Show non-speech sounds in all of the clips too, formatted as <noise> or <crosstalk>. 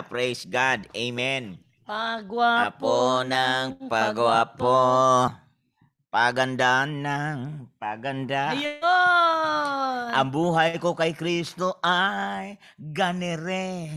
Praise God. Amen. Pagwapo Apo ng pagwapo. Paganda ng paganda. Ayun! Ang buhay ko kay Kristo ay ganere.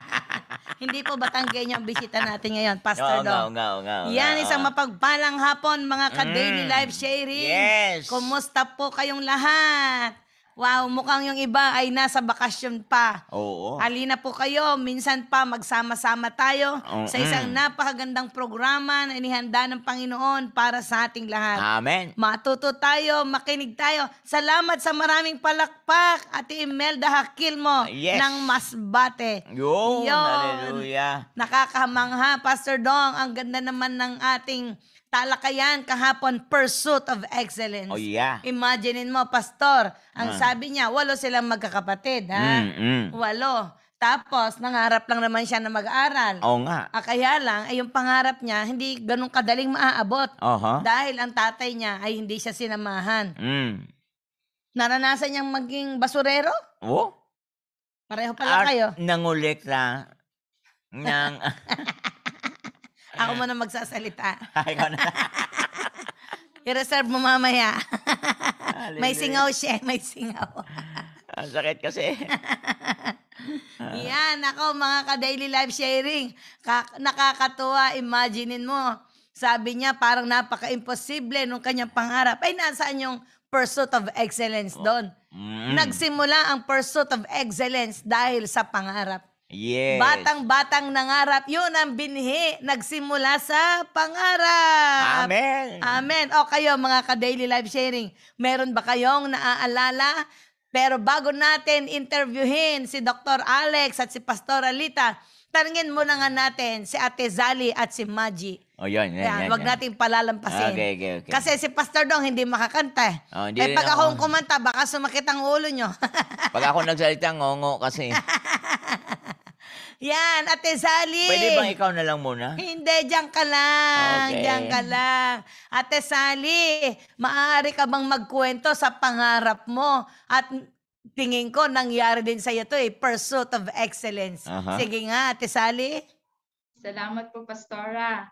<laughs> Hindi po Batanggay niyo ang bisita natin ngayon, Pastor Oo nga, Dong. oo nga, oo nga, oo Yan, nga, isang mapagpalang hapon, mga ka-daily Mm. life sharing. Yes. Kumusta po kayong lahat? Wow, mukhang yung iba ay nasa bakasyon pa. Oo. Halina po kayo, minsan pa magsama-sama tayo Oo, sa isang napakagandang programa na inihanda ng Panginoon para sa ating lahat. Amen. Matuto tayo, makinig tayo. Salamat sa maraming palakpak, Ate Imelda Hakilmo Yes. ng Masbate. Yun. Yun. Hallelujah. Nakakamangha, Pastor Dong. Ang ganda naman ng ating talakayan kahapon, Pursuit of Excellence. Oh, yeah. Imaginein mo, Pastor, ang Ah. sabi niya, walo silang magkakapatid, ha? Mm, mm. Walo. Tapos, nangarap lang naman siya na mag-aral. Oo nga. Ah, kaya lang, ay yung pangarap niya, hindi ganun kadaling maaabot. Oho. Dahil ang tatay niya ay hindi siya sinamahan. Mm. Naranasan niyang maging basurero? Oh. Pareho pala At kayo. nangulekta ng... <laughs> Ako muna magsasalita. <laughs> Ikaw na. <laughs> I-reserve mo mamaya. may singaw siya, may singaw. Ang sakit kasi. <laughs> Yan, ako mga ka-daily life sharing. Ka- nakakatuwa, imaginein mo. Sabi niya, parang napaka-imposible nung kanyang pangarap. Ay, nasaan yung pursuit of excellence doon? Mm. Nagsimula ang pursuit of excellence dahil sa pangarap. Yes. Batang-batang nangarap, yun ang binhi. Nagsimula sa pangarap. Amen. Amen. O kayo mga ka-daily life sharing, meron ba kayong naaalala? Pero bago natin interviewin si Dr. Alex at si Pastor Alita, tanungin muna nga natin si Ate Zali at si Maji. Oh, yun, yan, Yan, yan, wag yan. nating palalampasin. Okay, okay, okay. Kasi si Pastor Dong hindi makakanta. eh. Oh, hindi eh rin pag ako. akong kumanta, baka sumakit ang ulo nyo. <laughs> Pag ako nagsalita, ngongo kasi. <laughs> Yan, Ate Zali. Pwede bang ikaw na lang muna? Hindi, diyan ka lang. Okay. Diyan ka lang. Ate Sally, maaari ka bang magkwento sa pangarap mo? At tingin ko, nangyari din sa'yo to eh, pursuit of excellence. Aha. Sige nga, Ate Sally. Salamat po, Pastora.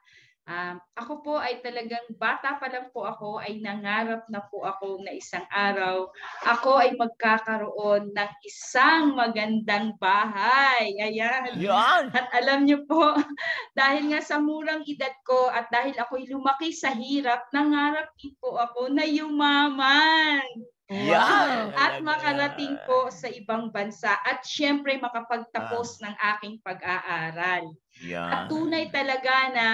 Um, ako po ay talagang bata pa lang po ako ay nangarap na po ako na isang araw ako ay magkakaroon ng isang magandang bahay. Ayan. Yan. At alam niyo po, <laughs> dahil nga sa murang edad ko at dahil ako'y lumaki sa hirap, nangarap din po ako na yumaman Yan. at makarating po sa ibang bansa at syempre makapagtapos ng aking pag-aaral. Yan. At tunay talaga na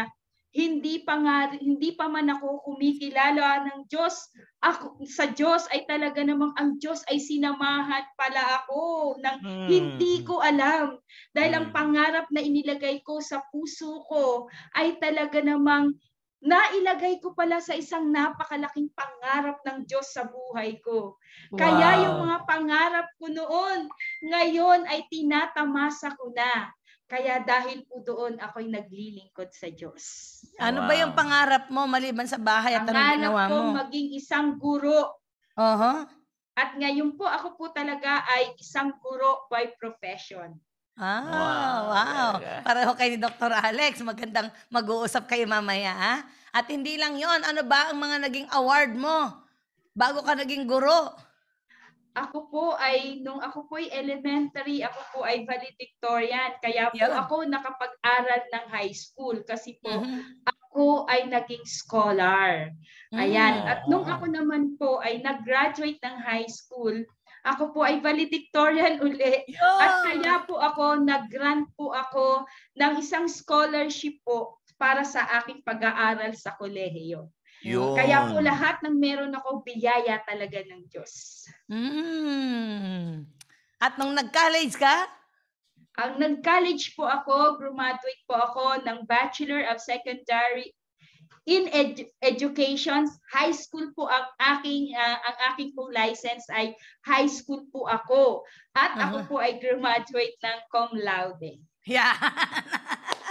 hindi pa nga hindi pa man ako kumikilala ng Diyos. Ako sa Diyos ay talaga namang ang Diyos ay sinamahan pala ako ng Hmm. hindi ko alam. Dahil ang Hmm. pangarap na inilagay ko sa puso ko ay talaga namang nailagay ko pala sa isang napakalaking pangarap ng Diyos sa buhay ko. Kaya yung mga pangarap ko noon, ngayon ay tinatamasa ko na. Kaya dahil po doon ako'y naglilingkod sa Diyos. Ano ba yung Wow. pangarap mo maliban sa bahay at anong ginawa ko mo? maging isang guro. Oho. At ngayon po ako po talaga ay isang guro by profession. Ah, Wow, wow. Pareho kayo ni Dr. Alex. Magandang mag-uusap kayo mamaya, ha? At hindi lang yon ano ba ang mga naging award mo bago ka naging guro? Ako po ay, nung ako po ay elementary, ako po ay valedictorian. Kaya po Yan. ako nakapag-aral ng high school kasi po Mhm. ako ay naging scholar. Ayan. Mm. At nung ako naman po ay nag-graduate ng high school, ako po ay valedictorian uli. Yun. At kaya po ako, nag-grant po ako ng isang scholarship po para sa aking pag-aaral sa kolehiyo. Yun. Kaya po lahat ng meron ako, biyaya talaga ng Diyos. Mm. At nung nag-college ka? Ang nag-college po ako, graduate po ako ng Bachelor of Secondary in Edu- Education. High school po ang aking ah, ang aking po license ay high school po ako. At ako Aha. po ay graduate ng cum laude. <laughs> Yeah.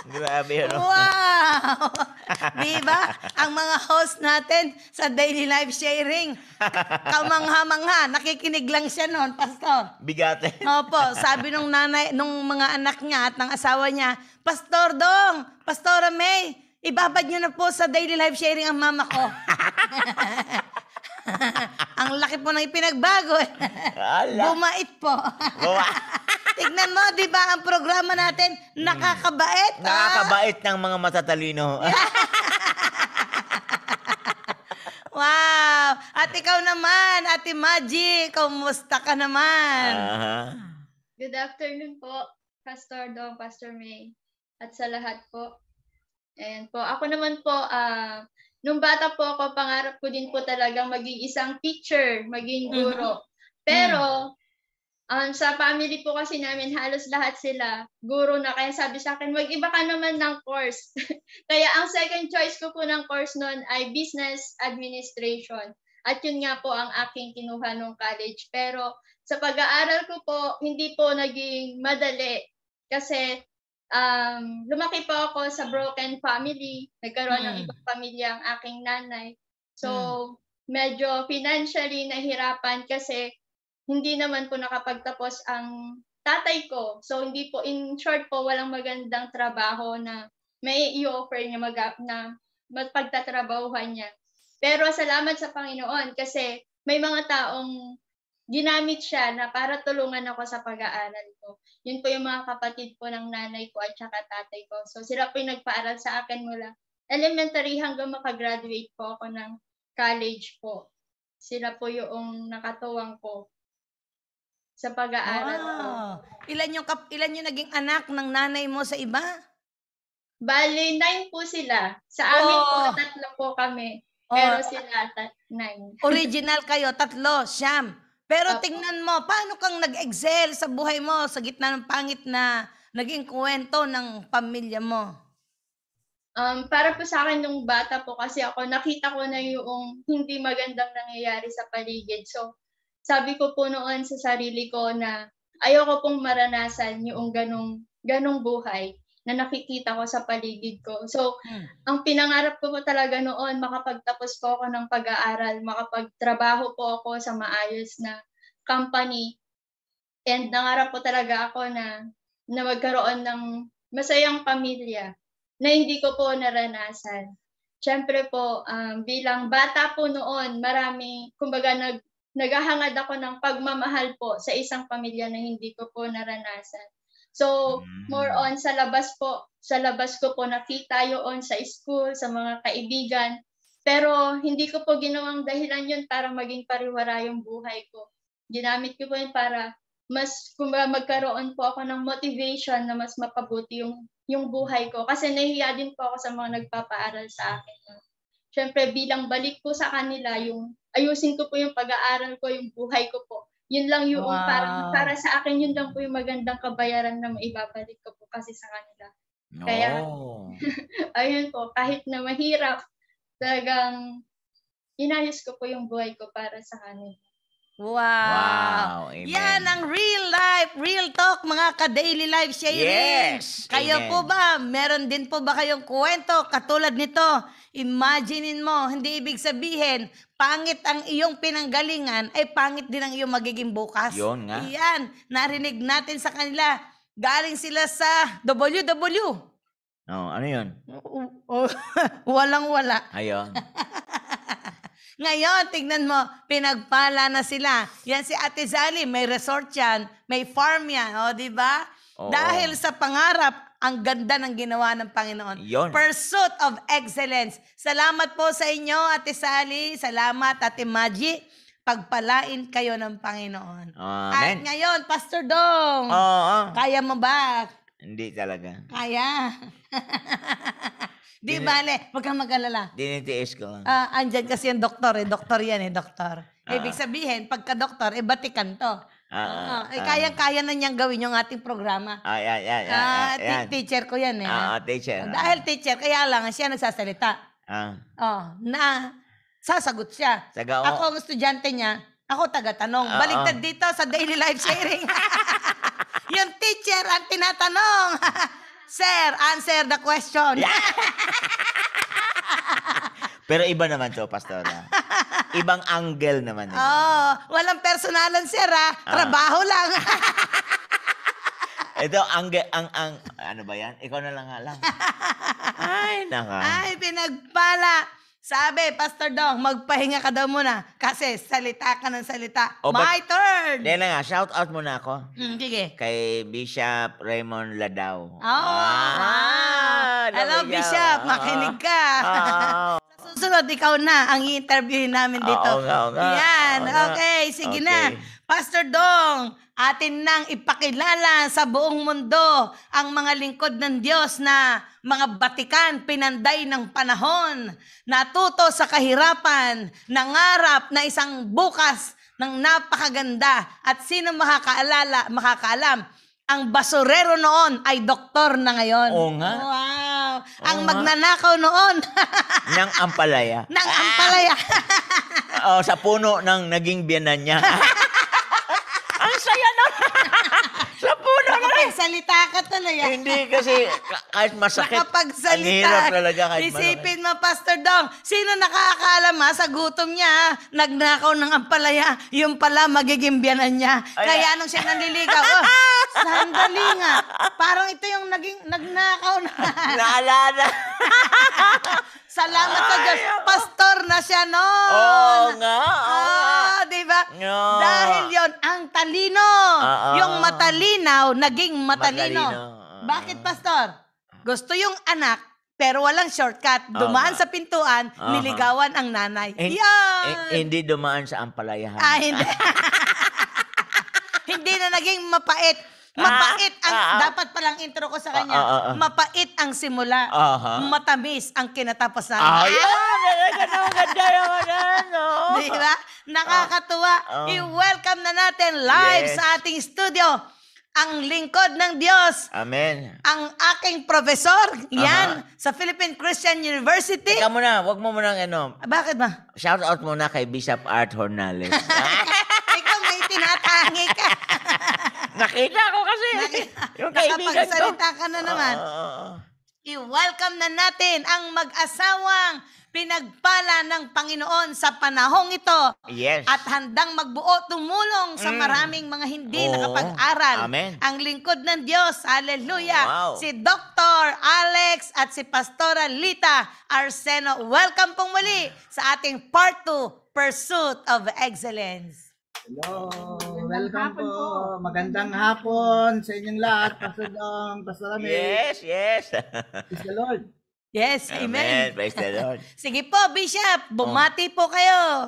Grabe yun. no? wow! Di ba? <laughs> Ang mga host natin sa daily live sharing, kamangha-mangha, nakikinig lang siya noon, Pastor. Bigate. Opo, sabi nung nanay, nung mga anak niya at ng asawa niya, Pastor Dong, Pastora May, ibabad niyo na po sa daily live sharing ang mama ko. <laughs> <laughs> ang laki po ng ipinagbago. Ala. Bumait po. Bawa- Tignan mo, di ba, ang programa natin, nakakabait. ah. Nakakabait ng mga matatalino. <laughs> Wow! At ikaw naman, Ate Maji, kumusta ka naman? Aha. Good afternoon po, Pastor Dong, Pastor May, at sa lahat po. Ayan po. Ako naman po, ah, nung bata po ako, pangarap ko din po talagang maging isang teacher, maging guro. Pero, um, sa family po kasi namin, halos lahat sila guro na. Kaya sabi sa akin, mag-iba ka naman ng course. <laughs> Kaya ang second choice ko po ng course noon ay Business Administration. At yun nga po ang aking kinuha nung college. Pero sa pag-aaral ko po, hindi po naging madali. Kasi um, lumaki po ako sa broken family. Nagkaroon ng Mm. ibang pamilya ang aking nanay. So, medyo financially nahirapan kasi hindi naman po nakapagtapos ang tatay ko. So, hindi po, in short po, walang magandang trabaho na may i-offer niya mag- na magpagtatrabahuhan niya. Pero salamat sa Panginoon kasi may mga taong ginamit siya na para tulungan ako sa pag-aaral ko. Yun po yung mga kapatid po ng nanay ko at saka tatay ko. So sila po yung nagpaaral sa akin mula elementary hanggang makagraduate po ako ng college po. Sila po yung nakatuwang ko sa pag-aaral ko. Wow. Ilan yung, kap- ilan yung naging anak ng nanay mo sa iba? Bali, nine po sila. Sa amin po, Oh. tatlo po kami. Oh. Pero sila, tat- nine. Original kayo, tatlo, siyam. Pero Opo. tingnan mo, paano kang nag-excel sa buhay mo sa gitna ng pangit na naging kwento ng pamilya mo? Um, para po sa akin nung bata po kasi ako, nakita ko na yung hindi magandang nangyayari sa paligid. So, sabi ko po noon sa sarili ko na ayoko pong maranasan yung ganong, ganong buhay na nakikita ko sa paligid ko. So, Hmm. ang pinangarap ko po talaga noon, makapagtapos po ako ng pag-aaral, makapagtrabaho po ako sa maayos na company. And nangarap po talaga ako na, na magkaroon ng masayang pamilya na hindi ko po naranasan. Siyempre po, um, bilang bata po noon, marami, kumbaga nag, naghahangad ako ng pagmamahal po sa isang pamilya na hindi ko po naranasan. So, more on sa labas po, sa labas ko po nakita yun sa school, sa mga kaibigan. Pero hindi ko po ginawang dahilan yun para maging pariwara yung buhay ko. Ginamit ko po yun para mas kumbaga magkaroon po ako ng motivation na mas mapabuti yung yung buhay ko kasi nahihiya din po ako sa mga nagpapaaral sa akin. Siyempre bilang balik po sa kanila yung ayusin ko po yung pag-aaral ko, yung buhay ko po. Yun lang yung Wow. para para sa akin yun lang po yung magandang kabayaran na maibabalik ko po kasi sa kanila. Kaya- No. <laughs> Ayun po, kahit na mahirap, talagang inayos ko po yung buhay ko para sa kanila. Wow. Wow. Amen. Yan ang real life, real talk, mga ka-daily life sharing. Yes. Kayo Amen. po ba, meron din po ba kayong kwento katulad nito? Imaginein mo, hindi ibig sabihin, pangit ang iyong pinanggalingan, ay pangit din ang iyong magiging bukas. Yun nga. Yan, narinig natin sa kanila. Galing sila sa WW. Oh, ano yun? <laughs> Walang-wala. Ayun. <laughs> Ngayon, tignan mo, pinagpala na sila. Yan si Ate Zali, may resort yan, may farm yan, o, di ba? Oo. Dahil sa pangarap, ang ganda ng ginawa ng Panginoon. Yun. Pursuit of excellence. Salamat po sa inyo, Ate Sally. Salamat, Ate Maji. Pagpalain kayo ng Panginoon. At Amen. ngayon, Pastor Dong, Oo. kaya mo ba? Hindi talaga. Kaya. <laughs> Di Hindi. bale, huwag kang mag-alala. Dinitiis ko lang. Ah, andyan kasi yung doktor eh. Doktor yan eh, doktor. Ibig Ah. sabihin, pagka-doktor, eh, batikan to. Ah, Ah, eh, kaya-kaya na niyang gawin yung ating programa. Ay, ay, ay, ay, Ah, ay, ti- yan. teacher ko yan eh. Ah, ah, teacher. Dahil teacher, kaya lang siya nagsasalita. Ah, Oh, na sasagot siya. saga Ako ang estudyante niya, ako taga-tanong. Ah, Baliktad dito sa daily life sharing. <laughs> yung teacher ang tinatanong. <laughs> Sir, answer the question. <laughs> Pero iba naman to, Pastora. Ibang angle naman. ito. Oh, walang personalan, sir, Ah. ha? Trabaho lang. <laughs> Ito, angle, ang, ang, ano ba yan? Ikaw na lang nga lang. <laughs> Ay, naka. Ay, pinagpala. Sabi, Pastor Dong, magpahinga ka daw muna kasi salita ka ng salita. O, ba't- My turn! Dahil na nga, shout out muna ako Mm, sige. kay Bishop Raymond Ladao. Oh, wow. Hello, nabigyan. Bishop. Ah. Makinig ka. Ah. <laughs> Sa susunod, ikaw na ang i-interviewin namin dito. Oo nga, oo nga. Yan, Oo nga. okay. Sige Okay. Pastor Dong, atin nang ipakilala sa buong mundo ang mga lingkod ng Diyos na mga batikan pinanday ng panahon, natuto sa kahirapan, nangarap na isang bukas ng napakaganda at sino makakaalala, makakaalam, ang basurero noon ay doktor na ngayon. Oo nga. Wow. ang nga. magnanakaw noon <laughs> Nang ampalaya. ng ampalaya. <laughs> Oh, sa puno ng naging biyanan niya. <laughs> Ang saya na. sa puno na. Nakapagsalita ka tuloy. ah. Hindi kasi ka- kahit masakit. Nakapagsalita. Ang hirap talaga kahit. Isipin mo, Pastor Dong, sino nakakaalam ha, sa gutom niya, ha, nagnakaw ng ampalaya, yung pala magiging biyanan niya. Ay, Kaya nung siya nanliligaw, oh, <laughs> sandali nga, parang ito yung naging nagnakaw na. Naalala. <laughs> Salamat sa Diyos, pastor na siya noon. Oo nga. oo nga. Ah, di ba? No. Dahil yon ang talino. Oo. Yung matalinaw, naging matalino. Matalino. Bakit, pastor? Gusto yung anak, pero walang shortcut. Dumaan Oo. sa pintuan, Oo. niligawan ang nanay. Hin- Yan! eh, hindi dumaan sa ampalayahan. Ah, hindi. <laughs> hindi na naging mapait. Mapait ang, Ah, ah. dapat palang intro ko sa kanya. Ah, ah, ah. Mapait ang simula. Aha. Matamis ang kinatapusan. Ay, talaga naman ganda naman ano. <laughs> Di ba? Nakakatuwa. Oh. I-welcome na natin live Yes. sa ating studio ang lingkod ng Diyos, Amen. ang aking profesor, yan, sa Philippine Christian University. Ikaw muna, wag mo muna ano, Ah, Bakit ba? shout out muna kay Bishop Art Hornales. <laughs> Tinatangi ka. <laughs> Nakita ko kasi. yung kaibigan ko. Nakapagsalita ka na naman. Oo. I-welcome na natin ang mag-asawang pinagpala ng Panginoon sa panahong ito yes. at handang magbuo tumulong sa Mm. maraming mga hindi Oo. nakapag-aral. Amen. Ang lingkod ng Diyos, hallelujah. Wow. Si Dr. Alex at si Pastora Lita Arseno. Welcome pong muli sa ating part 2, Pursuit of Excellence. Hello, welcome po. Magandang hapon sa inyong lahat. Pastor Dong, Pastor. Yes, yes. Praise the Lord. Yes, Amen. amen. Praise the Lord. <laughs> Sige po, Bishop, bumati po kayo.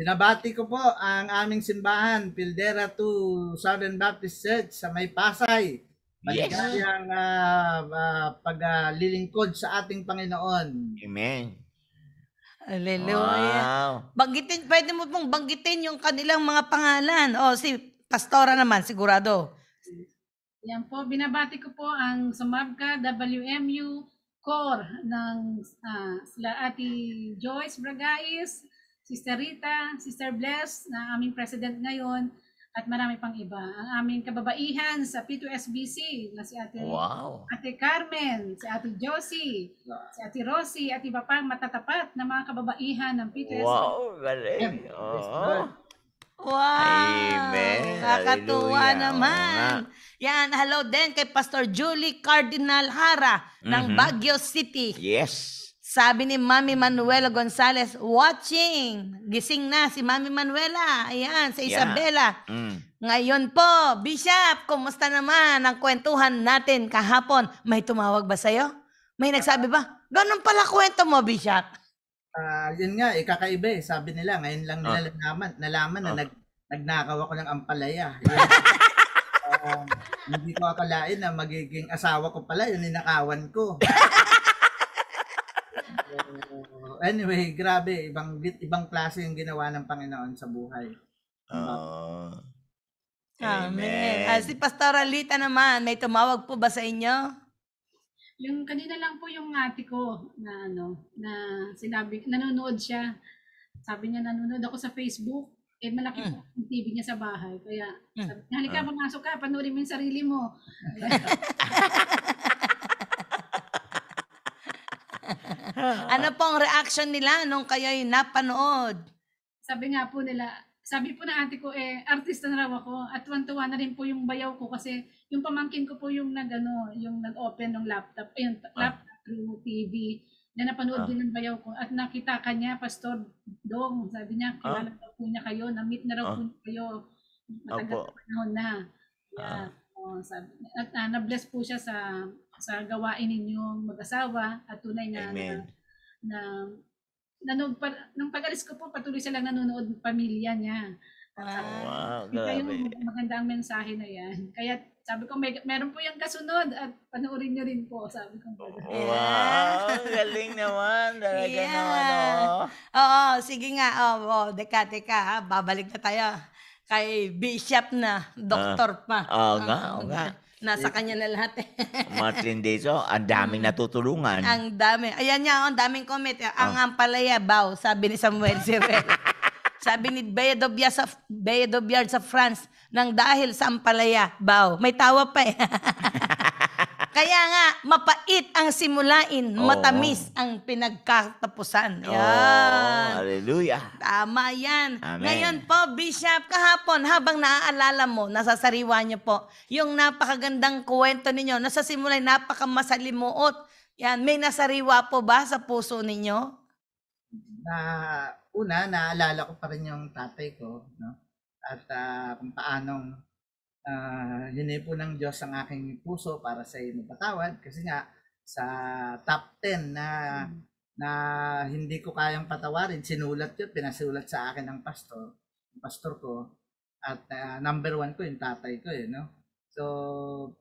Binabati ko po ang aming simbahan, Pildera 2 Southern Baptist Church sa May Pasay. Yes. Maligayang ah, ah, paglilingkod sa ating Panginoon. Amen. Hallelujah. Wow. Banggitin, pwede mo pong banggitin yung kanilang mga pangalan. O, si Pastora naman, sigurado. Yan po, binabati ko po ang Sumabka WMU core ng ah, sila Ate Joyce Bragais, Sister Rita, Sister Bless na aming president ngayon at marami pang iba. Ang aming kababaihan sa P2SBC na si Ate Wow. Ate Carmen, si Ate Josie, si Ate Rosie at iba pang matatapat na mga kababaihan ng P2SBC. Wow, galing. Lord. Wow! Amen. Hallelujah. naman. Yan, hello din kay Pastor Julie Cardinal Hara ng Mhm. Baguio City. Yes. Sabi ni Mami Manuela Gonzales, watching. Gising na si Mami Manuela. Ayan, sa Yeah. Isabela. Mm. Ngayon po, Bishop, kumusta naman ang kwentuhan natin kahapon? May tumawag ba sa'yo? May nagsabi ba? Ganun pala kwento mo, Bishop. Ah, yun nga, eh, kakaiba eh. Sabi nila, ngayon lang nila nalaman, nalaman na Ah. nag, nagnakaw ako ng ampalaya. <laughs> Yun. Ah, hindi ko akalain na magiging asawa ko pala, yun ninakawan ko. <laughs> Anyway, grabe, ibang ibang klase yung ginawa ng Panginoon sa buhay. Oh. Amen. Ah, si Pastor Alita naman, may tumawag po ba sa inyo? Yung kanina lang po yung ate ko na ano, na sinabi, nanonood siya. Sabi niya nanonood ako sa Facebook. Eh malaki po yung TV niya sa bahay. Kaya Mm. sabi halika pumasok ka, panoorin mo yung sarili mo. <laughs> <laughs> ano pong reaction nila nung kayo'y napanood? Sabi nga po nila, sabi po ng ate ko, eh, artista na raw ako. At tuwan-tuwa na rin po yung bayaw ko kasi yung pamangkin ko po yung nag, ano, yung nag-open ng laptop, eh, yung laptop through TV na napanood Ah. din ng bayaw ko. At nakita ka niya, Pastor Dong, sabi niya, kilala daw po niya kayo, na-meet na raw Ah. po niya kayo. Matagal na panahon na. Yeah. Oh, sabi, at ah, na-bless po siya sa sa gawain ninyong mag-asawa at tunay na Amen. na, na nanood pa, nung pag-alis ko po, patuloy silang nanonood ng pamilya niya. Ah, Wow, grabe. yung magandang mensahe na yan. Kaya sabi ko, may, meron po yung kasunod at panoorin niyo rin po, sabi ko. Wow, galing naman. Talaga Yeah. naman, oh. Oo, sige nga. Oh, oh, deka, teka, ha? babalik na tayo kay Bishop na, doktor pa. Oo nga, oo nga. Nasa kanya na lahat eh. Martin Deso, ang daming natutulungan. Ang dami. Ayan niya, oh, ang daming comment. Ang Ah. ampalaya, baw, sabi ni Samuel <laughs> Sirel. sabi ni Bea Dobiar sa, Bea Dobiar sa France, nang dahil sa ampalaya, baw. May tawa pa eh. <laughs> Kaya nga, mapait ang simulain, Oo. matamis ang pinagkatapusan. Oh, Yan. hallelujah. Tama yan. Amen. Ngayon po, Bishop, kahapon, habang naaalala mo, nasasariwa niyo po, yung napakagandang kwento ninyo, nasa simula, napakamasalimuot. Yan, may nasariwa po ba sa puso ninyo? na una naalala ko pa rin yung tatay ko no at ah, kung paanong uh, po ng Diyos ang aking puso para sa iyo mapatawad kasi nga sa top 10 na na hindi ko kayang patawarin sinulat yun pinasulat sa akin ng pastor ng pastor ko. At ah, number one ko yung tatay ko eh no? So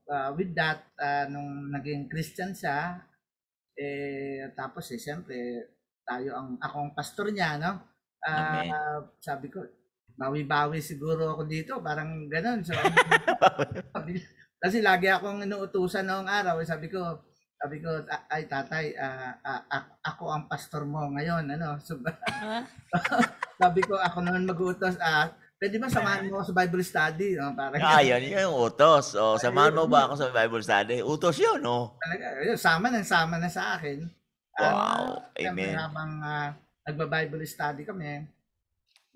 ah, with that ah, nung naging Christian siya eh tapos eh siyempre tayo ang akong pastor niya no? Amen. sabi ko bawi-bawi siguro ako dito parang ganun so <laughs> kasi lagi akong inuutusan noong araw eh, sabi ko sabi ko "A- ay tatay ah, ah, a- ako ang pastor mo ngayon ano <laughs> so, Ha? <laughs> sabi ko ako naman mag-utos ah pwede ba samahan mo ako sa Bible study no parang Ah, yun, yun yung utos. O, samahan mo ba ako sa Bible study? Utos yun, oh. talaga yun, sama ng sama na sa akin Wow, Siyempre, amen. habang uh, nagba-Bible study kami,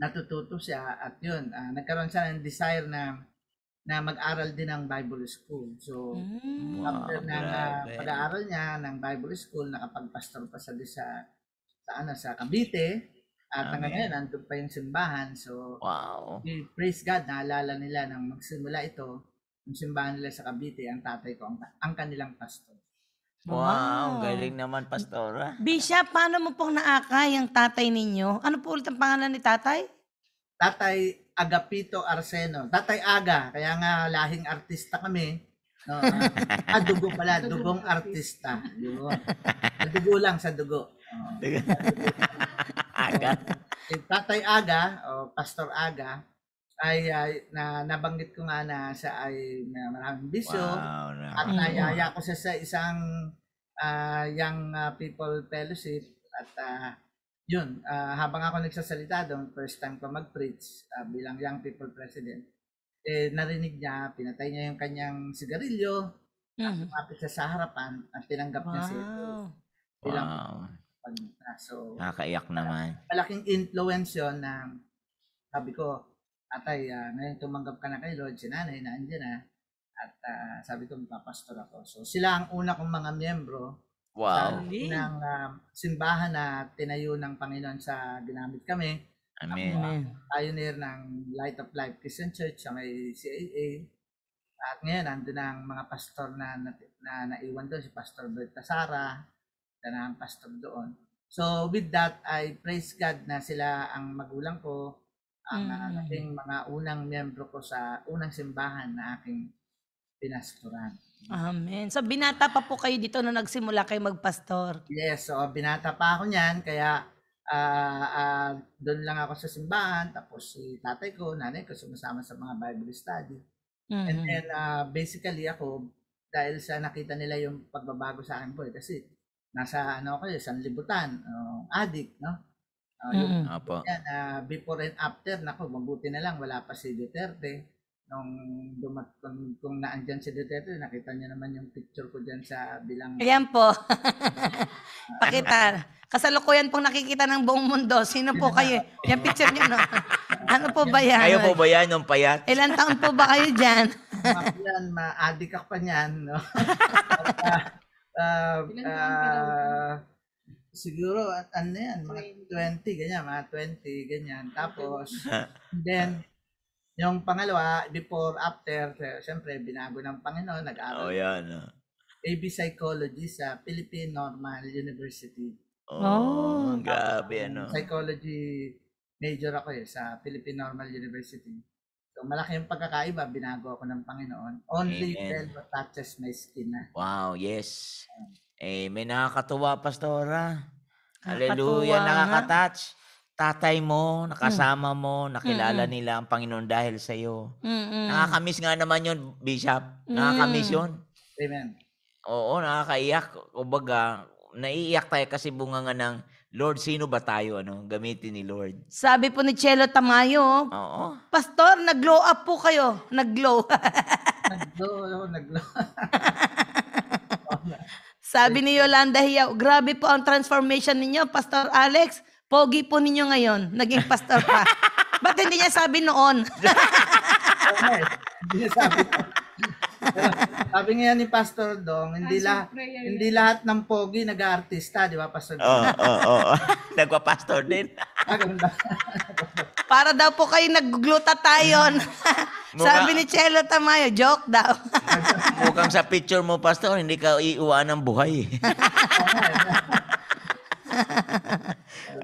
natututo siya at yun, ah, nagkaroon siya ng desire na na mag-aral din ng Bible school. So, Mm. Wow, after ng ah, pag-aaral niya ng Bible school, nakapag-pastor pa siya sa sa ano sa Cavite. At hanggang ngayon, nandun pa yung simbahan. So, Wow. we praise God, naalala nila nang magsimula ito, yung simbahan nila sa Cavite, ang tatay ko, ang, ang kanilang pastor. Wow, galing naman, Pastora. Bishop, paano mo pong naakay ang tatay ninyo? Ano po ulit ang pangalan ni tatay? Tatay Agapito Arseno. Tatay Aga, kaya nga lahing artista kami. No, ah, ah, dugo pala, dugong artista. Yun. Sa dugo lang, sa dugo. Oo. <laughs> Aga. Si Tatay Aga, o Pastor Aga, ay, ay na nabanggit ko nga na siya ay may maraming bisyo. Wow. At naman. nayaya ko siya sa isang ah, young ah, people fellowship at ah, yun, ah, habang ako nagsasalita doon, first time ko mag-preach ah, bilang young people president, eh narinig niya, pinatay niya yung kanyang sigarilyo, Mhm. lumapit siya sa harapan at tinanggap niya si Wow. bilang Wow. pag- So, Nakakaiyak naman. malaking influence yun na sabi ko, atay, ah, ngayon tumanggap ka na kay Lord, si nanay na andyan na, at ah, sabi ko, magpapastor ako. So, sila ang una kong mga miyembro Wow. Galing. ng ah, simbahan na tinayo ng Panginoon sa ginamit kami. Amen. Amen. Pioneer ng Light of Life Christian Church sa may CAA. At ngayon, nandun ang mga pastor na, na, na naiwan doon, si Pastor Bert Tasara, na ang pastor doon. So with that, I praise God na sila ang magulang ko, ang Mm. uh, naging mga unang miyembro ko sa unang simbahan na aking pinastoran. Amen. So, binata pa po kayo dito na nagsimula kayo magpastor. Yes, so binata pa ako niyan, kaya ah ah, doon lang ako sa simbahan, tapos si tatay ko, nanay ko, sumasama sa mga Bible study. And Mhm. then, ah, basically ako, dahil sa nakita nila yung pagbabago sa akin po, eh, kasi nasa ano ako, eh, sanlibutan, uh, addict, no? Ah, yung Mhm. Opo. Yan, ah, before and after, nako, mabuti na lang, wala pa si Duterte. nung dumat kung, kung naandyan si Duterte, nakita niyo naman yung picture ko dyan sa bilang Ayan po. <laughs> Pakita. Kasalukuyan pong nakikita ng buong mundo. Sino po kayo? Yan picture niyo, no? Ano po ba yan? Kayo po ba yan, yung payat? Ilan taon po ba kayo dyan? mga yan, ma-addict ka pa niyan, no? <laughs> At, ah, Ilan taon ka ah, siguro, at ano yan, mga 20, ganyan, mga 20, ganyan. Tapos, then, yung pangalawa, before, after, siyempre, binago ng Panginoon, nag-aral Oh, yan. ah. AB Psychology sa Philippine Normal University. Oh. Oh, grabe, ano. Psychology major ako eh, sa Philippine Normal University. So, malaki yung pagkakaiba, binago ako ng Panginoon. Only Amen. 12 touches my skin na. Wow, yes. Eh, may nakakatuwa, Pastora. Nakakatuwa Hallelujah, nga. nakaka-touch. Tatay mo, nakasama Hmm. mo, nakilala nila ang Panginoon dahil sa iyo. Mm-mm. Nakakamiss nga naman yun, Bishop. Nakakamiss Mm. yun. Amen. Oo, nakakaiyak. Kumbaga, naiiyak tayo kasi bunga nga ng Lord, sino ba tayo? Ano? Gamitin ni Lord. Sabi po ni Chelo Tamayo, Oo. Pastor, nag-glow up po kayo. Nag-glow. Naglo, naglo. <laughs> <laughs> Sabi ni Yolanda Hiyaw, grabe po ang transformation ninyo, Pastor Alex. Pogi po ninyo ngayon. Naging pastor pa. <laughs> Ba't hindi niya sabi noon? <laughs> Hindi niya sabi sabi nga ni Pastor Dong, hindi lahat hindi lahat ng pogi nag-aartista, di ba Pastor Dong? Oo, oo, oo. <laughs> Nagpa-pastor din. Ah? Para daw po kayo nag-glutatayon. sabi ni Chelo Tamayo, joke daw. Mukhang sa picture mo, Pastor, hindi ka iuwan ng buhay.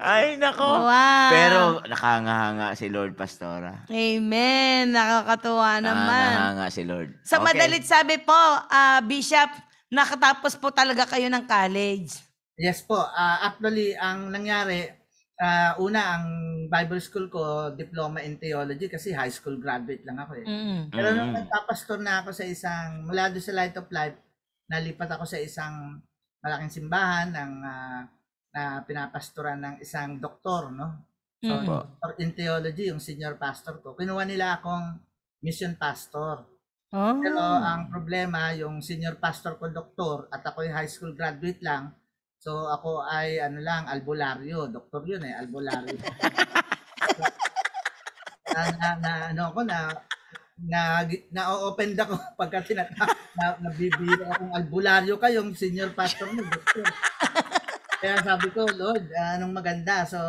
Ay, nako. wow. Pero nakangahanga si Lord Pastora. Amen. Nakakatuwa naman. Nakangahanga si Lord. Sa Okay. madalit sabi po, ah, Bishop, nakatapos po talaga kayo ng college. Yes po. Ah, actually, ang nangyari, ah, una, ang Bible school ko, diploma in theology kasi high school graduate lang ako eh. Mm. Pero nung Mm. nagpapastor na ako sa isang, mula doon sa Light of Life, nalipat ako sa isang malaking simbahan ng ah, na pinapastoran ng isang doktor, no? So, Mm. doctor in theology, yung senior pastor ko. Kinuha nila akong mission pastor. Oh. Pero ang problema, yung senior pastor ko doktor at ako yung high school graduate lang. So ako ay ano lang, albularyo. Doktor yun eh, albularyo. <laughs> na, na, na, ano ako na na na-open ako <laughs> pagka tinat na, na, nabibiro akong albularyo ka yung senior pastor mo doktor. Kaya sabi ko, Lord, ah, anong maganda. So,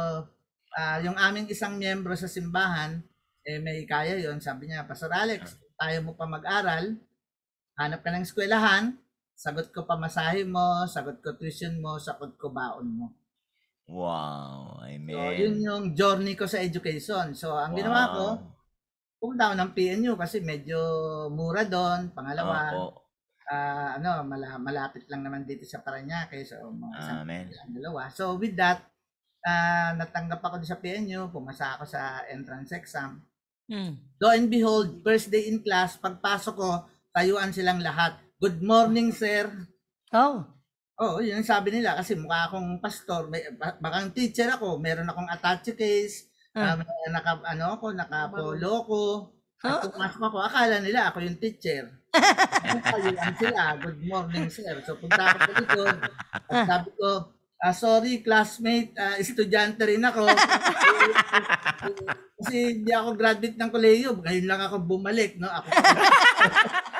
ah, yung aming isang miyembro sa simbahan, eh, may kaya yon Sabi niya, Pastor Alex, tayo mo pa mag-aral, hanap ka ng eskwelahan, sagot ko pamasahe mo, sagot ko tuition mo, sagot ko baon mo. Wow. Amen. So, yun yung journey ko sa education. So, ang ginawa ko, pumunta ako ng PNU kasi medyo mura doon. Pangalawa, Opo. ah, ano, mala- malapit lang naman dito sa Paranaque. So, mga isang Amen. ang dalawa. So with that, ah, natanggap ako sa PNU, pumasa ako sa entrance exam. Mm. Lo and behold, first day in class, pagpasok ko, tayuan silang lahat. Good morning, sir. Oh. Oo, yun ang sabi nila kasi mukha akong pastor, may, ba- bakang teacher ako, meron akong attache case, Ah. um, naka, ano ako, naka-polo ko. At pumasok ako, akala nila ako yung teacher. <laughs> Tayuan sila, good morning, sir. So punta ako sa likod, at sabi ko, ah, sorry, classmate, ah, estudyante rin ako. <laughs> Kasi hindi ako graduate ng kolehiyo. Ngayon lang ako bumalik, no? Ako <laughs>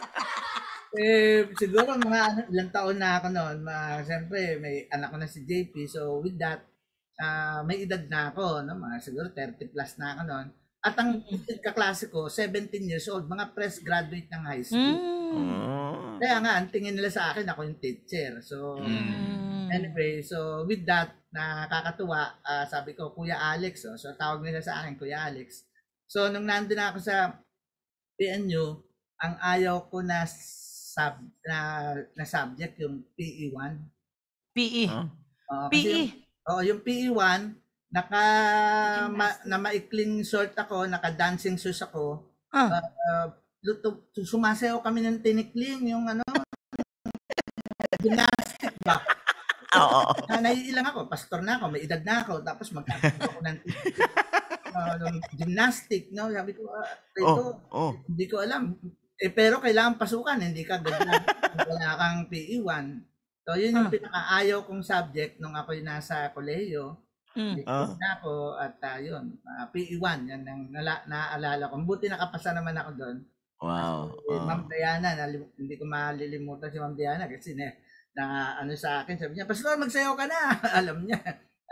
eh, siguro mga ano, ilang taon na ako noon. Ma, Siyempre, may anak ko na si JP. So, with that, ah, may edad na ako. No? Mga siguro 30 plus na ako noon. At ang kaklase ko, 17 years old, mga fresh graduate ng high school. Mm. Oh. Kaya nga, ang tingin nila sa akin, ako yung teacher. So, Mm. Anyway, so with that, nakakatuwa, ah, sabi ko, Kuya Alex. Oh, so tawag nila sa akin, Kuya Alex. So nung nandun na ako sa PNU, ang ayaw ko na sub na, na subject yung PE1. PE. Huh? Kasi PE. Oo, yung PE1, naka ma, na maikling short ako, naka dancing shoes ako. Ah. Uh, luto, sumasayaw kami ng tinikling, yung ano, <laughs> gymnastic ba? Oo. na naiilang ako, pastor na ako, may edad na ako, tapos magkakaroon ako ng nung <laughs> gymnastic, no? Sabi ko, ah, ito, Oh, oh. hindi ko alam. Eh, pero kailangan pasukan, hindi ka ganyan. <laughs> Wala kang PE1. So, yun yung Ah. pinakaayaw kong subject nung ako'y nasa kolehiyo. Mm. Ah. na ako at uh, yun, ah, PE1, yan ang nala, naaalala ko. Buti nakapasa naman ako doon. Wow. Eh, Oh. Ma'am Diana, nalim- hindi ko malilimutan si Ma'am Diana kasi na, na ano sa akin, sabi niya, Pastor, magsayaw ka na. <laughs> Alam niya.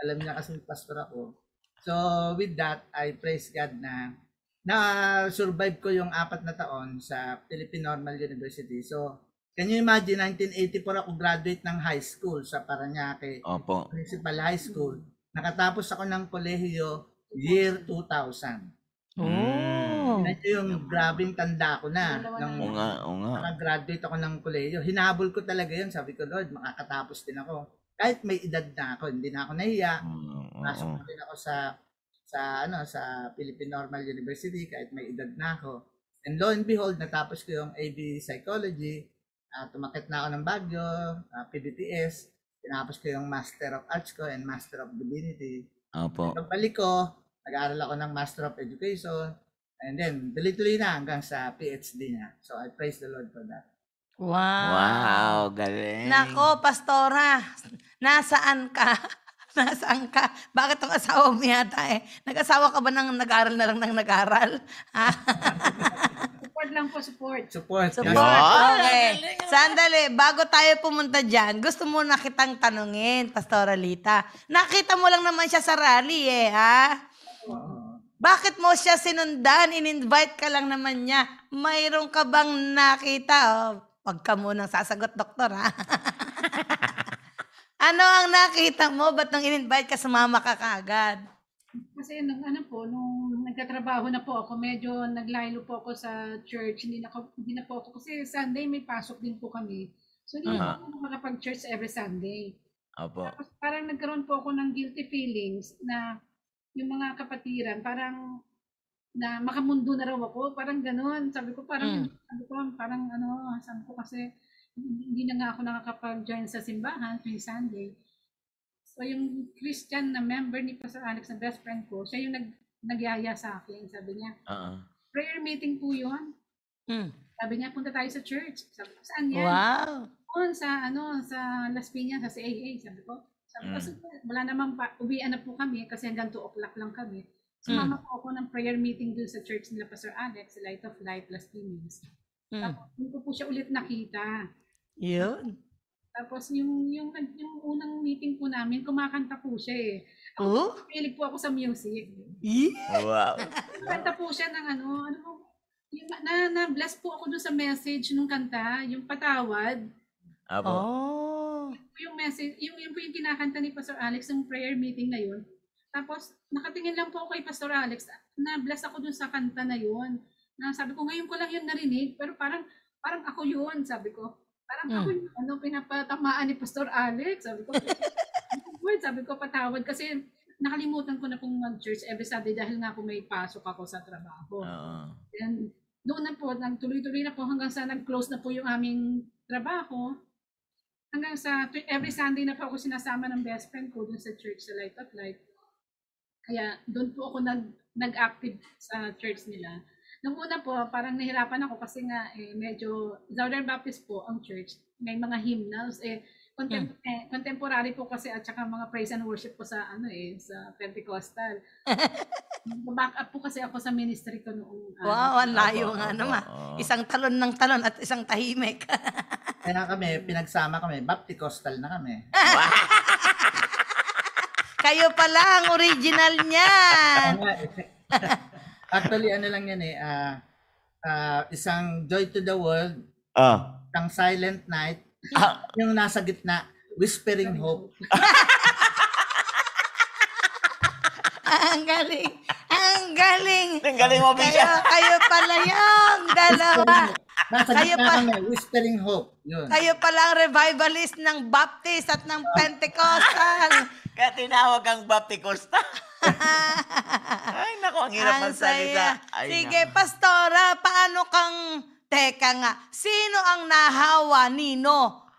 Alam niya kasi pastor ako. So, with that, I praise God na na-survive ko yung apat na taon sa Philippine Normal University. So, can you imagine, 1984 ako graduate ng high school sa Paranaque Opo. Municipal High School. Nakatapos ako ng kolehiyo year 2000. Oh. Medyo yung grabing tanda ko na. Nung Oo nga, oo nga. nakagraduate ako ng kolehiyo. Hinabol ko talaga yun. Sabi ko, Lord, makakatapos din ako. Kahit may edad na ako, hindi na ako nahiya. Mm, Pasok oo. na rin ako sa sa ano sa Philippine Normal University kahit may edad na ako. And lo and behold, natapos ko yung AB Psychology. Uh, tumakit na ako ng Baguio, ah, PBTS. Tinapos ko yung Master of Arts ko and Master of Divinity. Opo. Pagbalik ko, nag-aaral ako ng Master of Education. And then, tuloy-tuloy na hanggang sa PhD niya. So, I praise the Lord for that. Wow. Wow, galing. Nako, pastora, nasaan ka? <laughs> Nasaan ka? Bakit ang asawa mo yata eh? Nag-asawa ka ba nang nag-aral na lang ng nag-aral? <laughs> Support lang po, support. Support. Support. Okay. Sandali, bago tayo pumunta dyan, gusto mo na kitang tanungin, Pastora Lita. Nakita mo lang naman siya sa rally eh, ha? Bakit mo siya sinundan? In-invite ka lang naman niya. Mayroon ka bang nakita? Oh, wag ka munang sasagot, doktor, ha? <laughs> ano ang nakita mo? Ba't nang in-invite ka, sumama ka kaagad? Kasi nung ano po, nung nagtatrabaho na po ako, medyo naglaylo po ako sa church. Hindi na, ko- hindi na po ako, kasi Sunday may pasok din po kami. So hindi Aha. na po ako makapag-church every Sunday. Opo. Tapos parang nagkaroon po ako ng guilty feelings na yung mga kapatiran, parang na makamundo na raw ako, parang gano'n. Sabi ko parang, Mm. sabi ko parang ano, sabi ko kasi hindi na nga ako nakakapag-join sa simbahan tuwing Sunday. So yung Christian na member ni Pastor Alex na best friend ko, siya yung nag, nagyaya sa akin. Sabi niya, Oo. prayer meeting po yun. Hmm. Sabi niya, punta tayo sa church. Sabi ko, saan yan? Wow. doon sa ano sa Las Piñas sa CAA sabi ko sabi ko Mm. "Sige, wala namang pa, uwian na po kami kasi hanggang 2 o'clock lang kami sumama po ako ng prayer meeting doon sa church nila Pastor Alex Light of Life Las Piñas Hmm. tapos hindi ko po siya ulit nakita Yun. tapos yung yung yung unang meeting po namin kumakanta po siya eh Oh? Pilig po ako sa music Eh? Wow. kanta po siya ng ano ano po, yung, na, na bless po ako doon sa message nung kanta yung patawad Opo. Oh. yung message, yung, yung po yung kinakanta ni Pastor Alex ng prayer meeting na yun. Tapos, nakatingin lang po ako kay Pastor Alex, na bless ako dun sa kanta na yun. Na sabi ko, ngayon ko lang yun narinig, pero parang, parang ako yun, sabi ko. Parang ako yung ano, pinapatamaan ni Pastor Alex, sabi ko. <laughs> Word, sabi ko, patawad kasi nakalimutan ko na pong mag-church every Sunday dahil nga po may pasok ako sa trabaho. Oo. And doon na po, nagtuloy-tuloy na po hanggang sa nag-close na po yung aming trabaho. Hanggang sa every Sunday na po ako sinasama ng best friend ko dun sa church sa Light of Life. Kaya doon po ako nag, nag-active sa church nila. Nung una po, parang nahirapan ako kasi nga eh, medyo Southern Baptist po ang church. May mga hymnals. Eh, contem- eh, contemporary po kasi at saka mga praise and worship po sa ano eh sa Pentecostal. <laughs> Back up po kasi ako sa ministry ko noong ano, Wow, ang layo Opo, nga naman. Isang talon ng talon at isang tahimik. <laughs> Kaya kami, pinagsama kami, Bapticostal na kami. <laughs> Kayo pala ang original niyan. Actually, ano lang yan eh, ah, ah, isang Joy to the World, Ah. isang Silent Night, Ah. yung nasa gitna, Whispering Hope. <laughs> ang galing. Ang galing. Ang galing mo, Kayo, Bisha. kayo pala yung dalawa. Nasa Kayo gitna pa- kami, Whispering Hope. Yun. Kayo pala ang revivalist ng Baptist at ng Pentecostal. Kaya tinawag kang Baptikosta. <laughs> Ay, nako, ang hirap Ang saya. Ay, Sige, nako. Pastora, paano kang... Teka nga, sino ang nahawa, Nino?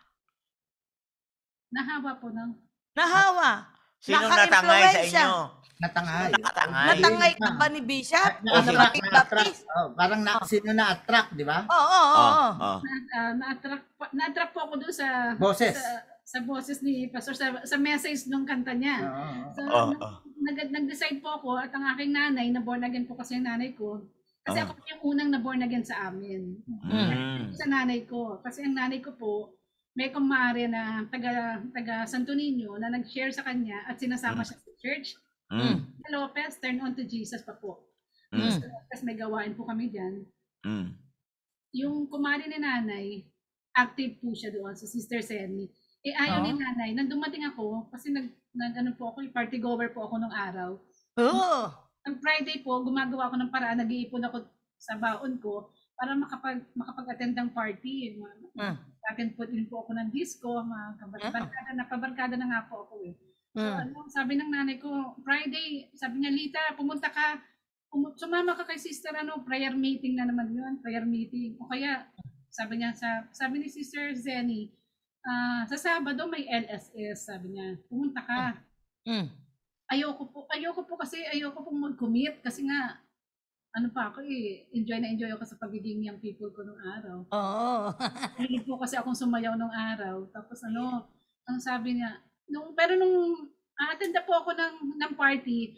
nahawa po ng Nahawa. Sino natangay sa inyo? Natangay. Natangay. Natangay ka ba ni Bishop? Na- Ano Na-attract, ba na-attract. Oh, parang na, sino na-attract, di ba? Oo, oo, oo. Oh, oh. Na- ah, na-attract, na-attract po ako doon sa Boses. sa, sa boses ni Pastor sa, sa message ng kanta niya. Oo. So, Oh, nag- oh. nag- nag-decide po ako at ang aking nanay, na born again po kasi yung nanay ko. Kasi Ah. ako po yung unang na born again sa amin. Mm. Sa nanay ko. Kasi ang nanay ko po, may kumare na taga, taga Santo Niño na nag-share sa kanya at sinasama Mm. siya sa church. Mm. Lopez, turn on to Jesus pa po. Mm. Sa Lopez, may gawain po kami dyan. Mm. Yung kumare ni nanay, active po siya doon sa Sister Senny. Eh ayaw Oh. ni nanay, nang dumating ako, kasi nag, nag ano po ako, party goer po ako nung araw. Oo. Ang Friday po, gumagawa ako ng paraan, nag-iipon ako sa baon ko para makapag, makapag-attend ng party. Mm. Atin po din po ako ng disco, mga kabarkada, nakabarkada na nga po ako eh. So, Mm. ano, sabi ng nanay ko, Friday, sabi niya, Lita, pumunta ka, pum- sumama ka kay sister, ano, prayer meeting na naman yun, prayer meeting. O kaya, sabi niya, sa, sabi ni sister Zenny, ah, sa Sabado may LSS, sabi niya, pumunta ka. Mm. Ayoko po, ayoko po kasi, ayoko pong mag-commit kasi nga, ano pa ako eh, enjoy na enjoy ako sa pagiging young people ko nung araw. Oo. <laughs> Hilig po kasi akong sumayaw nung araw. Tapos ano, ang sabi niya, nung, pero nung attend na po ako ng, ng party,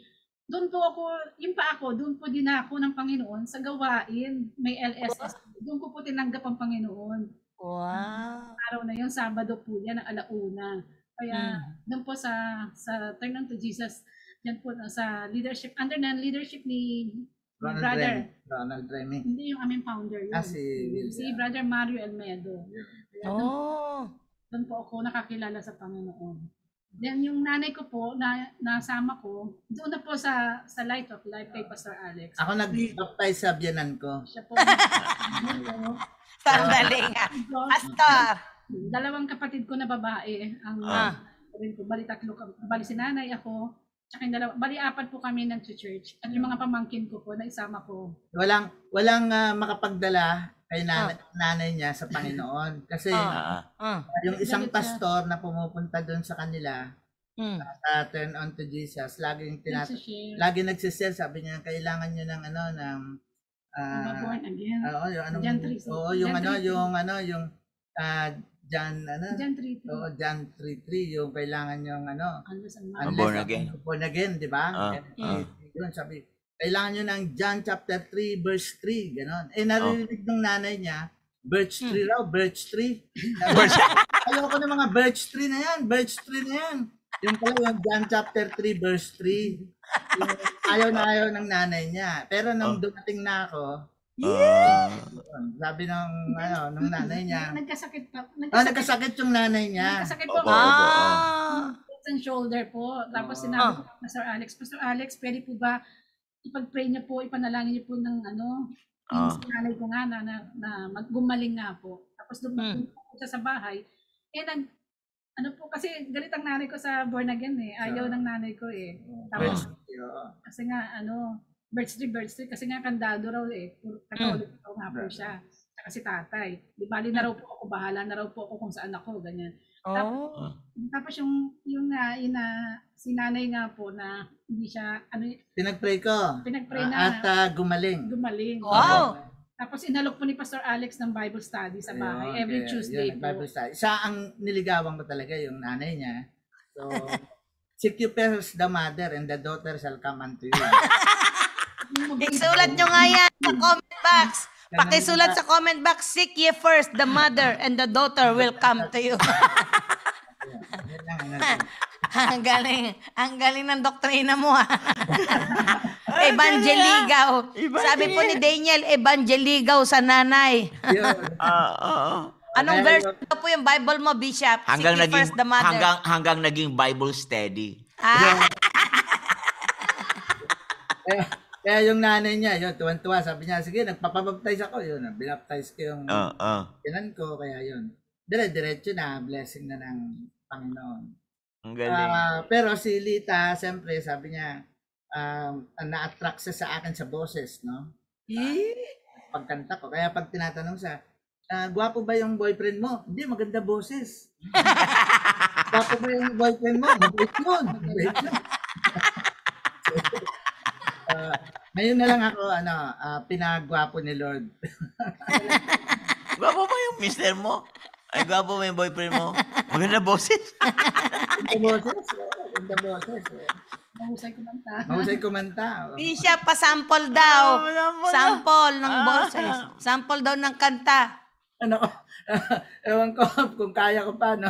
doon po ako, yung pa ako, doon po din ako ng Panginoon sa gawain. May LSS. Doon ko po tinanggap ang Panginoon. Wow. Araw na yun, Sabado po yan, ang alauna. Kaya doon po sa sa Turn on to Jesus, yan po sa leadership, under na leadership ni Ronald brother. Remy. Ronald Remy. Hindi yung aming founder yun. Ah, si Will. si brother Mario Almedo. Kaya doon Oh. doon po ako nakakilala sa Panginoon. Then yung nanay ko po, na, nasama ko, doon na po sa sa Light of Life kay Pastor Alex. Ako nag-baptize sa biyanan ko. Siya po. <laughs> Sandali nga. Pastor. dalawang kapatid ko na babae ang Ah. rin ko, bali tatlo, bali si nanay ako, tsaka yung dalawa, bali apat po kami ng church. At yung mga pamangkin ko po, na isama ko. Walang walang ah, makapagdala kay nanay, nanay niya sa Panginoon. Kasi Ah. Ah. Ah. yung isang pastor na pumupunta doon sa kanila, Mm. sa Turn on to Jesus, laging tinat lagi nagsisell, sabi niya, kailangan niyo ng ano, ng, mga ah, born again. oo, yung anong, John three, oo, yung John ano, yung ano, yung, ah, John, ano, Diyan, treat. oo, John 3.3, yung kailangan yung ano, Unless unless- born again. Born again, di ba? Ah, Eh, ah. Yun, sabi, kailangan nyo ng John chapter 3, verse 3, gano'n. Eh, narinig ng nanay niya, birch tree raw, birch tree. <laughs> Ayoko ng mga birch tree na yan, birch tree na yan. Yung pala yung John chapter 3, verse 3. Yung ayaw na ayaw ng nanay niya. Pero nung Oh. dumating na ako, Ah. yun, sabi ng, ano, ng nanay niya, <laughs> Nagkasakit pa. ah, Nagkasakit, nagkasakit yung nanay niya. nagkasakit po Opo, ako. opo. Ah. Head and shoulder po. Tapos Oh. sinabi ko kay Pastor Alex, Pastor Alex, pwede po ba ipag-pray niyo po, ipanalangin niyo po ng ano, yung Ah. sinanay ko nga na, na, na mag- gumaling nga po. Tapos doon Hmm. mm. siya sa bahay. Eh, nag, ano po, kasi galit ang nanay ko sa born again eh. Ayaw ng nanay ko eh. Tapos, kasi nga, ano, birthday, birthday, kasi nga kandado raw eh. Katolik raw nga po siya. Saka si tatay. Di bali na raw po ako, bahala na raw po ako kung saan ako, ganyan. Oh. Tapos yung, yung na, ina, si nanay nga po na hindi siya, ano, Pinag-pray ko. pinag-pray na at ah, gumaling. gumaling. Wow. Tapos inalok po ni Pastor Alex ng Bible study sa bahay Ayun, every kaya Tuesday yun, po. Bible study. Siya ang niligawan ko talaga, yung nanay niya. So, seek you first the mother and the daughter shall come unto you. <laughs> Isulat nyo nga yan sa comment box. Pakisulat sa comment box, seek ye first the mother and the daughter will come to you. <laughs> Ang galing, ang galing ng doktrina mo ha. <laughs> Evangeligaw. Sabi po ni Daniel, evangeligaw sa nanay. <laughs> Ah, ah. Anong verse ito po yung Bible mo, Bishop? Hanggang Seek naging first the mother. hanggang hanggang naging Bible study. Ah, Kaya, <laughs> kaya yung nanay niya, yun, tuwan-tuwa, sabi niya, sige, nagpapabaptize ako, yun, binaptize ko yung Ah, ah. kinan ko, kaya yun. Dire-diretso na, blessing na ng Panginoon. Ang galing. Ah, pero si Lita, siyempre, sabi niya, um, na-attract siya sa akin sa boses, no? Pagkanta ko. Kaya pag tinatanong siya, ah, gwapo ba yung boyfriend mo? Hindi, maganda boses. <laughs> gwapo ba yung boyfriend mo? Mabait yun. Mabait yun. <laughs> Ah, ngayon na lang ako, ano, ah, pinagwapo ni Lord. <laughs> Gwapo ba yung mister mo? Ay, gwapo mo yung boyfriend mo. Maganda boses. Ganda boses. oh, Ganda boses. Oh. Mahusay kumanta. Mahusay kumanta. oh. Bishop, pa-sample daw. Ah, sample Sample ng Ah. boses. Sample daw ng kanta. Ano, <laughs> ewan ko kung kaya ko pa, no?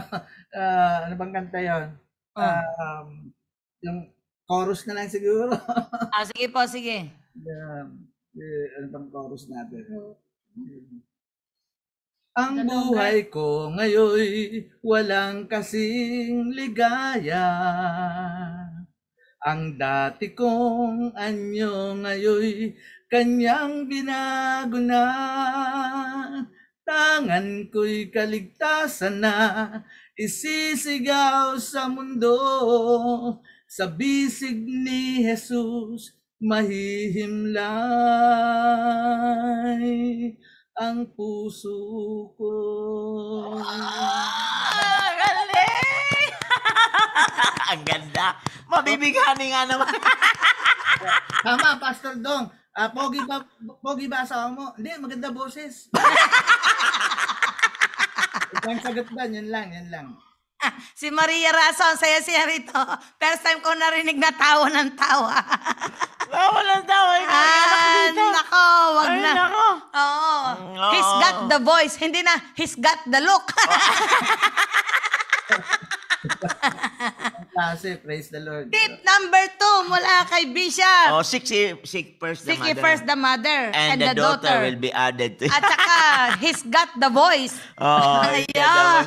Ah, ano bang kanta yun? Um, yung chorus na lang siguro. <laughs> Ah, sige po, sige. Um, eh, ano bang chorus natin? Ang buhay ko ngayon walang kasing ligaya. Ang dati kong anyo ngayon kanyang binago na. Tangan ko'y kaligtasan na isisigaw sa mundo. Sa bisig ni Jesus mahihimlay ang puso ko. Galing! <laughs> Ang ganda. Mabibighani nga naman. <laughs> Tama, Pastor Dong. Ah, pogi ba pogi ba asawa mo? Hindi, maganda boses. <laughs> Ito ang sagot ba? Yun lang, yun lang. <laughs> Si Maria Rason, saya-saya rito. First time ko narinig na tawa ng tawa. Bawal ang tawa. ah, nako, wag Ay, na. nako. Oo. Oo. He's got the voice. Hindi na, he's got the look. Klase, praise the Lord. Tip number two mula kay Bishop. Oh, seek, seek first the Seek ye mother. first the mother and, the, daughter, will be added to At saka, he's got the voice. <laughs> Oh, Ayan.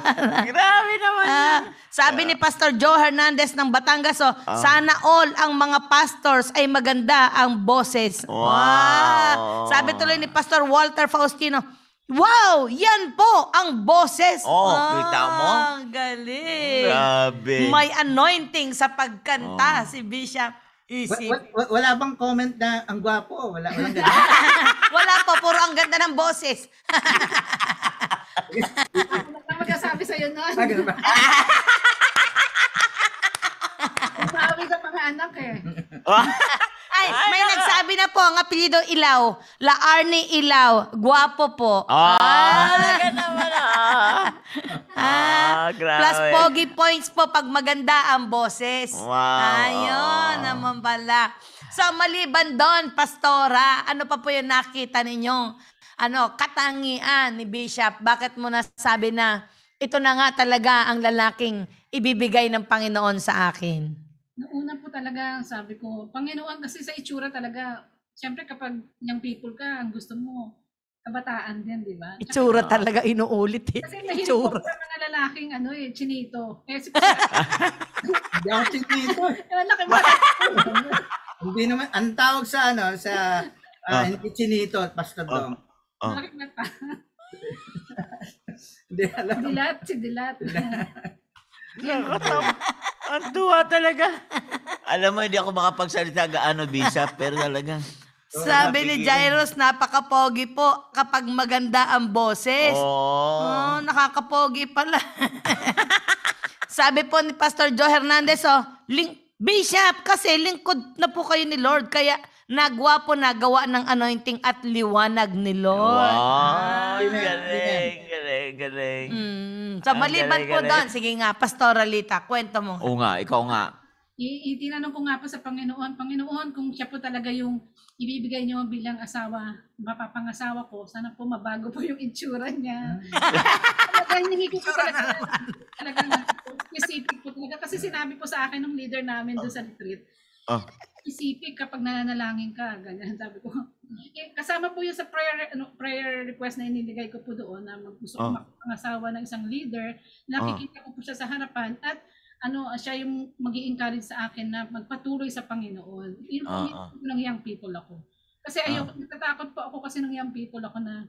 Grabe naman. Ah, sabi ni Pastor Joe Hernandez ng Batangas, oh, sana all ang mga pastors ay maganda ang boses. Wow. Sabi tuloy ni Pastor Walter Faustino, Wow! Yan po ang boses. Oh, kita mo? Ah, galing. Grabe. May anointing sa pagkanta si Bishop. Isip. wa- wa- wala bang comment na ang gwapo? Wala, walang ganun. <laughs> Wala po, puro ang ganda ng boses. Ano na magkasabi sa'yo nun? Ah, ganun ba? Maawi ka mga anak eh. Ay, may nagsabi na po, ang apelido Ilaw. La Arnie Ilaw. Guwapo po. Ah, talaga naman <laughs> ah. Ah, grabe. Plus pogi points po pag maganda ang boses. Wow. Ayun naman pala. So maliban doon, Pastora, ano pa po yung nakita ninyong ano, katangian ni Bishop? Bakit mo nasabi na ito na nga talaga ang lalaking ibibigay ng Panginoon sa akin? Noong una po talaga, sabi ko, Panginoon, kasi sa itsura talaga, syempre kapag young people ka, ang gusto mo, kabataan din, di ba? Itsura talaga inuulit eh. Kasi mahilig po Itsura. sa mga lalaking, ano eh, chinito. Eh, si <laughs> Hindi ako chinito. Malaki ba? <laughs> Hindi naman, ang tawag sa ano, sa ah, Ah. hindi chinito, Pastor Dong. Oh. Malaki mata. Hindi alam. Dilat, si Dilat. Nakakatawa. Ang tuwa talaga. Alam mo, hindi ako makapagsalita gaano, Bishop, pero talaga. Sabi ni Jairus, napaka-pogi po kapag maganda ang boses. Oh. Oh, nakakapogi pala. <laughs> Sabi po ni Pastor Joe Hernandez, oh, ling- Bishop, kasi lingkod na po kayo ni Lord, kaya nagwapo na gawa ng anointing at liwanag ni Lord. Wow. Amen. Galing, galing, galing. Mm. So, Ang maliban galing, po galing. doon, sige nga, Pastoralita, kwento mo. Oo nga, ikaw nga. I- itinanong ko nga po sa Panginoon, Panginoon, kung siya po talaga yung ibibigay niyo bilang asawa, mapapangasawa ko, sana po mabago po yung itsura niya. <laughs> Talagang hindi ko po talaga, talagang specific po talaga. Kasi sinabi po sa akin ng leader namin doon sa retreat, Oh. Specific kapag nananalangin ka, ganyan. <laughs> Sabi ko, kasama po yun sa prayer, ano, prayer request na inibigay ko po doon na mag- gusto ko Oh. mapangasawa ng isang leader, nakikita ko po siya sa harapan at ano, siya yung mag encourage sa akin na magpatuloy sa Panginoon. Yun po Ah, yung ah. ng young people ako. Kasi ayoko, natatakot po ako kasi ng young people ako na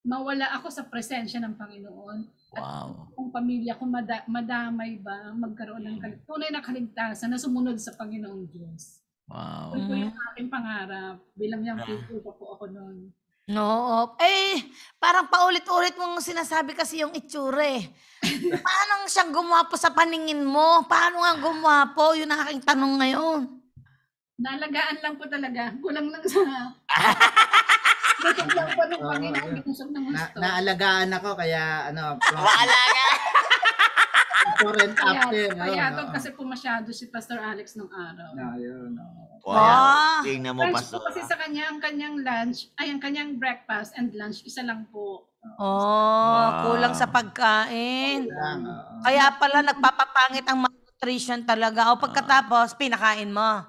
mawala ako sa presensya ng Panginoon. Wow. Kung pamilya ko mada- madamay ba, magkaroon ng kal- tunay na kaligtasan na sumunod sa Panginoong Diyos. Wow. Po yung aking pangarap. Bilang young people pa po ako noon. No. Eh, parang paulit-ulit mong sinasabi kasi yung itsura eh. <laughs> Paano siyang gumapo sa paningin mo? Paano nga gumapo? Yun ang aking tanong ngayon. Naalagaan lang po talaga. Kulang lang sa... <laughs> Gusto lang po ng Panginoon. Ng Na, naalagaan ako kaya ano, <laughs> from Wala nga. current after. Kaya, kaya no, to kasi po masyado si Pastor Alex nung araw. No, yun, no. Wow. Ah. Tingnan mo, Lunch po pastor. kasi sa kanya, ang kanyang lunch, ay ang kanyang breakfast and lunch, isa lang po. Oh, Wow. kulang sa pagkain. Lang, oo. Kaya pala nagpapapangit ang malnutrition talaga. O pagkatapos, pinakain mo.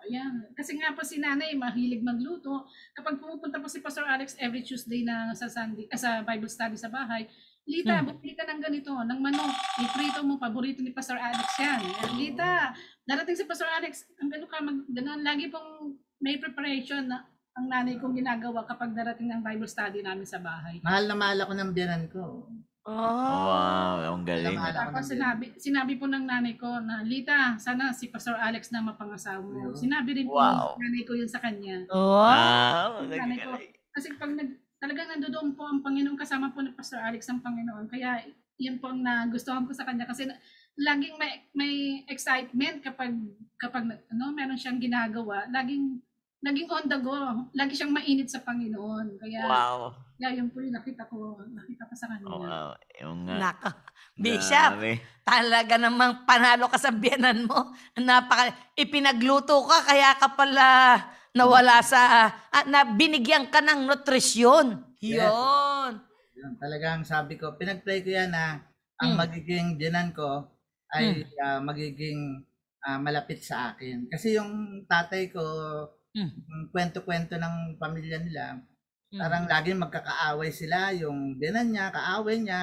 Ayan. Kasi nga po si nanay, mahilig magluto. Kapag pumupunta po si Pastor Alex every Tuesday na sa Sunday, ah, sa Bible study sa bahay, Lita, Hmm. bumili ka ng ganito, ng manok. Iprito mo, paborito ni Pastor Alex yan. Lita, darating si Pastor Alex, ang gano'n ka, mag, gano'n, lagi pong may preparation na ang nanay kong ginagawa kapag darating ng Bible study namin sa bahay. Mahal na mahal ako ng biyanan ko. Oh. Wow, ang galing. Tapos sinabi, sinabi po ng nanay ko na, Lita, sana si Pastor Alex na mapangasawa mo. Sinabi rin po Wow. ng nanay ko yun sa kanya. Oh. Ah, ang Nanay ko, galing. kasi pag nag, talagang nandoon po ang Panginoon, kasama po ni Pastor Alex ang Panginoon. Kaya yan po ang nagustuhan ko sa kanya kasi na- laging may, may excitement kapag kapag ano, meron siyang ginagawa. Laging laging on the go. Lagi siyang mainit sa Panginoon. Kaya, Wow. kaya yun po yung nakita ko, nakita ko sa kanya. Wow. Yung nga. Naka. Bishop, Grabe. talaga namang panalo ka sa biyanan mo. Napaka, ipinagluto ka, kaya ka pala nawala sa, at na binigyan ka ng nutrisyon. Yes. Yun. Yun, talagang sabi ko, pinag-pray ko yan na ang Mm. magiging biyanan ko ay ah, magiging ah, malapit sa akin. Kasi yung tatay ko, Mm. kwento-kwento ng pamilya nila, Mm. parang laging magkakaaway sila, yung biyanan niya, kaaway niya,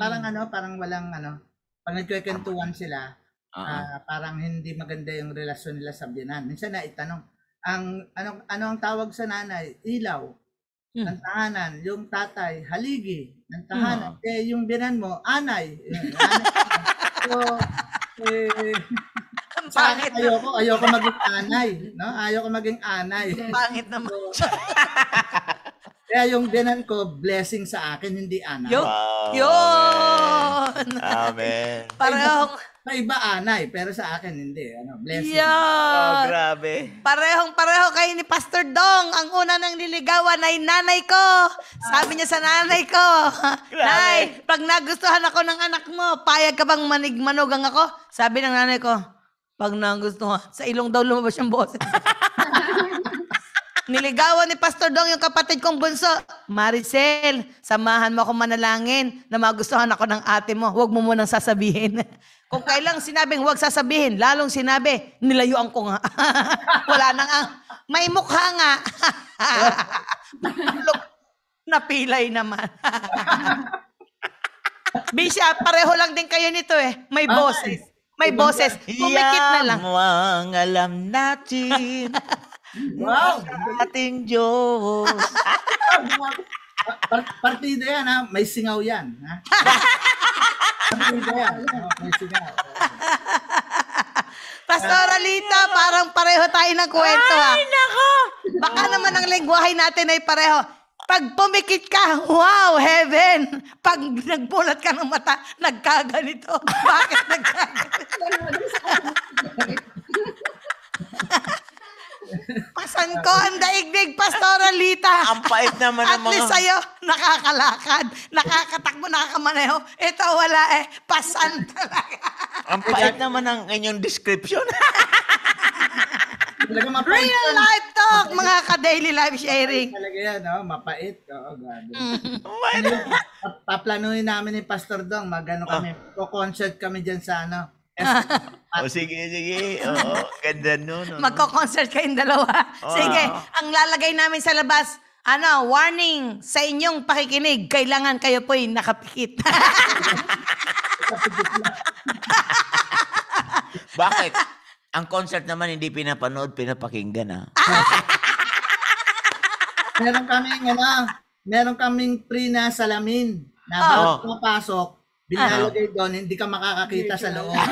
parang ano, parang walang ano, pag nagkikwentuhan sila, Ah, ah, parang hindi maganda yung relasyon nila sa biyanan. Minsan na itanong, ang ano ano ang tawag sa nanay? Ilaw Mm. ng tahanan, yung tatay, haligi ng tahanan. Eh, yung biyanan mo, anay. <laughs> Yun, anay. so, eh, sa akin, ayoko, ayoko maging anay. No? Ayoko maging anay. pangit naman. <laughs> Kaya yung biyanan ko, blessing sa akin, hindi anay. Yo, wow. yun. Amen. Parehong, May iba anay, pero sa akin hindi. Ano, blessing. Oh, yun. grabe. Parehong pareho kayo ni Pastor Dong. Ang una nang niligawan ay nanay ko. Sabi niya sa nanay ko, <laughs> Nay, pag nagustuhan ako ng anak mo, payag ka bang manig-manugang ako? Sabi ng nanay ko, pag nagustuhan, sa ilong daw lumabas yung boses. <laughs> Niligawan ni Pastor Dong yung kapatid kong bunso. Maricel, samahan mo ako manalangin na magustuhan ako ng ate mo. Huwag mo munang sasabihin. Kung kailang sinabing huwag sasabihin, lalong sinabi, nilayuan ko nga. <laughs> Wala na nga. May mukha nga. <laughs> Napilay naman. <laughs> Bishop, pareho lang din kayo nito eh. May boses. May boses. Pumikit na lang. Yan mo ang alam natin. Wow! ng ating Diyos. Pa- partida yan ha, may singaw yan. Ha? May singaw. Pastor Alita, parang pareho tayo ng kwento ah. Ay, nako! Baka naman ang lengguwahe natin ay pareho. Pag pumikit ka, wow, heaven. Pag nagbulat ka ng mata, nagkaganito. <laughs> Bakit nagkaganito? <laughs> Pasan ko ang daigdig, Pastor Alita. Ang pait naman At ng mga... least sa'yo, nakakalakad, nakakatakbo, nakakamaneho. Ito wala eh, pasan talaga. Ang pait naman ng inyong description. Talaga mapait Real life talk, mga ka-daily life sharing. Talaga yan, oh, mapait. Oo, grabe. Pait. Pa- Paplanuhin namin ni Pastor Dong, magano kami, ko-concert kami dyan sa ano. <laughs> o sige, sige. Oo, ganda nun. ano? Magko-concert kayong dalawa. Oo. Sige, ang lalagay namin sa labas, ano, warning sa inyong pakikinig, kailangan kayo po'y nakapikit. <laughs> Bakit? Ang concert naman hindi pinapanood, pinapakinggan ah. meron kaming, ano, meron kaming free na salamin na Oo. bago pumapasok, binalagay doon, hindi ka makakakita sa loob. <laughs>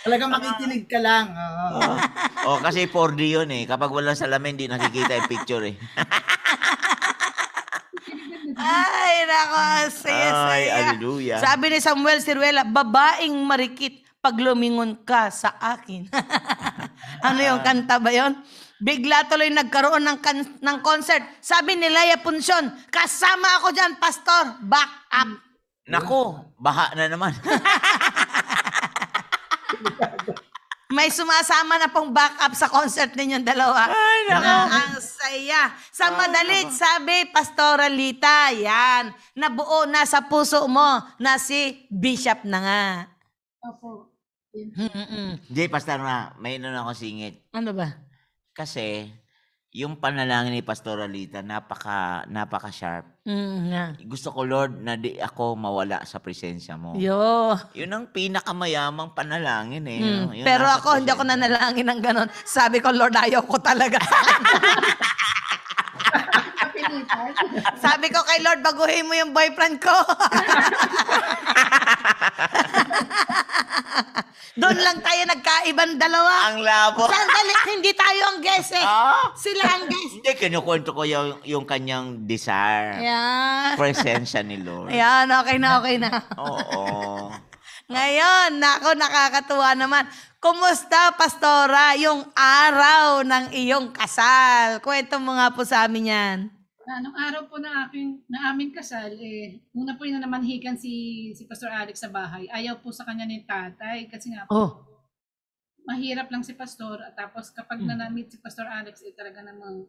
Talaga makikinig ka lang. Oo. Oh, kasi 4D yun eh. Kapag walang salamin, hindi nakikita yung picture eh. <laughs> Ay, nako, saya, Ay, saya. hallelujah. Sabi ni Samuel Siruela, babaeng marikit, pag lumingon ka sa akin. <laughs> ano yung kanta ba yon? Bigla tuloy nagkaroon ng, kan- ng concert. Sabi ni Leia Punsyon, kasama ako dyan, pastor. Back up. Nako, baha na naman. <laughs> May sumasama na pong backup sa concert ninyong dalawa. Ay, ang saya. Sa madalit, sabi, Pastoralita, yan, nabuo na sa puso mo na si Bishop na nga. Opo. Mm-mm. Hindi, Pastor na, may ano na ako singit. Ano ba? Kasi, yung panalangin ni Pastoralita, napaka, napaka-sharp. Mm, nga. Gusto ko, Lord, na di ako mawala sa presensya mo. Yo. Yun ang pinakamayamang panalangin eh. Mm, no? Yun Pero ako, hindi ako presensya. nanalangin ng ganon. Sabi ko, Lord, ayaw ko talaga. <laughs> Sabi ko kay Lord, baguhin mo yung boyfriend ko. <laughs> <laughs> Doon lang tayo nagkaibang dalawa. Ang labo. Sandali, <laughs> hindi tayo ang guest eh. Ah? Sila ang guest. Hindi, kinukwento ko yung, yung kanyang desire. Ayan. Presensya ni Lord. <laughs> Ayan, okay na, okay na. Oo. Ngayon, nako, nakakatuwa naman. Kumusta, Pastora, yung araw ng iyong kasal? Kwento mo nga po sa amin yan. Na, nung araw po na aking na aming kasal, eh, una po yung namanhikan si si Pastor Alex sa bahay. Ayaw po sa kanya ni tatay kasi nga po, Oh. mahirap lang si Pastor at tapos kapag Hmm. nanamit si Pastor Alex, eh talaga namang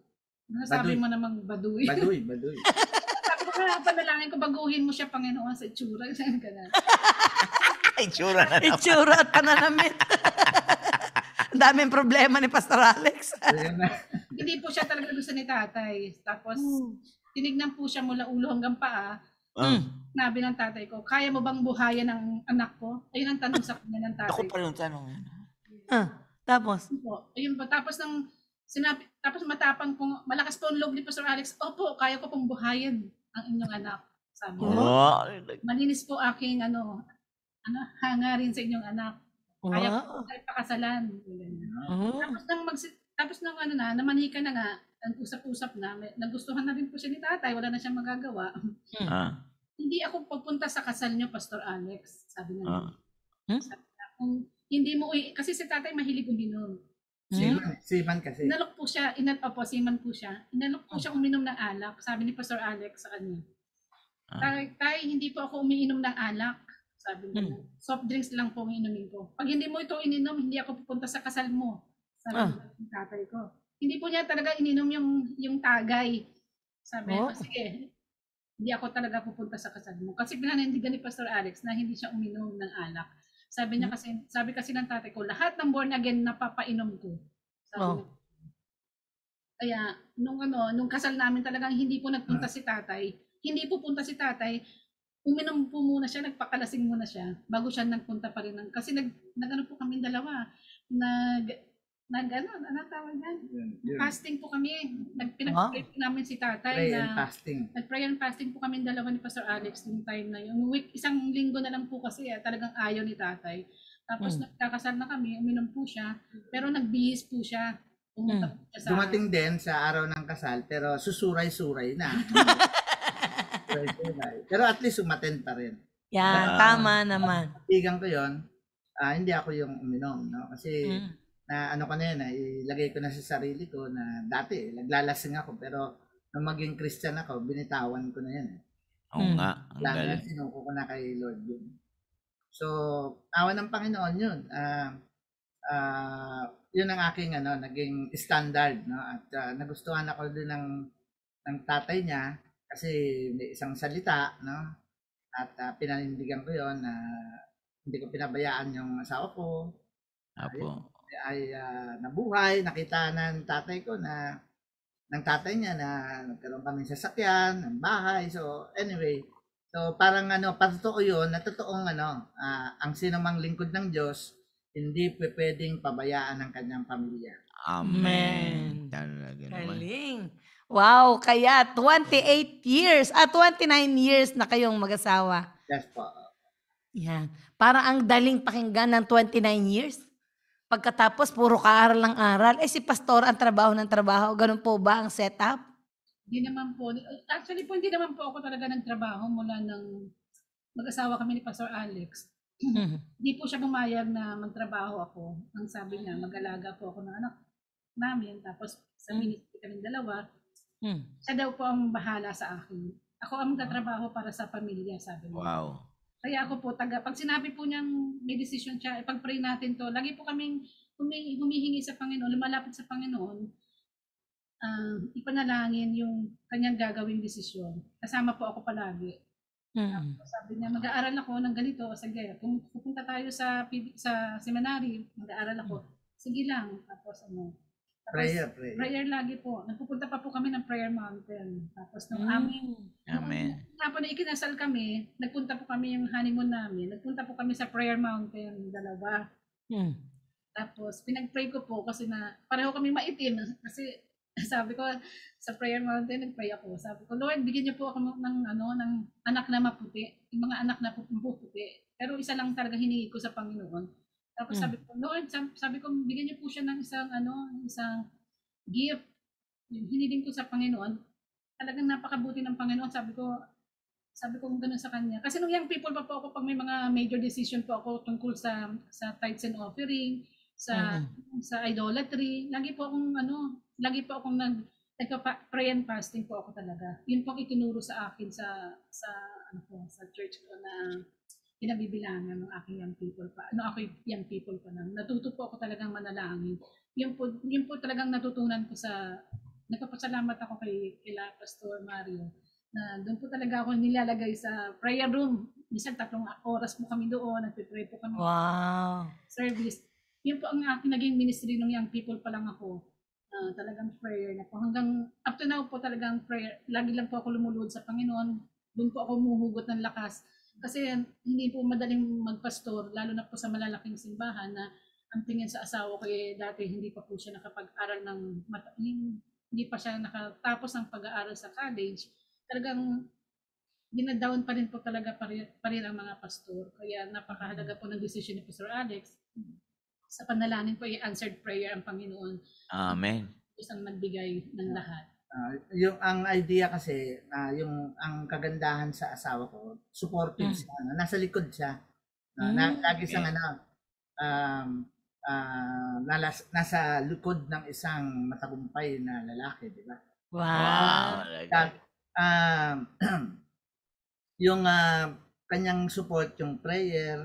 nasabi Baduy. mo namang baduy. Baduy, <laughs> baduy. Sabi ko, kaya panalangin ko, baguhin mo siya, Panginoon, sa itsura. <laughs> Ganun. Ay, tsura na <laughs> naman. Itsura at pananamit. Ang daming problema ni Pastor Alex. Ayun. <laughs> Hindi po siya talaga gusto ni tatay. Tapos, Hmm. tinignan po siya mula ulo hanggang paa. Ah, Nabi ng tatay ko, kaya mo bang buhayan ng anak ko? Ayun ang tanong sa kanya ng tatay ako ko. pa yung tanong. Ah, tapos, po. Ayun po. Tapos nang sinabi, tapos matapang po, malakas po ang loob ni Pastor Alex, opo, kaya ko pong buhayan ang inyong anak. Sabi niya. Oh, Malinis po aking ano, ano, hangarin sa inyong anak. Kaya wow. po tayo pakasalan. Ganyan. Oh. Tapos nang mag tapos nang ano na, namanika na nga, nag-usap-usap na, may, nagustuhan na rin po siya ni tatay, wala na siyang magagawa. ah, hindi ako pupunta sa kasal niyo, Pastor Alex. Sabi niya. ah. Sabi niya, kung hindi mo, uwi- kasi si tatay mahilig uminom. Siman, siman kasi. Inalok po siya, inal, opo, siman po siya. Inalok po siya uminom ng alak. Sabi ni Pastor Alex sa kanya. Ah. Tay, tay, hindi po ako umiinom ng alak. Sabi niya. Soft drinks lang po ang inumin ko. Pag hindi mo ito ininom, hindi ako pupunta sa kasal mo. Sabi Ah. ng tatay ko. Hindi po niya talaga ininom yung, yung tagay. Sabi Oh. sige, hindi ako talaga pupunta sa kasal mo. Kasi pinanindigan ni Pastor Alex na hindi siya uminom ng alak. Sabi niya kasi, sabi kasi ng tatay ko, lahat ng born again napapainom ko. Sabi Oh. niya. Kaya, nung ano, nung kasal namin talagang hindi po nagpunta Ah. si tatay. Hindi po punta si tatay. Uminom po muna siya, nagpakalasing muna siya bago siya nagpunta pa rin. Ng, kasi nag, nagano po kami dalawa. Nag, nag ano, ano tawag yan? Yun. Fasting po kami. Nagpinag-pray po namin si tatay Pray na and fasting. nag-pray and fasting po kami dalawa ni Pastor Alex yung time na yun. Week, isang linggo na lang po kasi eh, talagang ayaw ni tatay. Tapos Mm. nagkakasal na kami, uminom po siya, pero nagbihis po siya. Pumunta po siya sa... Dumating din sa araw ng kasal, pero susuray-suray na. <laughs> Pero at least umaten pa rin. Yan, Ah. tama naman. Tigang ko yon ah, hindi ako yung uminom. No? Kasi Mm. na ano ko na yun, na ilagay ko na sa sarili ko na dati, naglalasing ako. Pero nung maging Christian ako, binitawan ko na yan. eh. Oo Mm. nga. Ang Lang galing. sinuko ko na kay Lord yun. So, awa ng Panginoon yun. Ah, ah, yun ang aking ano, naging standard. No? At ah, nagustuhan ako din ng, ng tatay niya kasi may isang salita. No? At ah, pinanindigan ko yon na hindi ko pinabayaan yung asawa ko. Apo. Ay ah, nabuhay, nakita ng tatay ko na ng tatay niya na nagkaroon kami ng sasakyan, ng bahay. So, anyway, so parang ano, patotoo yun, na totoong ano, ah, ang sinumang lingkod ng Diyos, hindi pwedeng pabayaan ng kanyang pamilya. Amen. Amen. Talaga naman. Galing. Wow, kaya 28 years, at 29 years na kayong mag-asawa. Yes po. Yan. Parang ang daling pakinggan ng 29 years. Pagkatapos, puro kaaral ng aral. Eh, si pastor ang trabaho ng trabaho. Ganun po ba ang setup? Hindi naman po. Actually po, hindi naman po ako talaga nagtrabaho mula nang mag-asawa kami ni Pastor Alex. Mhm. <clears throat> Hindi po siya pumayag na magtrabaho ako. Ang sabi niya, mag-alaga po ako ng anak namin. Tapos sa ministry kami dalawa, Mhm. siya daw po ang bahala sa akin. Ako ang magtatrabaho para sa pamilya, sabi niya. Wow. Kaya ako po, taga, pag sinabi po niyang may decision siya, ipag-pray natin to, lagi po kaming humi- humihingi sa Panginoon, lumalapit sa Panginoon, ah, ipanalangin yung kanyang gagawing desisyon. Kasama po ako palagi. Tapos Sabi niya, mag-aaral ako ng ganito. Sige, kung pupunta tayo sa sa seminary, mag-aaral ako. Sige lang. Tapos ano. Tapos, Prayer, prayer. Prayer lagi po. Nagpupunta pa po kami ng prayer mountain. Tapos nung Mm. aming Amen. Nung nga po na ikinasal kami, nagpunta po kami yung honeymoon namin. Nagpunta po kami sa prayer mountain, dalawa. Mhm. Tapos pinag-pray ko po kasi na pareho kami maitim. Kasi <laughs> sabi ko sa prayer mountain, nag-pray ako. Sabi ko, Lord, bigyan niyo po ako ng, ano, ng anak na maputi. Yung mga anak na pu- puputi. Pero isa lang talaga hiningi ko sa Panginoon. Tapos Mm. sabi ko, Lord, sab- sabi ko, bigyan niyo po siya ng isang, ano, isang gift. Yung hiniling ko sa Panginoon. Talagang napakabuti ng Panginoon. Sabi ko, sabi ko gano'n sa kanya. Kasi nung young people pa po ako, pag may mga major decision po ako tungkol sa sa tithes and offering, sa sa idolatry, lagi po akong ano, lagi po akong nag nagpa-pray and fasting po ako talaga. Yun po ang itinuro sa akin sa sa ano po, sa church ko na pinabibilangan ng aking young people pa. Ano ako yung young people pa na. Natuto po ako talagang manalangin. Yun po, yun po talagang natutunan ko sa nagpapasalamat ako kay kila Pastor Mario na doon po talaga ako nilalagay sa prayer room. Minsan tatlong oras po kami doon, nagpe-pray po kami Wow. service. Yun po ang aking naging ministry ng young people pa lang ako. Ah, talagang prayer na po. Hanggang up to now po talagang prayer. Lagi lang po ako lumulod sa Panginoon. Doon po ako humuhugot ng lakas. Kasi hindi po madaling magpastor, lalo na po sa malalaking simbahan na ang tingin sa asawa ko eh, dati hindi pa po siya nakapag-aral ng, hindi pa siya nakatapos ng pag-aaral sa college. Talagang dinadown pa rin po talaga pa rin, pa rin ang mga pastor. Kaya napakahalaga po ng decision ni Pastor Alex. Sa panalangin po, i-answered prayer ang Panginoon. Amen. Diyos ang nagbigay ng lahat. Ah, yung ang idea kasi ah, yung ang kagandahan sa asawa ko supportive Mm. siya ano, nasa likod siya Ah, na, Mm. lagi siyang ano um, ah, nalas, nasa likod ng isang matagumpay na lalaki di ba Wow. Wow. um, <clears throat> yung ah, kanyang support yung prayer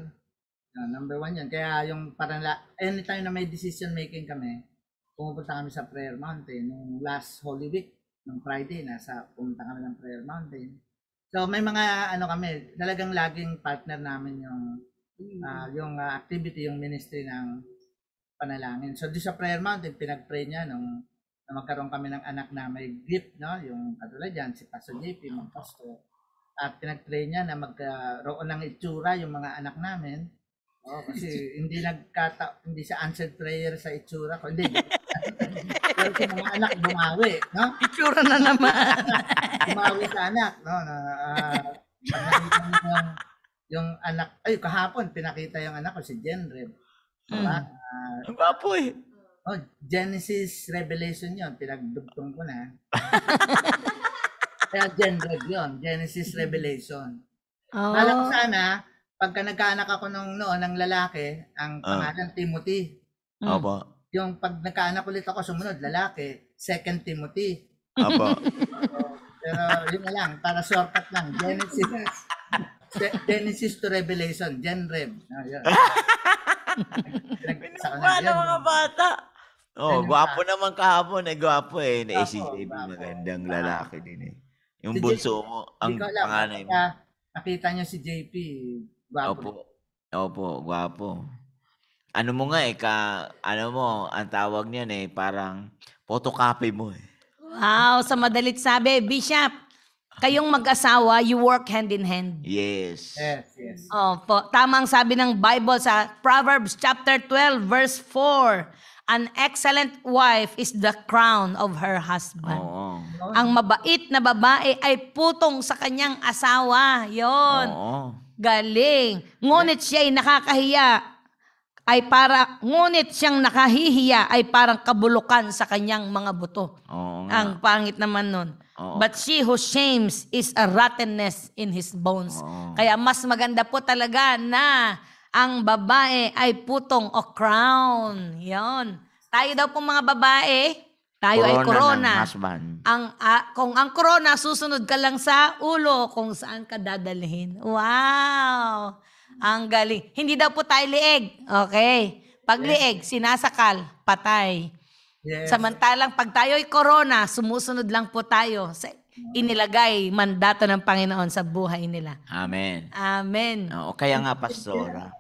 ah, number one yun kaya yung parang la- anytime na may decision making kami pumupunta kami sa prayer mountain nung last Holy Week nung Friday nasa pumunta kami ng prayer mountain. So may mga ano kami talagang laging partner namin yung ah, yung ah, activity yung ministry ng panalangin. So di sa prayer mountain pinag-pray niya nung na magkaroon kami ng anak na may gift no? Yung katulad yan si Pastor JP mga pastor. At pinag-pray niya na magkaroon ng itsura yung mga anak namin. Oh, kasi <laughs> hindi nagkata hindi siya answered prayer sa itsura ko. Hindi. Pero sa mga anak bumawi, no? Itsura na naman. Bumawi sa anak, no? Na, ah, nakita mo yung, yung anak, ay kahapon pinakita yung anak ko si Jenreb. Diba? Ah, Ang gwapo eh. oh, Genesis Revelation yon pinagdugtong ko na. <laughs> Kaya Jenreb yon Genesis Revelation. Oh. Alam ko sana, pagka nagkaanak ako nung noon ng lalaki, ang Ah. pangalan Timothy. Mm. Yung pag nagkaanak ulit ako sumunod, lalaki, second Timothy. Opo. <laughs> Pero yun na lang, para shortcut lang. Genesis. Ge- Genesis to Revelation, Genrev. Oh, yun. <laughs> Ano mga bata? Oh, Ganun gwapo naman kahapon eh. Gwapo eh. Na Gwapo, si JB gwapo. magandang lalaki din eh. Yung Si bunso mo, ang panganay mo. nakita, nakita niyo si JP, gwapo. Opo. Opo, gwapo. Ano mo nga eh, ka, ano mo, ang tawag niyan eh, parang photocopy mo eh. Wow, sa madalit sabi, Bishop, kayong mag-asawa, you work hand in hand. Yes. Yes, yes. Opo, tamang sabi ng Bible sa Proverbs chapter 12 verse 4. An excellent wife is the crown of her husband. Oo. Ang mabait na babae ay putong sa kanyang asawa. Yon. Oo. Galing. Ngunit siya ay nakakahiya ay para ngunit siyang nakahihiya ay parang kabulukan sa kanyang mga buto. Oo nga. Ang pangit naman nun. Oo. But she who shames is a rottenness in his bones. Oo. Kaya mas maganda po talaga na ang babae ay putong o crown. Yon. Tayo daw po mga babae, tayo ay ng corona. Ang ah, kung ang corona susunod ka lang sa ulo kung saan ka dadalhin. Wow! Ang galing. Hindi daw po tayo lieg. Okay. Pag lieg, sinasakal, patay. Yes. Samantalang pag tayo ay corona, sumusunod lang po tayo sa inilagay mandato ng Panginoon sa buhay nila. Amen. Amen. Oo, kaya nga, Pastora.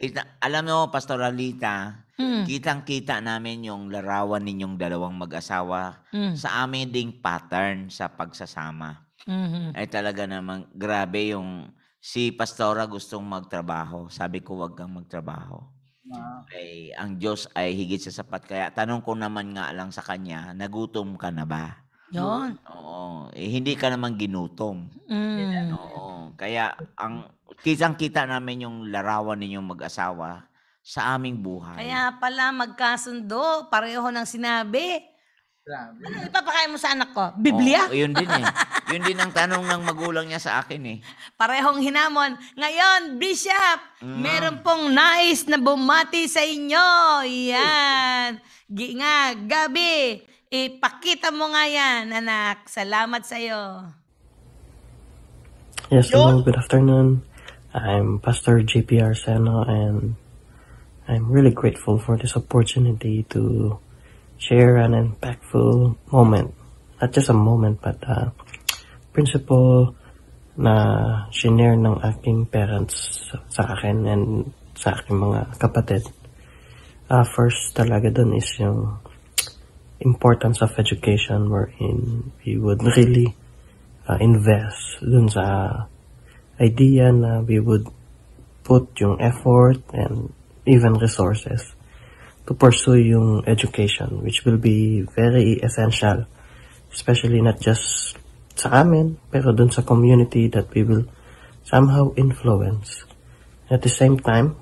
Kita, alam mo, Pastoralita, Mm. kitang-kita namin yung larawan ninyong dalawang mag-asawa Mm. sa amin ding pattern sa pagsasama. Mhm. Ay talaga namang grabe yung si Pastora gustong magtrabaho. Sabi ko, wag kang magtrabaho. Wow. Ay, ang Diyos ay higit sa sapat. Kaya tanong ko naman nga lang sa kanya, nagutom ka na ba? Yon. Oo. Eh, hindi ka naman ginutom. Mm. Oo. Kaya ang kitang-kita namin yung larawan ninyong mag-asawa sa aming buhay. Kaya pala magkasundo, pareho ng sinabi. Grabe. Ano ipapakain mo sa anak ko? Biblia? Oo, yun din eh. <laughs> yun din ang tanong ng magulang niya sa akin eh. Parehong hinamon. Ngayon, Bishop, Mm. meron pong nais na bumati sa inyo. Yan. Nga, Gabi, ipakita mo nga yan, anak. Salamat sa'yo. Yes, hello, good afternoon. I'm Pastor JP Arseno and I'm really grateful for this opportunity to share an impactful moment. Not just a moment, but uh, principle na shinare ng aking parents sa- akin and sa aking mga kapatid. Uh, first talaga dun is yung importance of education wherein we would really uh, invest dun sa idea na we would put yung effort and even resources to pursue yung education which will be very essential especially not just sa amin pero dun sa community that we will somehow influence at the same time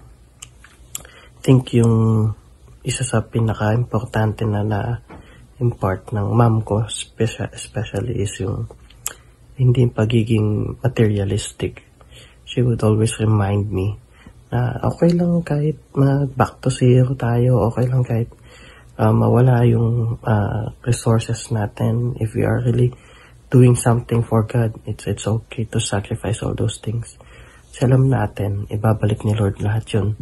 I think yung isa sa pinaka-importante na na impart ng mom ko special, especially is yung hindi pagiging materialistic. She would always remind me na okay lang kahit na back to zero tayo, okay lang kahit uh, mawala yung uh, resources natin if we are really doing something for God. It's it's okay to sacrifice all those things. Kasi alam natin, ibabalik ni Lord lahat yun.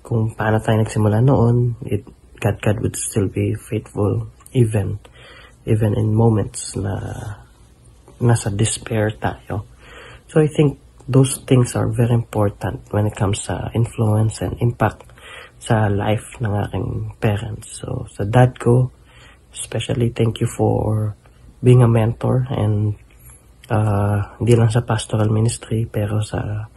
Kung paano tayo nagsimula noon, it, God, God would still be faithful even even in moments na nasa despair tayo. So I think those things are very important when it comes sa influence and impact sa life ng aking parents. So sa dad ko, especially thank you for being a mentor and uh, hindi lang sa pastoral ministry pero sa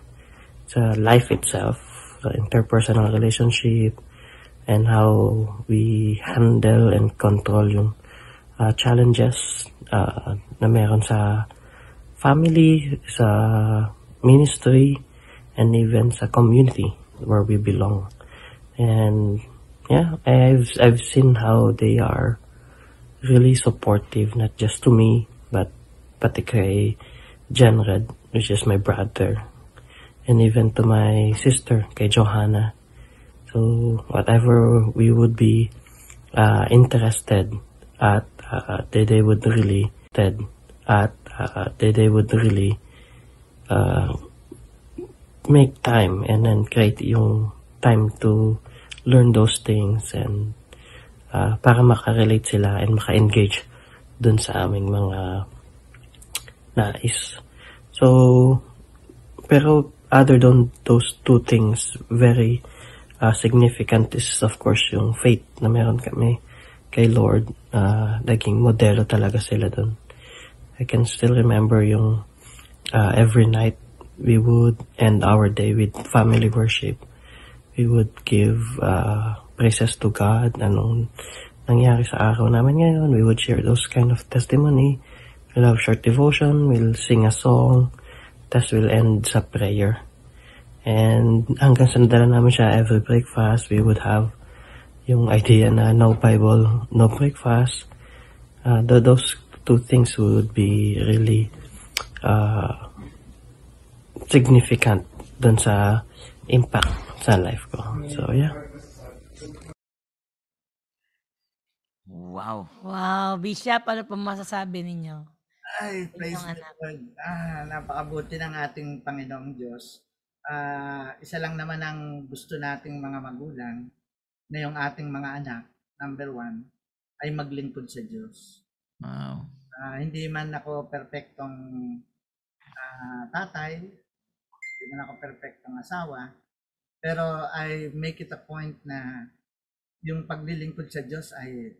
sa life itself, sa interpersonal relationship, and how we handle and control yung uh, challenges uh, na meron sa family, sa ministry, and even sa community where we belong. And yeah, I've I've seen how they are really supportive, not just to me, but pati kay Jenred, which is my brother, and even to my sister, kay Johanna. So whatever we would be uh, interested at, uh, they, they would really ted at uh, they, they would really uh, make time and then create yung time to learn those things and uh, para makarelate sila and maka-engage dun sa aming mga nais. So, pero other than those two things, very uh, significant is of course yung faith na meron kami kay Lord. Uh, naging modelo talaga sila dun. I can still remember yung uh, every night we would end our day with family worship. We would give uh, praises to God. Anong nangyari sa araw namin ngayon. We would share those kind of testimony. We'll have short devotion. We'll sing a song. Tapos we'll end sa prayer. And hanggang sa nadala namin siya every breakfast, we would have yung idea na no Bible, no breakfast. Uh, th- those two things would be really uh, significant dun sa impact sa life ko. So, yeah. Wow. Wow, Bishop, ano pa masasabi ninyo? Ay, praise the. Lord. Ah, napakabuti ng ating Panginoong Diyos. Ah, isa lang naman ang gusto nating mga magulang na yung ating mga anak, number one, ay maglingkod sa Diyos. Wow. Ah, hindi man ako perpektong ah, tatay, hindi man ako perpektong asawa, pero I make it a point na yung paglilingkod sa Diyos ay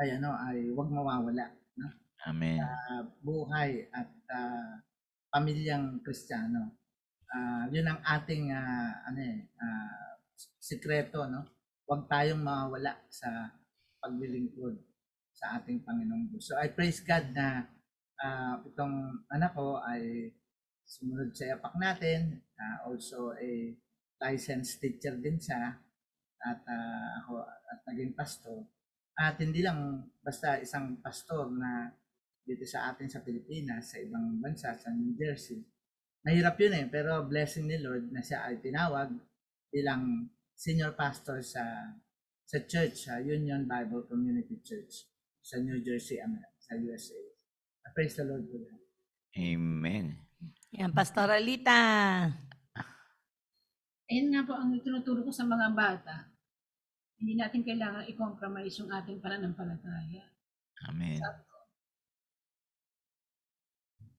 ay ano ay wag mawawala no? Amen. Ah, buhay at ah, pamilyang Kristiyano. Ah, yun ang ating ah, ano eh, ah, sikreto no. Huwag tayong mawawala sa paglilingkod sa ating Panginoong Diyos. So I praise God na ah, itong anak ko ay sumunod sa yapak natin. Ah, also a licensed teacher din siya at ah, ako at naging pastor. At hindi lang basta isang pastor na dito sa atin sa Pilipinas, sa ibang bansa, sa New Jersey. Mahirap yun eh, pero blessing ni Lord na siya ay tinawag bilang senior pastor sa sa church, sa Union Bible Community Church sa New Jersey, Amer- sa USA. I praise the Lord for that. Amen. Yan, Pastor Alita. Ayun nga po ang tinuturo ko sa mga bata. Hindi natin kailangan i-compromise yung ating pananampalataya. Amen.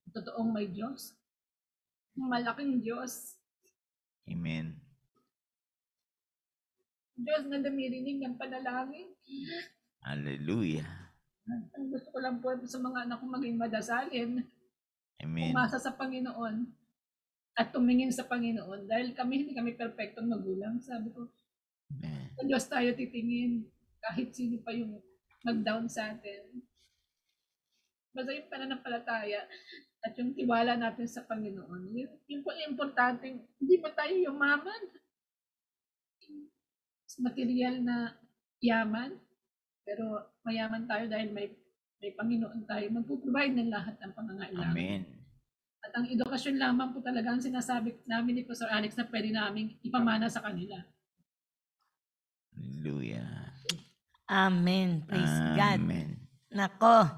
Totoong may Diyos. Malaking Diyos. Amen. Diyos na dumirinig ng panalangin. Hallelujah. Ang gusto ko lang po sa mga anak ko maging madasalin. Amen. Umasa sa Panginoon. At tumingin sa Panginoon. Dahil kami, hindi kami perfectong magulang. Sabi ko, Amen. Sa Diyos tayo titingin. Kahit sino pa yung mag-down sa atin. Basta yung pananampalataya at yung tiwala natin sa Panginoon. Yun, yun po yung importante. Hindi pa tayo yumaman. Sa material na yaman. Pero mayaman tayo dahil may may Panginoon tayo. Magpo-provide ng lahat ng pangangailangan. Amen. At ang edukasyon lamang po talaga ang sinasabi namin ni Pastor Alex na pwede namin ipamana sa kanila. Hallelujah. Amen. Praise God. Amen. Nako.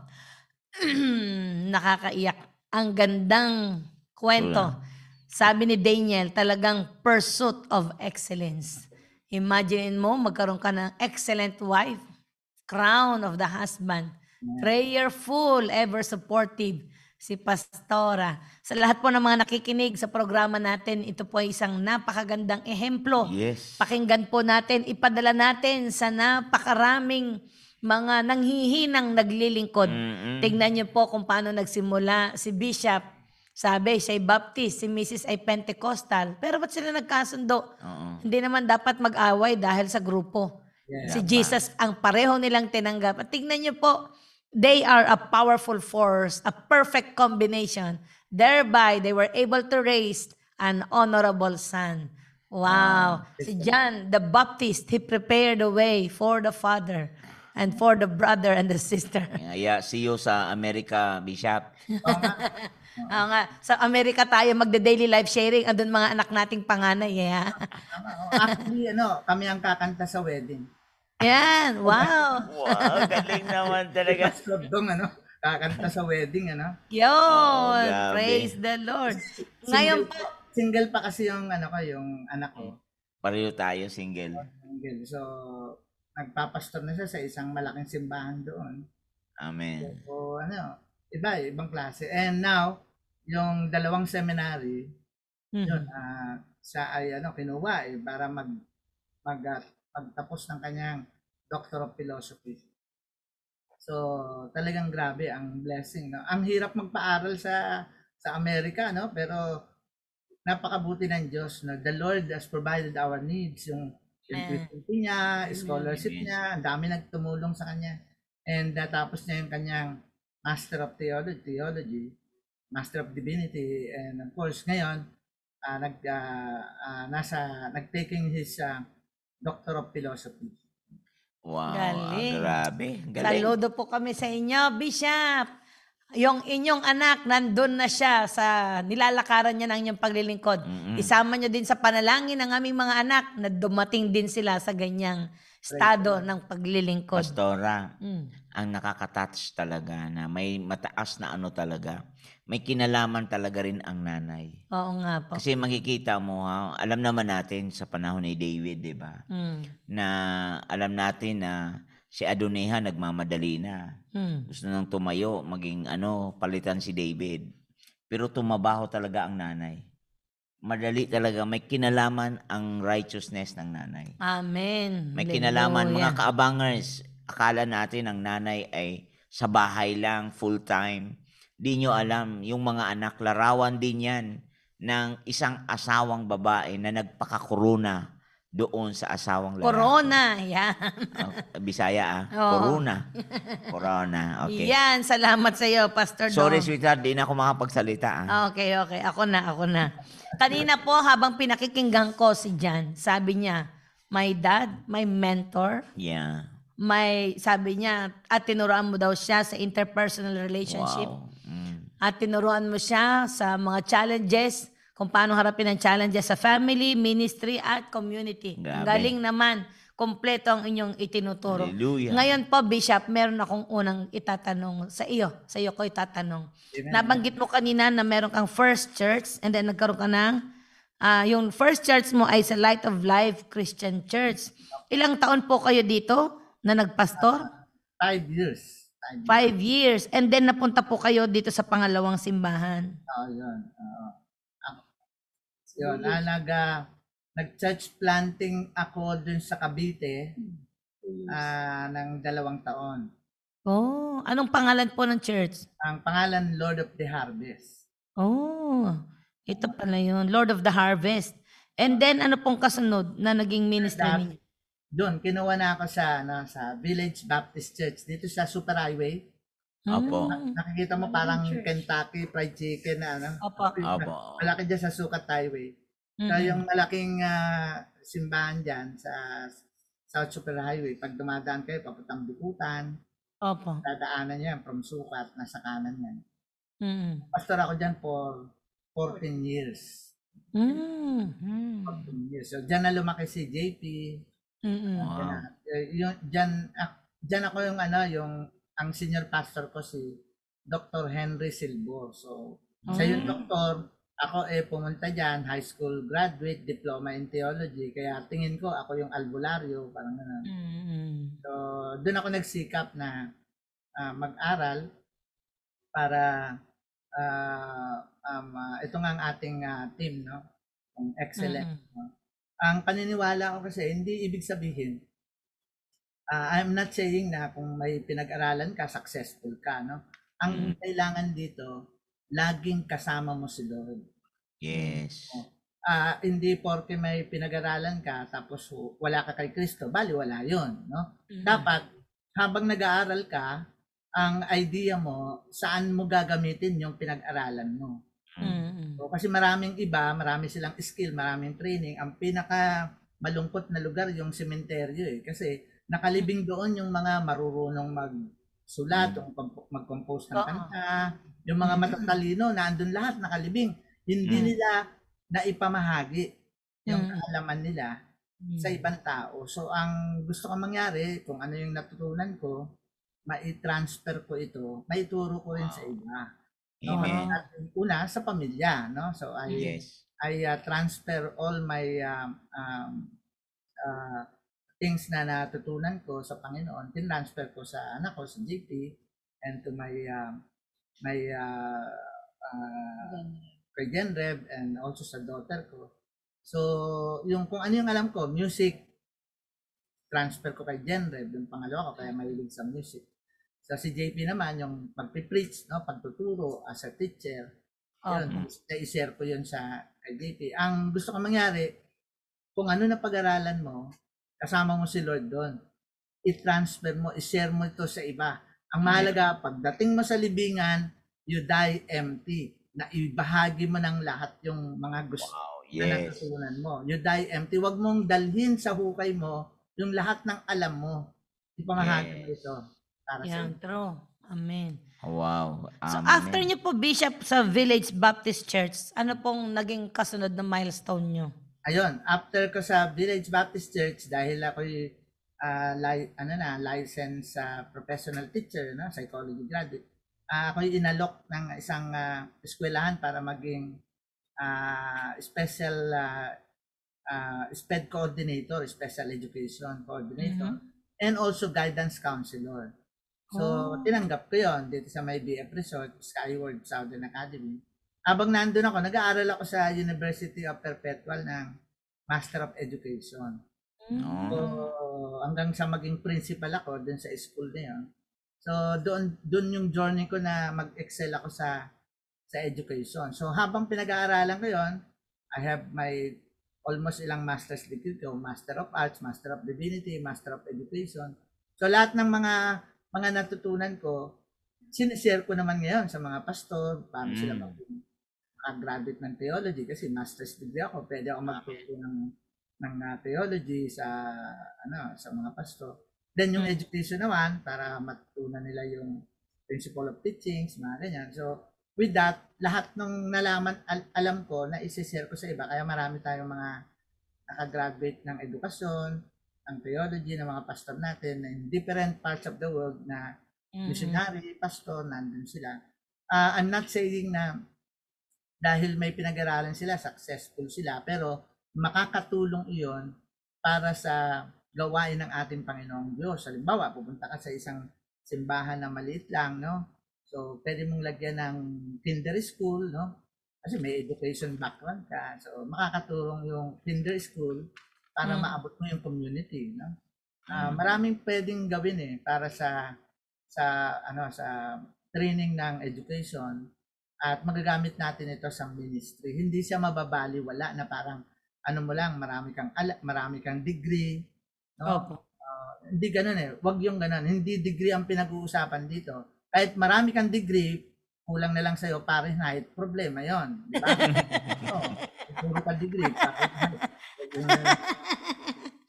<clears throat> Nakakaiyak. Ang gandang kwento. Sabi ni Daniel, talagang pursuit of excellence. Imagine mo, magkaroon ka ng excellent wife, crown of the husband, prayerful, ever supportive, si Pastora. Sa lahat po ng mga nakikinig sa programa natin, ito po ay isang napakagandang ehemplo Yes. Pakinggan po natin, ipadala natin sa napakaraming mga nanghihinang naglilingkod. Mm-mm. Tignan niyo po kung paano nagsimula si Bishop. Sabi, siya'y Baptist, si Mrs. ay Pentecostal. Pero ba't sila nagkasundo? Oo. Hindi naman dapat mag-away dahil sa grupo. Yeah. Si Jesus, ang pareho nilang tinanggap. At tignan niyo po, they are a powerful force, a perfect combination. Thereby, they were able to raise an honorable son. Wow. Si John the Baptist, he prepared the way for the father and for the brother and the sister. <laughs> Kaya see you sa Amerika, Bishop. <laughs> Oo nga, sa Amerika tayo magde-daily life sharing, andun mga anak nating panganay. Yeah. Oh. Actually, ano, kami ang kakanta sa wedding. Yan, wow. <laughs> Wow, galing naman talaga. Pastor Dong, ano, kakanta sa wedding, ano. Yun, Oh, praise the Lord. Ngayon Single, single pa kasi yung, ano ko, yung anak ko. Pareho tayo, single. Single. So, nagpapastor na siya sa isang malaking simbahan doon. Amen. So, ano, iba, ibang klase. And now, yung dalawang seminary, Mhm. yun, ah, siya ay, ano, kinuha, eh, para mag, mag, ah, pagtapos ng kanyang Doctor of Philosophy. So, talagang grabe ang blessing. No? Ang hirap magpaaral sa sa Amerika, no? Pero napakabuti ng Diyos. No? The Lord has provided our needs. Yung, fee niya, scholarship niya, ang dami nagtumulong sa kanya. And natapos niya yung kanyang Master of Theology, Theology Master of Divinity, and of course, ngayon, ah, nag, ah, ah, nasa, nag-taking his ah, Doctor of Philosophy. Wow, Galing. grabe. Galing. Saludo po kami sa inyo, Bishop. yung inyong anak, nandun na siya sa nilalakaran niya ng inyong paglilingkod. Mm-mm. Isama niyo din sa panalangin ng aming mga anak na dumating din sila sa ganyang estado ng paglilingkod. Pastora, Mm. ang nakaka-touch talaga na may mataas na ano talaga. May kinalaman talaga rin ang nanay. Oo nga po. Kasi makikita mo, ha, alam naman natin sa panahon ni David, di ba? Mm. Na alam natin na si Adoniha nagmamadali na. Mm. Gusto nang tumayo, maging ano, palitan si David. Pero tumabaho talaga ang nanay. Madali talaga, may kinalaman ang righteousness ng nanay. Amen. May kinalaman, mga Hallelujah. kaabangers, akala natin ang nanay ay sa bahay lang, full-time. Di nyo alam, yung mga anak, larawan din yan ng isang asawang babae na nagpakakorona doon sa asawang lalaki. Corona. Yan. Oh, Bisaya ah. <laughs> Oo. Corona. Corona. Okay. Yan. Salamat sa iyo, Pastor Dong. Sorry, sweetheart. Di na ako makapagsalita ah. Okay, okay. Ako na, ako na. Kanina po, habang pinakikinggan ko si Jan, sabi niya, my dad, my mentor, Yeah. may, sabi niya, at tinuruan mo daw siya sa interpersonal relationship. Wow. Mm. At tinuruan mo siya sa mga challenges, kung paano harapin ang challenges sa family, ministry, at community. Ang Grabe. galing naman. Kompleto ang inyong itinuturo. Hallelujah. Ngayon po, Bishop, meron akong unang itatanong sa iyo. Sa iyo ko itatanong. Nabanggit mo kanina na meron kang first church and then nagkaroon ka ng, ah, yung first church mo ay sa Light of Life Christian Church. Ilang taon po kayo dito na nagpastor? Five years. Five years. Five years. And then napunta po kayo dito sa pangalawang simbahan. Oo, yun. Oo. Ako- Yun, ah, nag, ah, nag-church planting ako dun sa Cavite ah, ng dalawang taon. Oh, anong pangalan po ng church? Ang pangalan, Lord of the Harvest. Oh, ito pala yun. Lord of the Harvest. And then ano pong kasunod na naging ministry ninyo? Doon, kinuha na ako sa, ano, sa Village Baptist Church, dito sa Super Highway. Opo. Mm. Nakikita mo parang Kentucky Fried Chicken na ano. Opo. Opo. Malaki dyan sa Sukat Highway. So, Mm. yung malaking ah, simbahan dyan sa South Super Highway, pag dumadaan kayo, papuntang Bikutan, Opo. dadaanan yan from Sukat, nasa kanan yan. Mm. Pastor ako dyan for 14 years. Mm. Mm. 14 years. So, dyan na lumaki si JP. Mm-mm. Wow. Dyan, dyan, ak- dyan ako yung ano, yung, ang senior pastor ko si Dr. Henry Silbo. So, sa yung Ah. doktor, ako eh pumunta dyan, high school graduate, diploma in theology. Kaya tingin ko, ako yung albularyo, parang gano'n. Mm. So, doon ako nagsikap na ah, mag-aral para ah, um, ah, ito nga ang ating ah, team, no? Ang excellent. no? Ang paniniwala ko kasi, hindi ibig sabihin, ah, I'm not saying na kung may pinag-aralan ka, successful ka, no? Ang kailangan dito, laging kasama mo si Lord. Yes. Ah, hindi porke may pinag-aralan ka tapos wala ka kay Kristo, bali wala 'yon, no? Dapat habang nag-aaral ka, ang idea mo saan mo gagamitin yung pinag-aralan mo. Mm. So, kasi maraming iba, marami silang skill, maraming training. Ang pinaka malungkot na lugar yung sementeryo eh kasi nakalibing doon yung mga marurunong magsulat, yung pag- mag-compose ng kanta, yung mga matatalino, naandun lahat nakalibing. Hindi Mm. nila naipamahagi yung Mm. kaalaman nila Mm. sa ibang tao. So, ang gusto ko mangyari, kung ano yung natutunan ko, mai-transfer ko ito, maituro ko rin sa iba. No? Amen. At una, sa pamilya. No? So, I, Yes. I uh, transfer all my um, um, uh, things na natutunan ko sa Panginoon, tinransfer ko sa anak ko, sa JP, and to my um, my uh, uh, kay Genrev and also sa daughter ko. So, yung kung ano yung alam ko, music, transfer ko kay Genrev, yung pangalawa ko, kaya mahilig sa music. So, si JP naman, yung pagpipreach, no, pagtuturo as a teacher, yun, na-share ko yun sa kay JP. Ang gusto ko mangyari, kung ano na pag-aralan mo, kasama mo si Lord doon. I-transfer mo, i-share mo ito sa iba. Ang mahalaga, pagdating mo sa libingan, you die empty. Na ibahagi mo ng lahat yung mga gusto Wow. na Yes. natutunan mo. You die empty. Huwag mong dalhin sa hukay mo yung lahat ng alam mo. Ipamahagi mo Yes. ito para sa Yan, true. Amen. Wow. So Amen. after niyo po, Bishop, sa Village Baptist Church, ano pong naging kasunod na milestone niyo? Ayun, after ko sa Village Baptist Church, dahil ako'y ah, li- ano na, licensed sa professional teacher, no, psychology graduate, ah, ako'y inalok ng isang ah, eskwelahan para maging ah, special ah, ah, SPED coordinator, special education coordinator, and also guidance counselor. So, Oh. tinanggap ko yon dito sa may BF Resort, Skyward Southern Academy. Habang nandun ako, nag-aaral ako sa University of Perpetual ng Master of Education. Oh. So, hanggang sa maging principal ako dun sa school na yun. So, doon, doon yung journey ko na mag-excel ako sa sa education. So, habang pinag-aaralan ko yon, I have my almost ilang master's degree ko, Master of Arts, Master of Divinity, Master of Education. So, lahat ng mga mga natutunan ko, sinishare ko naman ngayon sa mga pastor, paano sila Mm. Maging makagraduate ng theology kasi master's degree ako, pwede ako magturo ng ng uh, theology sa ano sa mga pastor. Then yung Mm. education naman para matutunan nila yung principle of teachings, mga ganyan. So with that, lahat ng nalaman al- alam ko na isi-share ko sa iba kaya marami tayong mga nakagraduate ng edukasyon, ng theology ng mga pastor natin na in different parts of the world na Mm-hmm. missionary, pastor, nandun sila. Ah, I'm not saying na dahil may pinag-aralan sila, successful sila, pero makakatulong iyon para sa gawain ng ating Panginoong Diyos. Halimbawa, pupunta ka sa isang simbahan na maliit lang, no? So, pwede mong lagyan ng kinder school, no? Kasi may education background ka. So, makakatulong yung kinder school para Mm. maabot mo yung community, no? Ah, maraming pwedeng gawin eh para sa sa ano sa training ng education at magagamit natin ito sa ministry. Hindi siya mababaliwala na parang ano mo lang, marami kang ala, marami kang degree, no? Opo. Hindi ganoon eh. Wag yung ganoon. Hindi degree ang pinag-uusapan dito. Kahit marami kang degree, kulang na lang sa'yo Fahrenheit, problema yon, di ba? <laughs> Oo. Puro ka degree, yung-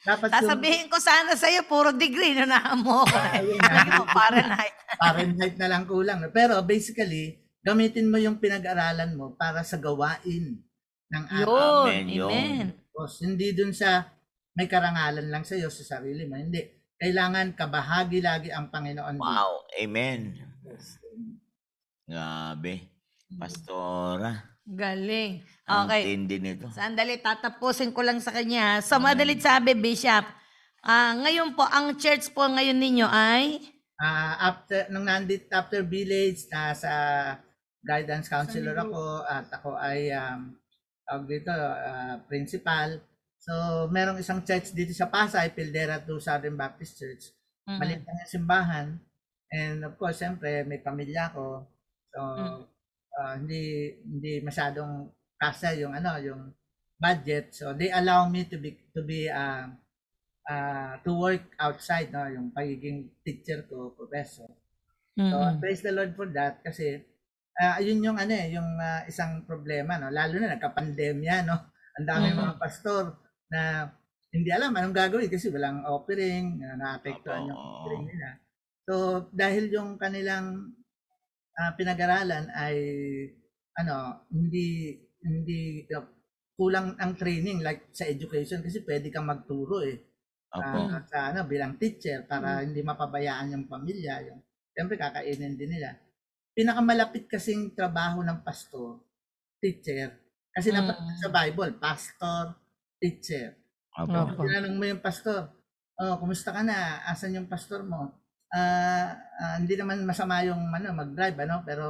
Dapat Sasabihin ko sana sa'yo, puro degree na mo. Ayun nga. Ano, <laughs> Fahrenheit. Fahrenheit na lang kulang. no? Pero basically, gamitin mo yung pinag-aralan mo para sa gawain ng araw. Amen. Amen. Tapos, Hindi dun sa may karangalan lang sa iyo sa sarili mo. Hindi. Kailangan kabahagi lagi ang Panginoon. dito. Wow. Amen. Grabe. Pastora. Galing. Ang Okay. tindi nito. Sandali, tatapusin ko lang sa kanya. So, madalit sabi, Bishop, ah ngayon po, ang church po ngayon ninyo ay? Ah, after nung nandit after village nasa guidance counselor ako at ako ay um tawag dito ah, principal. So merong isang church dito sa Pasay, Pildera to Southern Baptist Church. Mhm. Maliit lang yung simbahan. And of course, siyempre may pamilya ko. So Mm. ah, hindi hindi masyadong kasa yung ano, yung budget. So they allow me to be to be um uh, to work outside no yung pagiging teacher ko professor so Mhm. praise the Lord for that kasi uh, yun yung ano eh yung uh, isang problema no? Lalo na nagka-pandemya no? Ang dami Mhm. mga pastor na hindi alam anong gagawin kasi walang offering na naapektuhan yung offering nila. So dahil yung kanilang ah, pinag-aralan ay ano hindi hindi uh, kulang ang training like sa education kasi pwede kang magturo eh. Opo. Ah, sa ano bilang teacher para hindi mapabayaan yung pamilya yung siyempre kakainin din nila pinakamalapit kasing trabaho ng pastor teacher kasi Mm. dapat sa Bible pastor teacher Opo. Opo. tinanong mo yung pastor oh kumusta ka na asan yung pastor mo ah ah, hindi naman masama yung ano mag-drive ano pero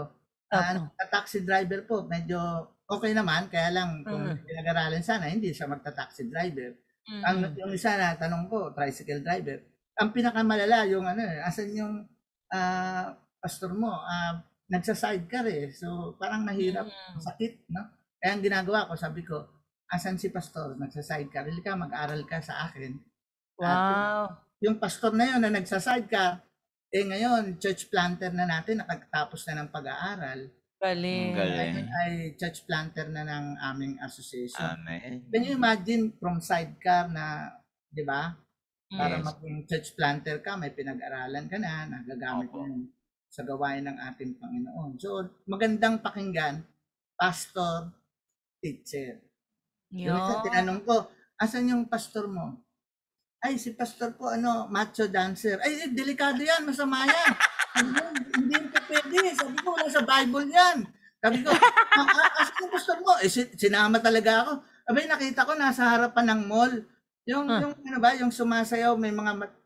ah, Opo. ang taxi driver po medyo okay naman kaya lang kung Mm. pinag-aralan sana hindi siya magta-taxi driver Mhm. ang yung isa na tanong ko, tricycle driver. Ang pinakamalala yung ano, eh, asan yung ah, pastor mo? Ah, nagsa-sidecar eh. So parang mahirap, Mhm. sakit, no? Kaya ang ginagawa ko, sabi ko, asan si pastor? Nagsa-sidecar. Hindi ka, mag-aral ka sa akin. Wow. Yung pastor na yun na nagsa-sidecar, eh ngayon, church planter na natin, nakatapos na ng pag-aaral. Galing. Galing. Ngayon ay church planter na ng aming association. Amen. Can you imagine from sidecar na, di ba? Para Yes. maging church planter ka, may pinag-aralan ka na, nagagamit mo yung sa gawain ng ating Panginoon. So, magandang pakinggan, pastor, teacher. Yung isa, Yun. tinanong ko, asan yung pastor mo? Ay, si pastor po, ano, macho dancer. Ay, eh, delikado yan, masama yan. Hindi, hindi ko pwede. Sabi ko, wala sa Bible yan. Sabi ko, "Ah, ah, asan yung pastor mo? Eh, si- sinama talaga ako. Abay, nakita ko, nasa harapan ng mall. Yung, Ah. yung, ano ba, yung sumasayaw, may mga, mat-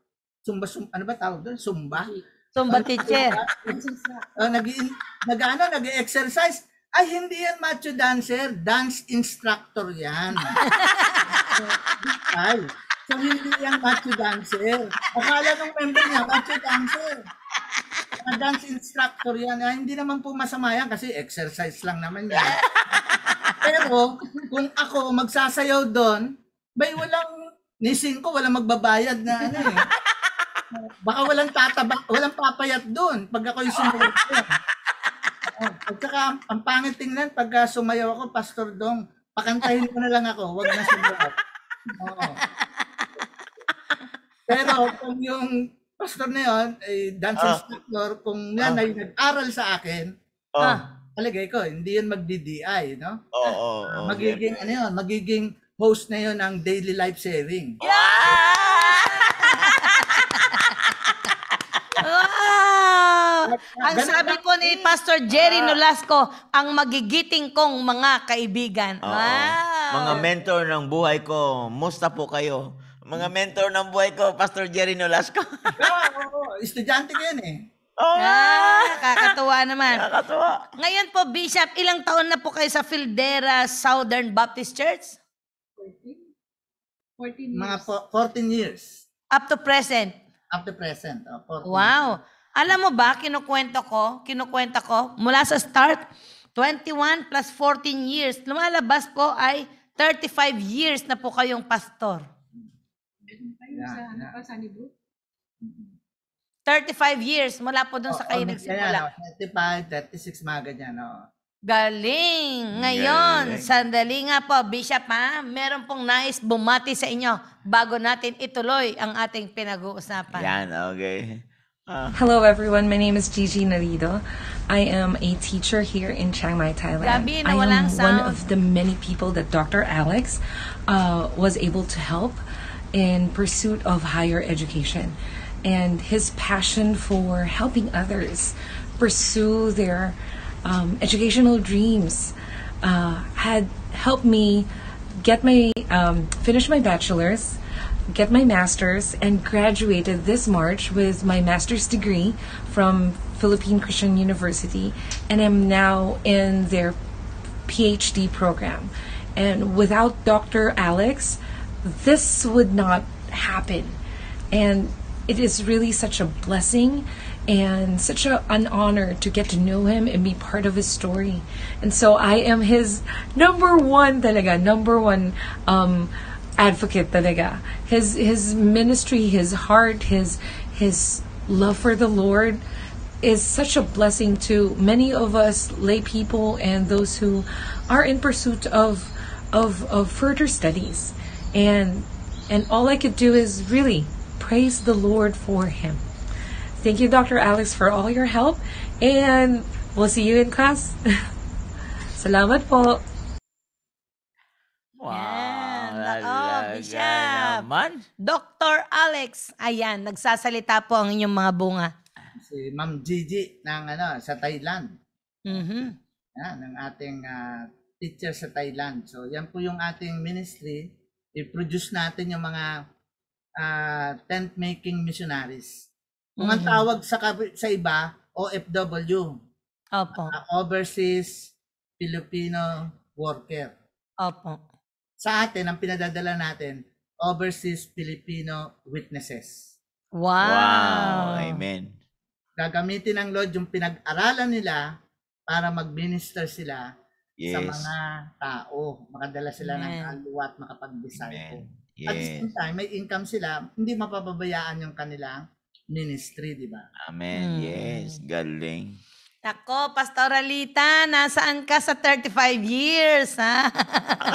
sumba, sum, ano ba tawag doon? Sumba? Zumba teacher. Oh, nag nag ano, nag-exercise. Ay, hindi yan macho dancer. Dance instructor yan. ay, so hindi yan macho dancer. Akala nung member niya, macho dancer. Ah, dance instructor yan. Ah, hindi naman po masama yan kasi exercise lang naman yan. Pero, kung ako magsasayaw doon, bay walang, nising ko, walang magbabayad na ano eh. Baka walang tataba, walang papayat doon pag ako'y sumayaw ko. Oh, at saka, ang, ang pangit tingnan pag ah, sumayaw ako, Pastor Dong, pakantahin ko na lang ako, wag na sumayaw. Oo. Pero kung yung pastor na yun, eh, dance Ah. instructor, kung yan ay nag-aral sa akin, Oh, Ah. palagay ko, hindi yun mag-DDI, no? oo, oo, oo. magiging, ano yun, magiging host na yun ng daily life sharing. Wow! Ang Ganun sabi po ni Pastor Jerry Nolasco, ang magigiting kong mga kaibigan. Oo. Wow! Mga mentor ng buhay ko, musta po kayo? Mga mentor ng buhay ko, Pastor Jerry Nolasco. <laughs> Ah, oo, estudyante ko yun eh. oh, Ah, kakatuwa naman. nakakatuwa. Ngayon po, Bishop, ilang taon na po kayo sa Fildera Southern Baptist Church? 14 Mga years. po- 14 years Up to present. up to present. Oh, 14 Wow. Alam mo ba, kinukwento ko, kinukwenta ko, mula sa start, 21 plus 14 years, lumalabas po ay 35 years na po kayong pastor. Meron tayo Yeah, sa, ano yeah. pa, Sunnybrook? 35 years mula po doon sa kayo Oh, oh, nagsimula. Yan, 35, 36, mga ganyan. Oh. Galing! Ngayon, Galing. sandali nga po, Bishop ha, meron pong nais bumati sa inyo bago natin ituloy ang ating pinag-uusapan. Yan, okay. Ah, Hello, everyone. My name is Gigi Narido. I am a teacher here in Chiang Mai, Thailand. Grabe, I nawalang am one of the many people that Dr. Alex uh, was able to help in pursuit of higher education. And his passion for helping others pursue their um, educational dreams uh, had helped me get my um, finish my bachelor's get my master's and graduated this March with my master's degree from Philippine Christian University and am now in their PhD program. And without Dr. Alex, this would not happen. And it is really such a blessing and such a, an honor to get to know him and be part of his story. And so I am his number one talaga, number one um, advocate talaga. His his ministry, his heart, his his love for the Lord is such a blessing to many of us lay people and those who are in pursuit of of of further studies. And and all I could do is really praise the Lord for him. Thank you, Dr. Alex, for all your help. And we'll see you in class. <laughs> Salamat po. wow, Bishop. naman. Dr. Alex, ayan, nagsasalita po ang inyong mga bunga. Si Ma'am Gigi ng ano, sa Thailand. Mhm. Yan, ng ating ah, teacher sa Thailand. So, yan po yung ating ministry. I-produce natin yung mga ah, tent-making missionaries. Kung ang Mhm. tawag sa, sa iba, OFW. Opo. ah, Overseas Filipino Worker. Opo. Sa atin, ang pinadadala natin, Overseas Filipino Witnesses. Wow. Wow, amen. Gagamitin ng Lord yung pinag-aralan nila para mag-minister sila Yes. sa mga tao. Makadala sila ng Amen. kaluluwa at makapag-disciple. Amen. At the same Yes. time, may income sila, hindi mapapabayaan yung kanilang ministry, di ba? Amen. Mm. Yes. Galing. Ako, Pastoralita, nasaan ka sa 35 years, ha?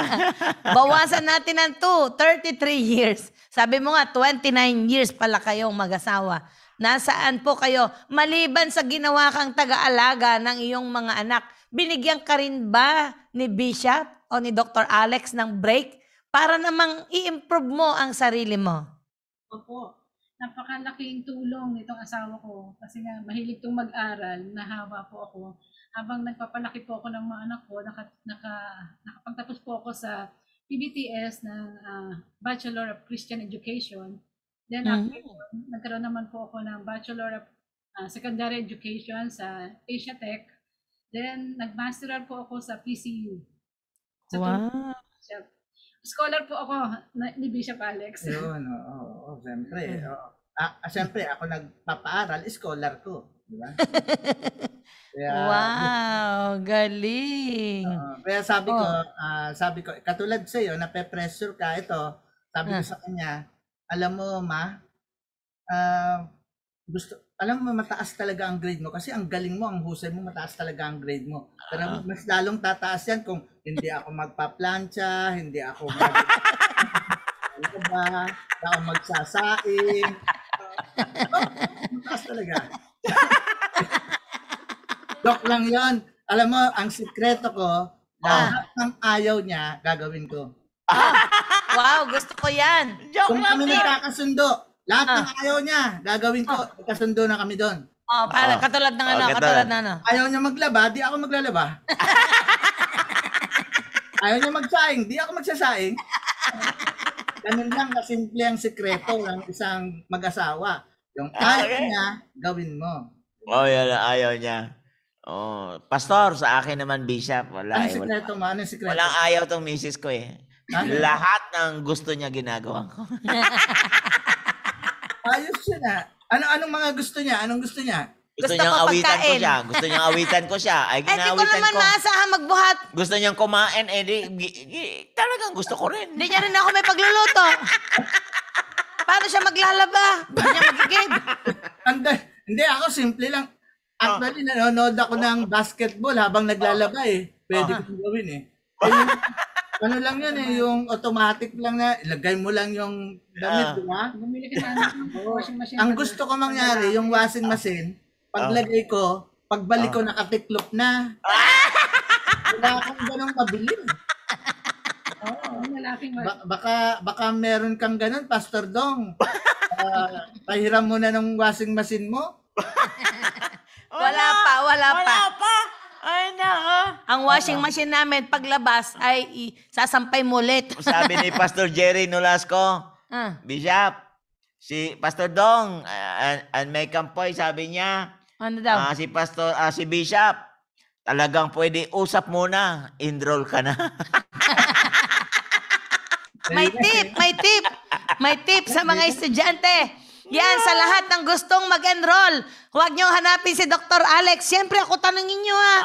<laughs> Bawasan natin ng 2, 33 years. Sabi mo nga, 29 years pala kayong mag-asawa. nasaan po kayo? Maliban sa ginawa kang taga-alaga ng iyong mga anak, binigyan ka rin ba ni Bishop o ni Dr. Alex ng break para namang i-improve mo ang sarili mo? Opo. Napakalaking tulong nitong asawa ko kasi nga mahilig tong mag-aral, nahawa po ako. Habang nagpapalaki po ako ng mga anak ko, naka, naka, nakapagtapos po ako sa PBTS ng ah, Bachelor of Christian Education. Then after yun, nagkaroon naman po ako ng Bachelor of ah, Secondary Education sa Asia Tech. Then nag-masteral po ako sa PCU. Sa Wow. Scholar po ako na, ni Bishop Alex. Yun, oo, oo, siyempre. oo. Ah, ah, siyempre, ako nagpapaaral, scholar ko. Di ba? <laughs> Kaya, Wow, galing. oo, kaya sabi ko, Oh. ah, sabi ko, katulad sa iyo, nape-pressure ka, ito, sabi ko Ah. sa kanya, alam mo, ma, ah, gusto, alam mo, mataas talaga ang grade mo kasi ang galing mo, ang husay mo, mataas talaga ang grade mo. Pero Ah. mas lalong tataas yan kung hindi ako magpa-plancha, hindi ako mag... <laughs> ba? Ako magsasaing. Oh, mataas talaga. Joke lang yon. Alam mo, ang sikreto ko, lahat ng ayaw niya, gagawin ko. Wow, gusto ko yan. Kung kami nagkakasundo, lahat ng ayaw niya, gagawin ko. Nagkasundo na kami doon. Oh, para Oo. katulad ng Oh, ano, katulad. katulad ng ano. Ayaw niya maglaba, di ako maglalaba. <laughs> ayaw niya magsaing, di ako magsasaing. <laughs> Ganun lang kasimple ang sikreto ng isang mag-asawa. Yung ayaw Okay. niya, gawin mo. Oh, ang ayaw niya. Oh, pastor, sa akin naman bishop, wala Ano eh. Wala, sikreto mo? Ano sikreto? walang ayaw tong misis ko eh. Ano? Lahat ng gusto niya ginagawa ko. <laughs> Ayos siya na. Ano anong mga gusto niya? Anong gusto niya? Gusto, Gusto niyang ko awitan ko siya. Gusto niyang awitan ko siya. Ay, <laughs> Eh, di ko ginawitan naman ko. maasahan magbuhat. Gusto niyang kumain. Eh, di, gi- gi- talagang gusto ko rin. Hindi niya rin ako may pagluluto. Paano siya maglalaba? Paano niya magigib? <laughs> Hindi, hindi ako simple lang. Actually, nanonood ako ng basketball habang naglalaba eh. Pwede Ah. kong gawin eh. Eh, yung, <laughs> ano lang yan eh, yung automatic lang na ilagay mo lang yung damit, di ba? Bumili ka sana ng washing machine. Ang gusto ko mangyari, yung washing machine, paglagay ko, pagbalik ko nakatiklop na. <laughs> Wala akong ganong mabili. Ang lalaking Ba- baka baka meron kang ganun, Pastor Dong. Ah, pahiram mo na ng washing machine mo. <laughs> Wala pa, wala pa. Wala pa. Ay, nako. Ang washing machine namin paglabas ay i- sasampay mo ulit. Sabi ni Pastor Jerry Nolasco, Ah, Bishop, si Pastor Dong, uh, and, and May Campoy, sabi niya, ano daw? ah, si Pastor, ah, si Bishop, talagang pwede usap muna, enroll ka na. <laughs> May tip, may tip. May tip sa mga estudyante. Yan sa lahat ng gustong mag-enroll. Huwag niyo hanapin si Dr. Alex. Siyempre ako tanungin niyo ha.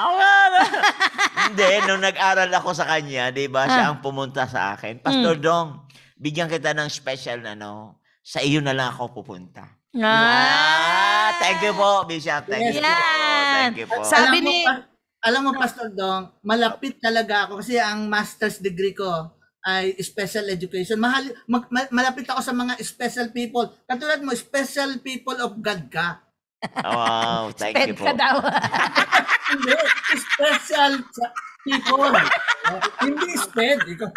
<laughs> Hindi, nung nag-aral ako sa kanya, di ba, siya ang pumunta sa akin. Pastor Dong, bigyan kita ng special na no, sa iyo na lang ako pupunta. Ah, thank you po, Bishop. Thank you po. Yan. Thank you po. Sa- Sabi alam mo, ni- pa- alam mo, Pastor Dong, malapit talaga ako kasi ang master's degree ko ay special education. Mahal, mag, ma- malapit ako sa mga special people. Katulad mo, special people of God ka. wow, thank you Pet po. ka daw. <laughs> Hindi, special Oh, hindi sped. Ikaw,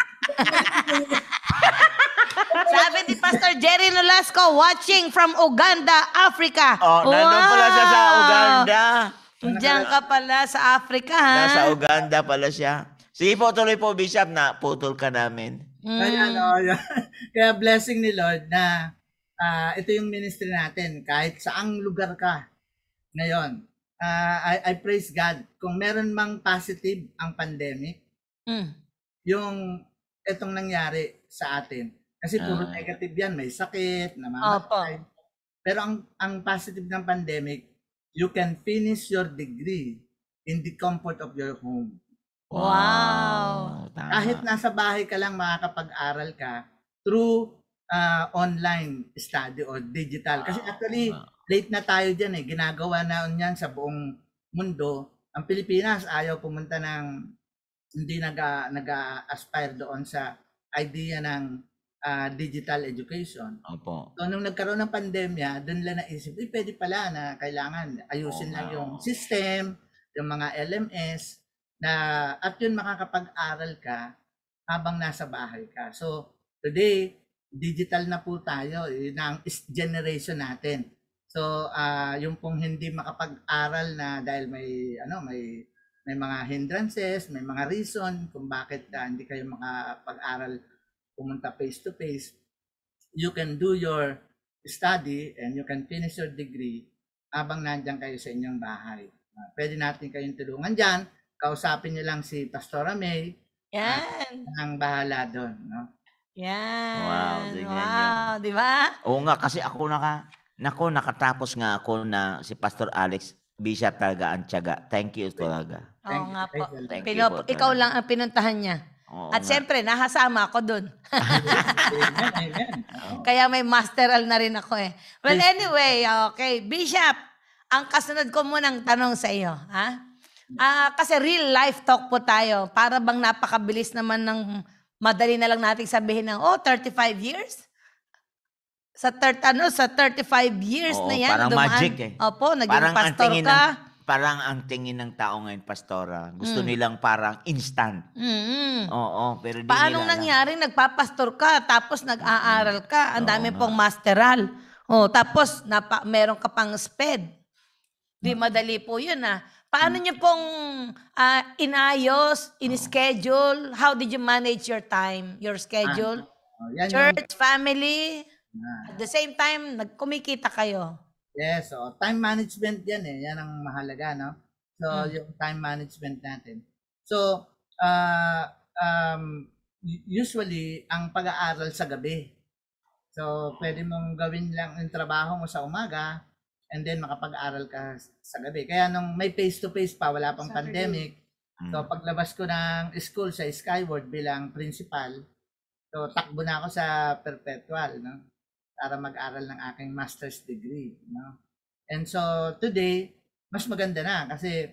Sabi ni Pastor Jerry Nolasco, watching from Uganda, Africa. Oh, nandun pala siya sa Wow. Uganda. Diyan ka pala sa Africa, ha? Nasa Uganda pala siya. Sige po, tuloy po, Bishop, na putol ka namin. Mm. Kaya, ano, yan. <laughs> Kaya blessing ni Lord na ah, ito yung ministry natin kahit saang lugar ka ngayon. Ah, I, I praise God. Kung meron mang positive ang pandemic, Mm. yung itong nangyari sa atin. Kasi puro Ah. negative yan. May sakit, namamatay. Pero ang, ang positive ng pandemic, you can finish your degree in the comfort of your home. Wow. Tama. Kahit nasa bahay ka lang makakapag-aral ka through ah, online study or digital. Kasi actually, late na tayo dyan eh. Ginagawa na yan sa buong mundo. Ang Pilipinas ayaw pumunta ng hindi nag nag-aspire doon sa idea ng ah, digital education. Opo. So, nung nagkaroon ng pandemya, doon lang naisip, eh, pwede pala na kailangan ayusin Oo lang yung system, yung mga LMS, na at yun makakapag-aral ka habang nasa bahay ka. So, today, digital na po tayo. Yun ang generation natin. So, ah yung pong hindi makapag-aral na dahil may, ano, may, may mga hindrances, may mga reason kung bakit ah, hindi kayo makapag-aral pumunta face to face, you can do your study and you can finish your degree habang nandyan kayo sa inyong bahay. Ah, pwede natin kayong tulungan dyan. Kausapin niyo lang si Pastora May Yan. ang bahala doon. No? Yan. Wow, Wow, di ba? Oo nga, kasi ako naka, nako, nakatapos nga ako na si Pastor Alex, Bishop talaga ang tiyaga. Thank you talaga. Oo nga po. Thank you Pinop- po ikaw lang ang pinuntahan niya. Oo At nga. siyempre, nahasama ako dun. <laughs> Amen, amen. Kaya may masteral na rin ako eh. Well, anyway, okay. Bishop, ang kasunod ko munang tanong sa iyo, ha? Ah, kasi real life talk po tayo. Para bang napakabilis naman ng madali na lang nating sabihin ng, oh, 35 years? Sa third, ano, sa 35 years Oo, na yan. parang dumaan. magic eh. Opo, naging Parang ang pastor ka. ng, parang ang tingin ng tao ngayon, Pastora, gusto Mm. nilang parang instant. Mm. Oo, pero di Paano nila nangyari? Nagpapastor ka, tapos nag-aaral ka. Ang Oo dami nga. pong masteral. Oh, tapos napa, meron ka pang sped. Di Hmm. madali po yun ah. Paano niyo pong ah, inayos, in-schedule? How did you manage your time, your schedule? Oh, yan yung, Church, family, Ah, at the same time, nagkumikita kayo. yes, so time management yan eh. Yan ang mahalaga, no? So, Mm. yung time management natin. So, ah um, usually, ang pag-aaral sa gabi. So, pwede mong gawin lang yung trabaho mo sa umaga and then makapag-aral ka sa gabi. Kaya nung may face-to-face pa, wala pang Saturday. pandemic. So paglabas ko ng school sa Skyward bilang principal, so takbo na ako sa perpetual, no? Para mag-aral ng aking master's degree, no? And so today, mas maganda na kasi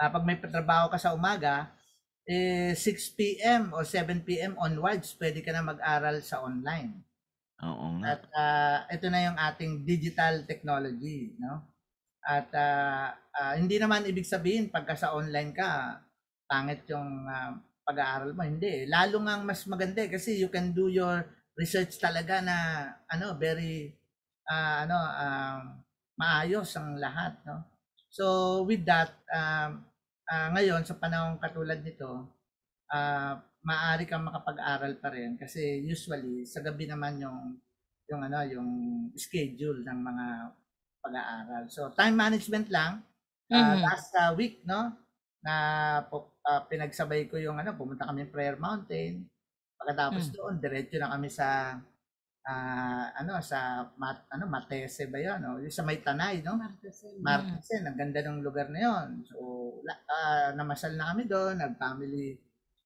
ah, pag may trabaho ka sa umaga, eh 6 p.m. o 7 p.m. onwards, pwede ka na mag-aral sa online. Oo nga. At ah, ito na yung ating digital technology, no? At ah, ah, hindi naman ibig sabihin pagka sa online ka, pangit yung ah, pag-aaral mo. Hindi. Lalo nga mas maganda eh, kasi you can do your research talaga na ano, very ah, ano, um, maayos ang lahat, no? So with that, um, ah, ngayon sa panahon katulad nito, ah maaari kang makapag-aral pa rin kasi usually sa gabi naman yung yung ano yung schedule ng mga pag-aaral. So time management lang. Mhm. last ah, week no na ah, pinagsabay ko yung ano pumunta kami Prayer Mountain. Pagkatapos Mm. doon diretso na kami sa ah, ano sa Mat, ano Matese ba 'yon no? Sa May Tanay no? Martesen. Martesen, ang ganda ng lugar na yon. So, la- ah, namasal na kami doon, nag-family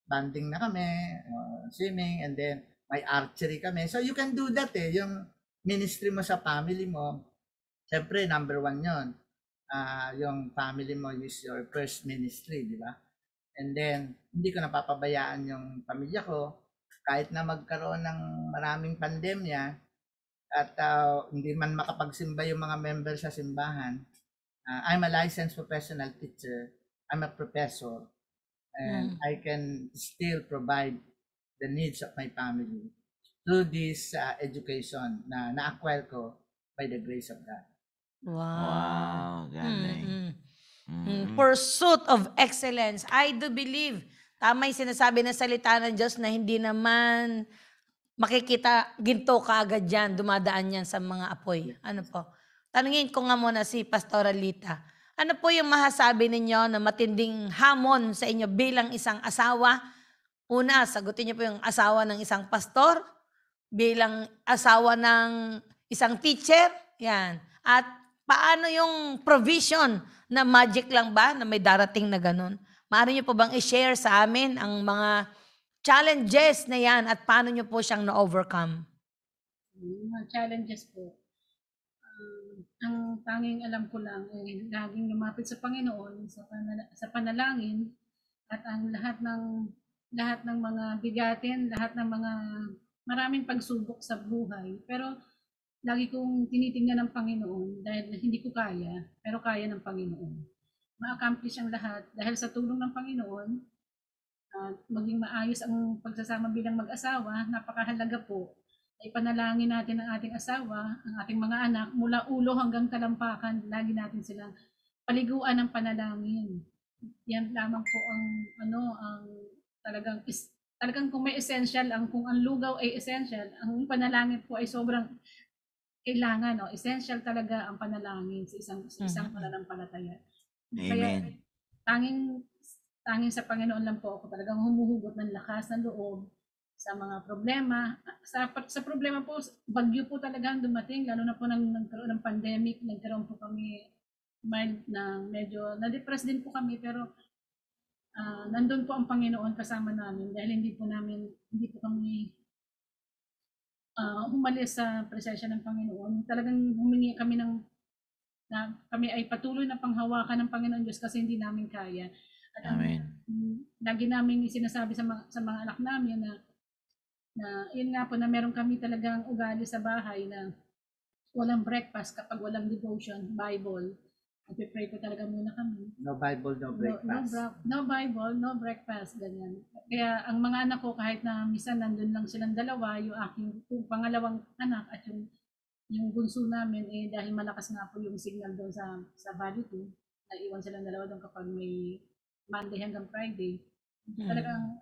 bonding na kami, uh, swimming, and then may archery kami. So, you can do that eh, yung ministry mo sa family mo. Siyempre, number one yon. Ah, yung family mo is your first ministry, di ba? And then, hindi ko napapabayaan yung pamilya ko. Kahit na magkaroon ng maraming pandemya, at ah, hindi man makapagsimba yung mga member sa simbahan, uh, I'm a licensed professional teacher. I'm a professor. And I can still provide the needs of my family through this uh, education na na-acquire ko by the grace of God. Wow. Wow, galing. Mm-mm. Mm. Mm, Pursuit of excellence. I do believe, tama yung sinasabi ng salita ng Diyos na hindi naman makikita ginto ka agad yan, dumadaan yan sa mga apoy. Ano po? Tanungin ko nga muna si Pastora Lita. Ano po yung mahasabi ninyo na matinding hamon sa inyo bilang isang asawa? Una, sagutin niyo po yung asawa ng isang pastor, bilang asawa ng isang teacher, yan. At paano yung provision na magic lang ba na may darating na ganun? Maaari niyo po bang i-share sa amin ang mga challenges na yan at paano niyo po siyang na-overcome? Mga challenges po. Um, ang tanging alam ko lang ay laging lumapit sa Panginoon sa, panala- sa panalangin at ang lahat ng lahat ng mga bigatin, lahat ng mga maraming pagsubok sa buhay. Pero lagi kong tinitingnan ng Panginoon dahil hindi ko kaya, pero kaya ng Panginoon. Ma-accomplish ang lahat dahil sa tulong ng Panginoon, at maging maayos ang pagsasama bilang mag-asawa, napakahalaga po na ipanalangin natin ang ating asawa, ang ating mga anak, mula ulo hanggang talampakan, lagi natin silang paliguan ng panalangin. Yan lamang po ang ano ang talagang is, talagang kung may essential ang kung ang lugaw ay essential, ang panalangin po ay sobrang kailangan, no? Essential talaga ang panalangin sa isang sa isang Mhm. pananampalataya. Amen. Kaya tanging tanging sa Panginoon lang po ako talagang humuhugot ng lakas ng loob sa mga problema. Sa sa problema po, bagyo po talaga ang dumating, lalo na po nang nagkaroon ng pandemic, nagkaroon po kami mild na medyo na-depress din po kami pero ah, nandun po ang Panginoon kasama namin dahil hindi po namin hindi po kami ah, humalis sa presensya ng Panginoon. Talagang humingi kami ng na kami ay patuloy na panghawakan ng Panginoon Diyos kasi hindi namin kaya. At ang- Amen. mm, lagi namin sinasabi sa mga, sa mga anak namin na na yun nga po na meron kami talagang ugali sa bahay na walang breakfast kapag walang devotion, Bible. Nagpe-pray po talaga muna kami. No Bible, no No, no, breakfast. bra- no Bible, no breakfast, ganyan. Kaya ang mga anak ko, kahit na minsan nandun lang silang dalawa, yung aking yung pangalawang anak at yung yung bunso namin, eh, dahil malakas nga po yung signal doon sa, sa Valley 2, naiwan silang dalawa doon kapag may Monday hanggang Friday. Talagang,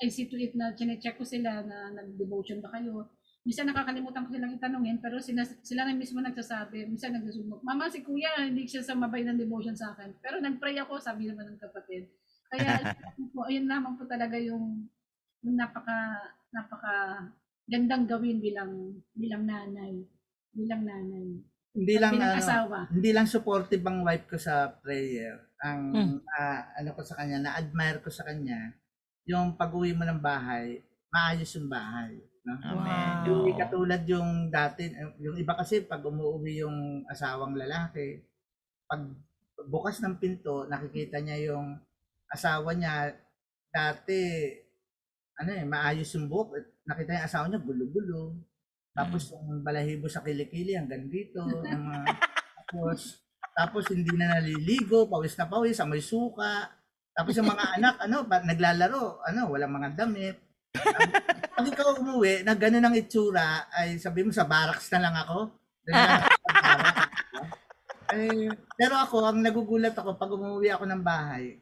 I see to it na chinecheck ko sila na nag-devotion ba kayo. Minsan nakakalimutan ko silang itanongin, pero sila, sila na mismo nagsasabi, minsan nagsusunog, Mama, si Kuya, hindi siya sumabay ng devotion sa akin. Pero nag-pray ako, sabi naman ng kapatid. Kaya, <laughs> po, ayun lamang po talaga yung, yung napaka, napaka gandang gawin bilang bilang nanay bilang nanay Hindi at lang bilang ano, asawa hindi lang supportive ang wife ko sa prayer. Ang Hmm. ah, ano ko sa kanya, na-admire ko sa kanya, yung pag-uwi mo ng bahay, maayos yung bahay. No? Amen. Wow. Oo. katulad yung dati, yung iba kasi pag umuwi yung asawang lalaki, pag bukas ng pinto, nakikita niya yung asawa niya, dati, ano eh, maayos yung buhok. Nakita niya yung asawa niya, gulo-gulo. Tapos yung balahibo sa kilikili hanggang dito. <laughs> yung mga- tapos, tapos hindi na naliligo, pawis na pawis, amoy suka. Tapos yung mga <laughs> anak, ano, ba, naglalaro, ano, walang mga damit. Pag ikaw umuwi, na gano'n ang itsura, ay sabi mo sa barracks na lang ako. Ganun ba? <laughs> Eh, pero ako, ang nagugulat ako pag umuwi ako ng bahay,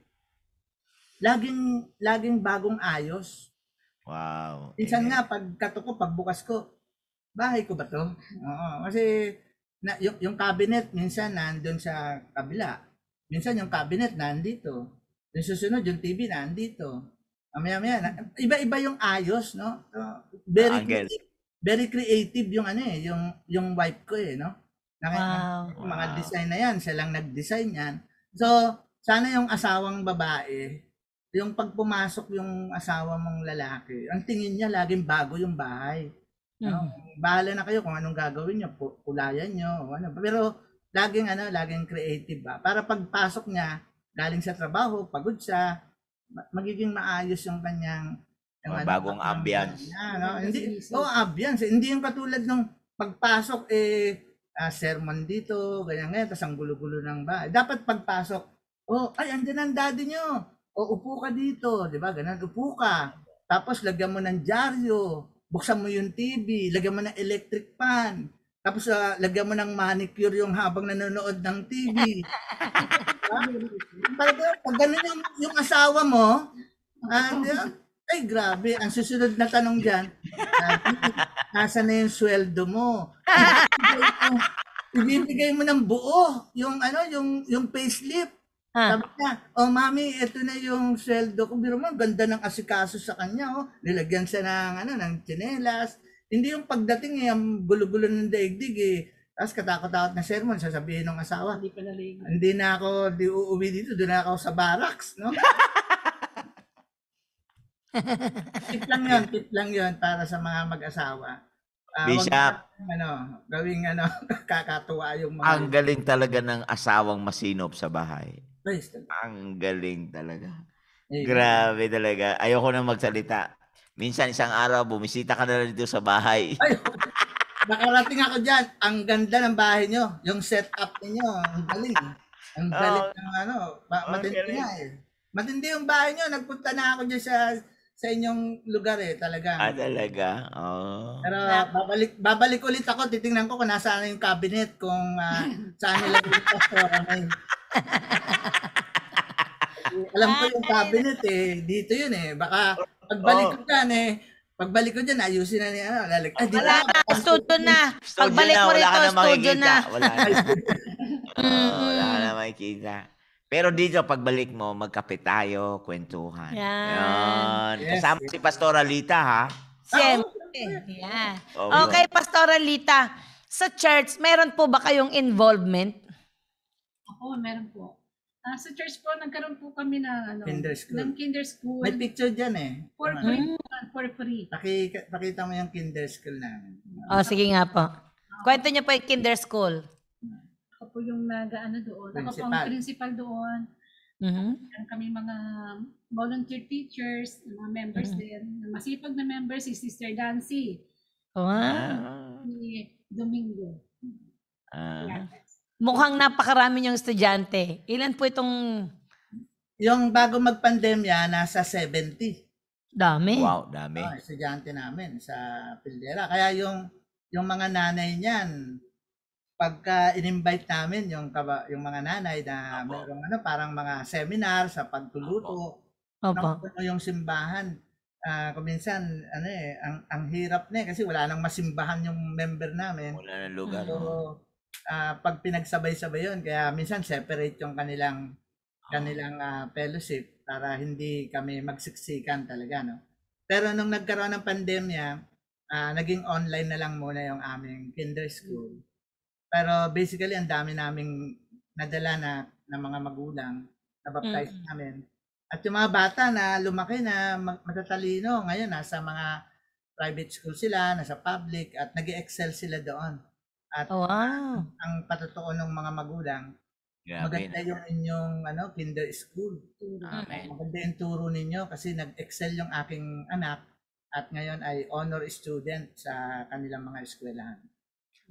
laging, laging bagong ayos. Wow. Minsan Amen. nga, pag kato ko, pagbukas ko, bahay ko ba to? Oo, kasi na, yung, yung cabinet, minsan nandun sa kabila. Minsan yung cabinet nandito. Yung susunod, yung TV nandito. Mamaya-maya, na- iba-iba yung ayos, no? So, very creative, very creative yung ano eh, yung yung wife ko eh, no? Naka- Wow. yung mga Wow. design na yan, siya lang nag-design yan. So, sana yung asawang babae, yung pag pumasok yung asawa mong lalaki, ang tingin niya laging bago yung bahay. No? Bahala na kayo kung anong gagawin niyo, pu- kulayan niyo, o ano. Pero laging ano, laging creative ba? Para pagpasok niya, galing sa trabaho, pagod siya, ma- magiging maayos yung kanyang yung Oh, ano, bagong ambience. niya, no? Hindi, oh, ambience. Hindi yung katulad ng pagpasok eh ah, sermon dito, ganyan ganyan, tapos ang gulo-gulo ng bahay. Dapat pagpasok, oh, ay, andyan ang daddy nyo. O, upo ka dito, di ba? Ganun, upo ka. Tapos, lagyan mo ng dyaryo. Buksan mo yung TV. Lagyan mo ng electric fan. Tapos, ah, lagyan mo ng manicure yung habang nanonood ng TV. <laughs> Diba? Talaga, pag ganun yung, yung asawa mo, ah, di ba? ay, grabe. Ang susunod na tanong dyan, ah, <laughs> nasa na yung sweldo <laughs> mo? Ibibigay mo ng buo yung ano yung yung payslip. Ah. Sabi niya, oh mami, ito na yung sweldo ko. Biro mo, ganda ng asikaso sa kanya. Oh. Nilagyan siya ng, ano, ng tsinelas. Hindi yung pagdating eh, ang gulo-gulo ng daigdig eh. Tapos katakot-takot na sermon, sasabihin ng asawa, hindi pa naligo hindi na ako di uuwi dito, doon na ako sa barracks, no? <laughs> tip lang yun, tip lang yun para sa mga mag-asawa. Wag Bishop. natin, ano, gawing ano, <laughs> kakatuwa yung mga Ang galing talaga ng asawang masinop sa bahay. Lord. Ang galing talaga. Grabe talaga. Ayoko na magsalita. Minsan isang araw, bumisita ka na lang dito sa bahay. <laughs> Ay, nakarating ako dyan. Ang ganda ng bahay nyo. Yung setup ninyo. Ang galing. Ang galing ng ano. Ma- Oh, matindi galing. nga eh. Matindi yung bahay nyo. Nagpunta na ako dyan sa sa inyong lugar eh talaga. Ah, talaga? Oh. Pero babalik babalik ulit ako, titingnan ko kung nasaan yung cabinet, kung ah, saan nila <laughs> yung pastor. Alam ko yung cabinet eh, dito yun eh. Baka pagbalik ko dyan eh, pagbalik ko dyan, ayusin na niya. Ano, lalag, ah, Wala ako. na, studio na. Studio Pagbalik na, mo wala rito, ka na studio makikita. na. Wala na. <laughs> Oo, wala ka na makikita. Pero dito, pagbalik mo, magkape tayo, kwentuhan. Yan. Yan. Yes, Kasama si Pastor Alita, ha? Siyempre. Yeah. Oo. Okay, Pastora Lita. Sa church, meron po ba kayong involvement? Ako, meron po. Ah, sa church po, nagkaroon po kami ng, ano, Kinder school. ng kinder school. May picture dyan eh. For Ano, free. po, For free. Paki, pakita mo yung kinder school namin. O, sige nga po. Kwento niyo po yung kinder school. Ako po yung nag-ano doon. Ako po Principal. ang principal doon. Mhm. Meron kami mga volunteer teachers, mga members Mm. din. Ang Masipag na members si Sister Dancy, Wow. Ah. si Domingo. Ah. Mukhang napakarami niyong estudyante. Ilan po itong Yung bago magpandemya, nasa 70. dami? Wow, dami. Ah, estudyante namin sa Pildera. Kaya yung yung mga nanay niyan, pagka in-invite namin yung kaba, yung mga nanay na merong ano parang mga seminar sa pagtuluto, Opo. yung simbahan. Ah, kung minsan ano eh, ang ang hirap na eh, kasi wala nang masimbahan yung member namin. Wala na lugar. So, ah, pag pinagsabay-sabay yun, kaya minsan separate yung kanilang kanilang ah, fellowship para hindi kami magsiksikan talaga, no? Pero nung nagkaroon ng pandemya, ah, naging online na lang muna yung aming kinder school. Pero basically, ang dami naming nadala na ng mga magulang na baptize Mm. namin. At yung mga bata na lumaki na matatalino, ngayon nasa mga private school sila, nasa public, at nag excel sila doon. At Oh, wow. ang patotoo ng mga magulang, Grabe maganda na. yung inyong ano, kinder school. Amen. Maganda yung turo ninyo kasi nag-excel yung aking anak at ngayon ay honor student sa kanilang mga eskwelahan.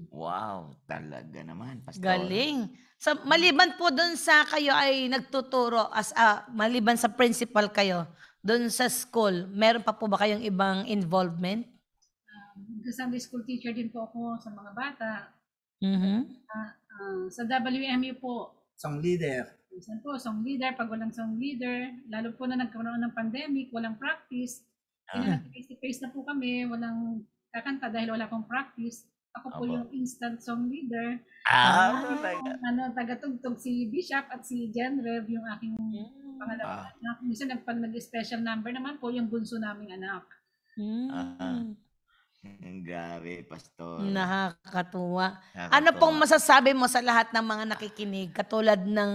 Wow, talaga naman, Pastor. Galing. Sa maliban po doon sa kayo ay nagtuturo as a maliban sa principal kayo doon sa school, meron pa po ba kayong ibang involvement? Sunday school teacher din po ako sa mga bata. Mhm. Ah, sa WMU po, Song leader. minsan po, song leader, pag walang song leader, lalo po na nagkaroon ng pandemic, walang practice, Ah. face-to-face na po kami, walang kakanta dahil wala pong practice. Ako po Opo. yung instant song leader. Ah, Ako talaga. ano, tagatugtog si Bishop at si Jen Rev, yung aking Mm. pangalawa Ah. anak. Minsan pag nag-special number naman po, yung bunso naming anak. Mm. Ah. Ang <laughs> Grabe, Pastor. Nakakatuwa. Nakakatuwa. Ano pong masasabi mo sa lahat ng mga nakikinig katulad ng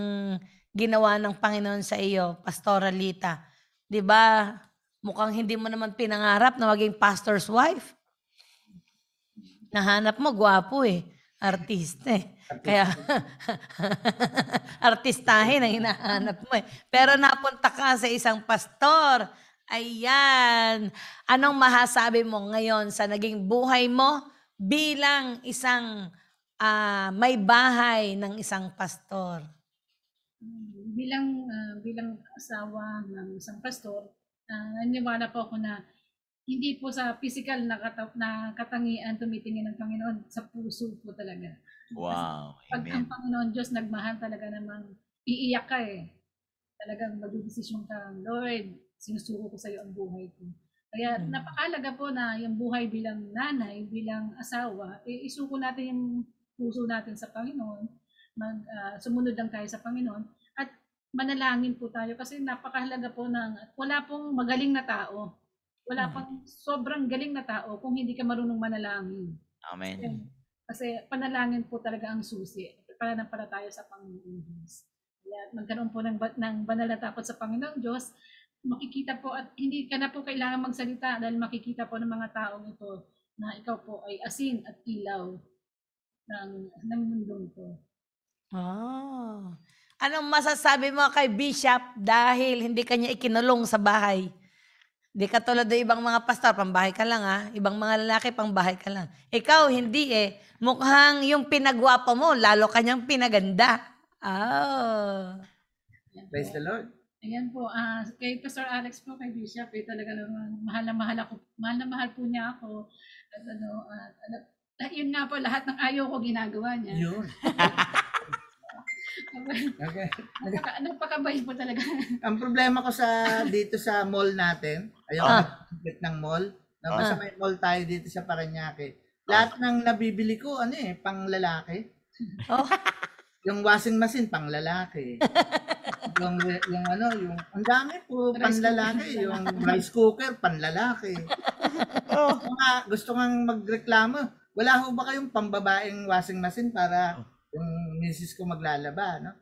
ginawa ng Panginoon sa iyo, Pastora Lita? 'Di ba? Mukhang hindi mo naman pinangarap na maging pastor's wife. Nahanap mo gwapo eh, artista eh. Kaya <laughs> artistahin ang hinahanap mo eh. Pero napunta ka sa isang pastor. Ayan. Anong mahasabi mo ngayon sa naging buhay mo bilang isang ah, may bahay ng isang pastor? Mm, Bilang ah, bilang asawa ng isang pastor, uh, naniwala po ako na hindi po sa physical na, kata- na katangian tumitingin ng Panginoon, sa puso po talaga. Wow. Pag ang Amen. Panginoon Diyos nagmahal talaga namang iiyak ka eh. Talagang magdidesisyon ka, Lord, sinusuro ko sa iyo ang buhay ko. Kaya Mm. napakalaga po na yung buhay bilang nanay, bilang asawa, eh, isuko natin yung puso natin sa Panginoon, mag, ah, sumunod lang tayo sa Panginoon, at manalangin po tayo kasi napakahalaga po ng, wala pong magaling na tao. Wala Mm. pang sobrang galing na tao kung hindi ka marunong manalangin. Amen. Kasi panalangin po talaga ang susi. Pananampalataya sa Panginoon Diyos. Kaya magkaroon po ng, ng banal na takot sa Panginoon Diyos, makikita po at hindi ka na po kailangan magsalita dahil makikita po ng mga taong ito na ikaw po ay asin at ilaw ng, ng mundong ito. Oh. Anong masasabi mo kay Bishop dahil hindi kanya ikinulong sa bahay? Di katulad ng ibang mga pastor, pambahay ka lang ha. Ibang mga lalaki, pambahay ka lang. Ikaw, hindi eh. Mukhang yung pinagwapo mo, lalo kanyang pinaganda. Oh. Praise the Lord. Ayan po, ah kay Pastor Alex po, kay Bishop, eh, talaga naman, mahal na mahal ako, mahal na mahal po niya ako. At ano, at, ano, ah, yun nga po, lahat ng ayaw ko ginagawa niya. Yun. <laughs> Okay. Napaka, napakabait po talaga. <laughs> Ang problema ko sa dito sa mall natin, ayoko Ah. ah. ng mall. Basta Ah. may mall tayo dito sa Paranaque. Lahat ng nabibili ko, ano eh, pang lalaki. Oh. Yung washing machine, pang lalaki. <laughs> yung, yung ano, yung, ang dami po, Rice pan cooker. Yung rice cooker, pan lalaki. Oh. Gusto nga, gusto nga magreklamo. Wala ho ba kayong pambabaeng washing machine para yung misis ko maglalaba, no?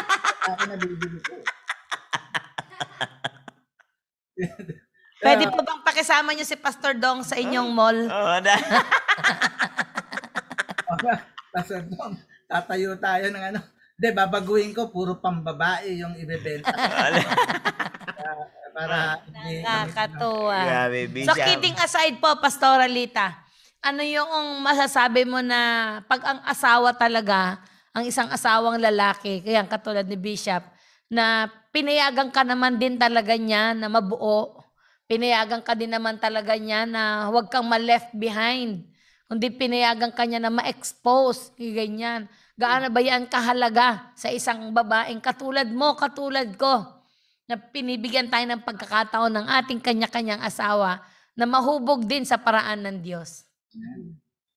<laughs> Ako nabibili ko. <laughs> Pwede po bang pakisama niyo si Pastor Dong sa inyong mall? <laughs> Oo, na. Pastor Dom, tatayo tayo ng ano. Hindi, babaguhin ko, puro pambabae yung ibebenta. <laughs> para, para Nakakatuwa. Grabe, So Bishop. kidding aside po, Pastoralita, ano yung masasabi mo na pag ang asawa talaga, ang isang asawang lalaki, kaya katulad ni Bishop, na pinayagan ka naman din talaga niya na mabuo. Pinayagan ka din naman talaga niya na huwag kang ma-left behind. Kundi pinayagan ka niya na ma-expose. Ganyan. Gaano ba yan kahalaga sa isang babaeng katulad mo, katulad ko? na pinibigyan tayo ng pagkakataon ng ating kanya-kanyang asawa na mahubog din sa paraan ng Diyos.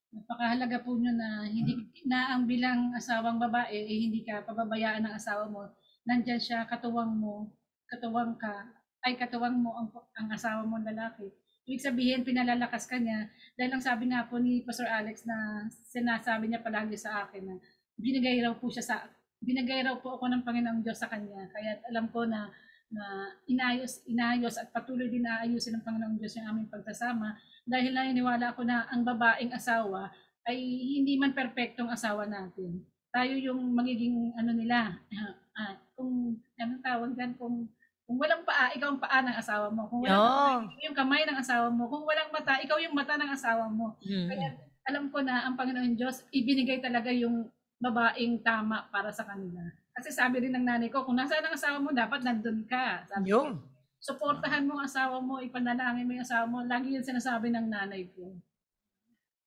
Napakahalaga po nyo na hindi na ang bilang asawang babae eh hindi ka pababayaan ng asawa mo. Nandyan siya, katuwang mo, katuwang ka, ay katuwang mo ang, ang asawa mo lalaki. Ibig sabihin, pinalalakas ka niya. Dahil ang sabi nga po ni Pastor Alex na sinasabi niya palagi sa akin na binigay raw po siya sa binigay raw po ako ng Panginoong Diyos sa kanya. Kaya alam ko na na inayos, inayos at patuloy din naayusin ng Panginoong Diyos yung aming pagkasama dahil naniniwala ako na ang babaeng asawa ay hindi man perpektong asawa natin. Tayo yung magiging ano nila, <clears throat> ah, kung anong tawag dyan, kung, kung walang paa, ikaw ang paa ng asawa mo. Kung walang kamay, Yun. ikaw yung kamay ng asawa mo. Kung walang mata, ikaw yung mata ng asawa mo. Mm. Kaya alam ko na ang Panginoon Diyos, ibinigay talaga yung babaeng tama para sa kanila. Kasi sabi rin ng nanay ko, kung nasaan ang asawa mo, dapat nandun ka. Sabi ko, Yun. suportahan mo ang asawa mo, ipanalangin mo yung asawa mo. Lagi yun sinasabi ng nanay ko.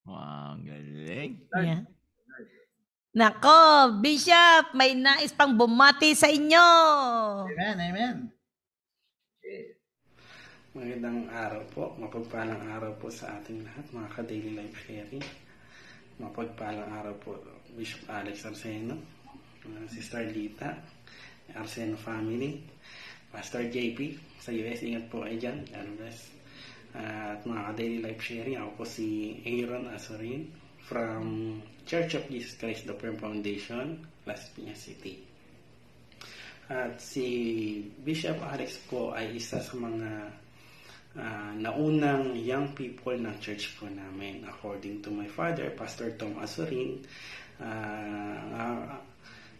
Wow, ang galing. Yeah. Nako, Bishop, may nais pang bumati sa inyo. Amen, amen. Magandang araw po, mapagpalang araw po sa ating lahat, mga ka-daily life sharing. Mapagpalang araw po, Bishop Alex Arseno, uh, Sister Lita, Arseno family, Pastor JP, sa US, ingat po ay dyan, God bless. Uh, at mga ka-daily life sharing, ako po si Aaron Azorin from Church of Jesus Christ the Firm Foundation, Las Piñas City. At si Bishop Alex po ay isa sa mga ah, naunang young people ng church po namin. According to my father, Pastor Tom Azurin, ah,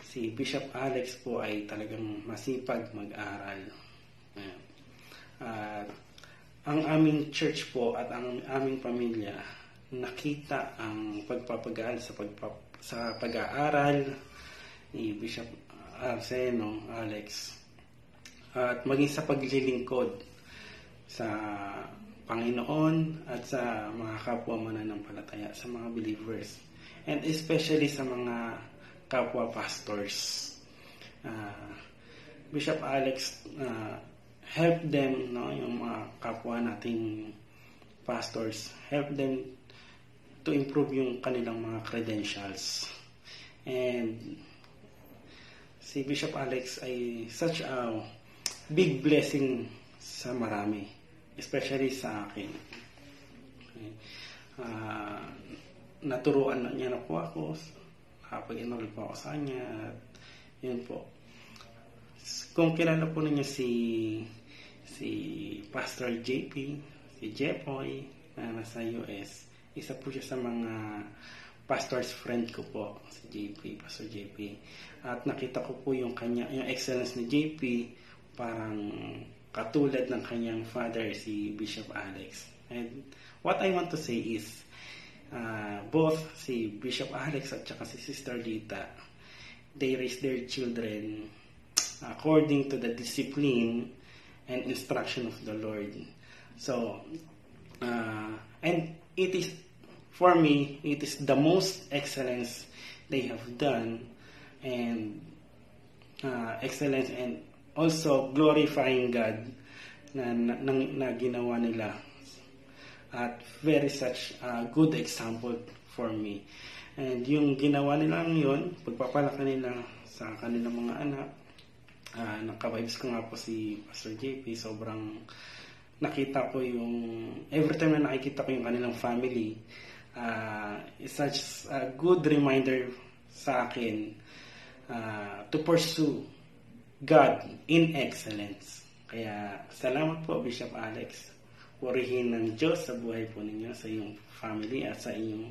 si Bishop Alex po ay talagang masipag mag-aral. Ayan. At ang aming church po at ang aming pamilya nakita ang pagpapagaan sa pagpa- sa pag-aaral ni Bishop Arseno Alex at maging sa paglilingkod sa Panginoon at sa mga kapwa mananampalataya, sa mga believers. And especially sa mga kapwa pastors. Ah, Bishop Alex ah, help them, no, yung mga kapwa nating pastors, help them to improve yung kanilang mga credentials. And si Bishop Alex ay such a big blessing sa marami, especially sa akin. Okay. Ah, naturuan na niya na po ako, nakapag-enroll po ako sa kanya, at yun po. Kung kilala po ninyo si si Pastor JP, si Jepoy, na nasa US, isa po siya sa mga pastor's friend ko po, si JP, Pastor JP. At nakita ko po yung kanya, yung excellence ni JP, parang katulad ng kanyang father, si Bishop Alex. And what I want to say is, uh, both si Bishop Alex at saka si Sister Lita, they raise their children according to the discipline and instruction of the Lord. So, uh, and it is, for me, it is the most excellence they have done and uh, excellence and also glorifying God na, na, na, na ginawa nila at very such a good example for me. And yung ginawa nila yun, pagpapalaki nila sa kanilang mga anak, uh, naka-vibes ko nga po si Pastor JP, sobrang nakita ko yung, every time na nakikita ko yung kanilang family, uh, it's such a good reminder sa akin uh, to pursue God in excellence. Kaya salamat po Bishop Alex. Purihin ng Diyos sa buhay po ninyo, sa iyong family at sa inyong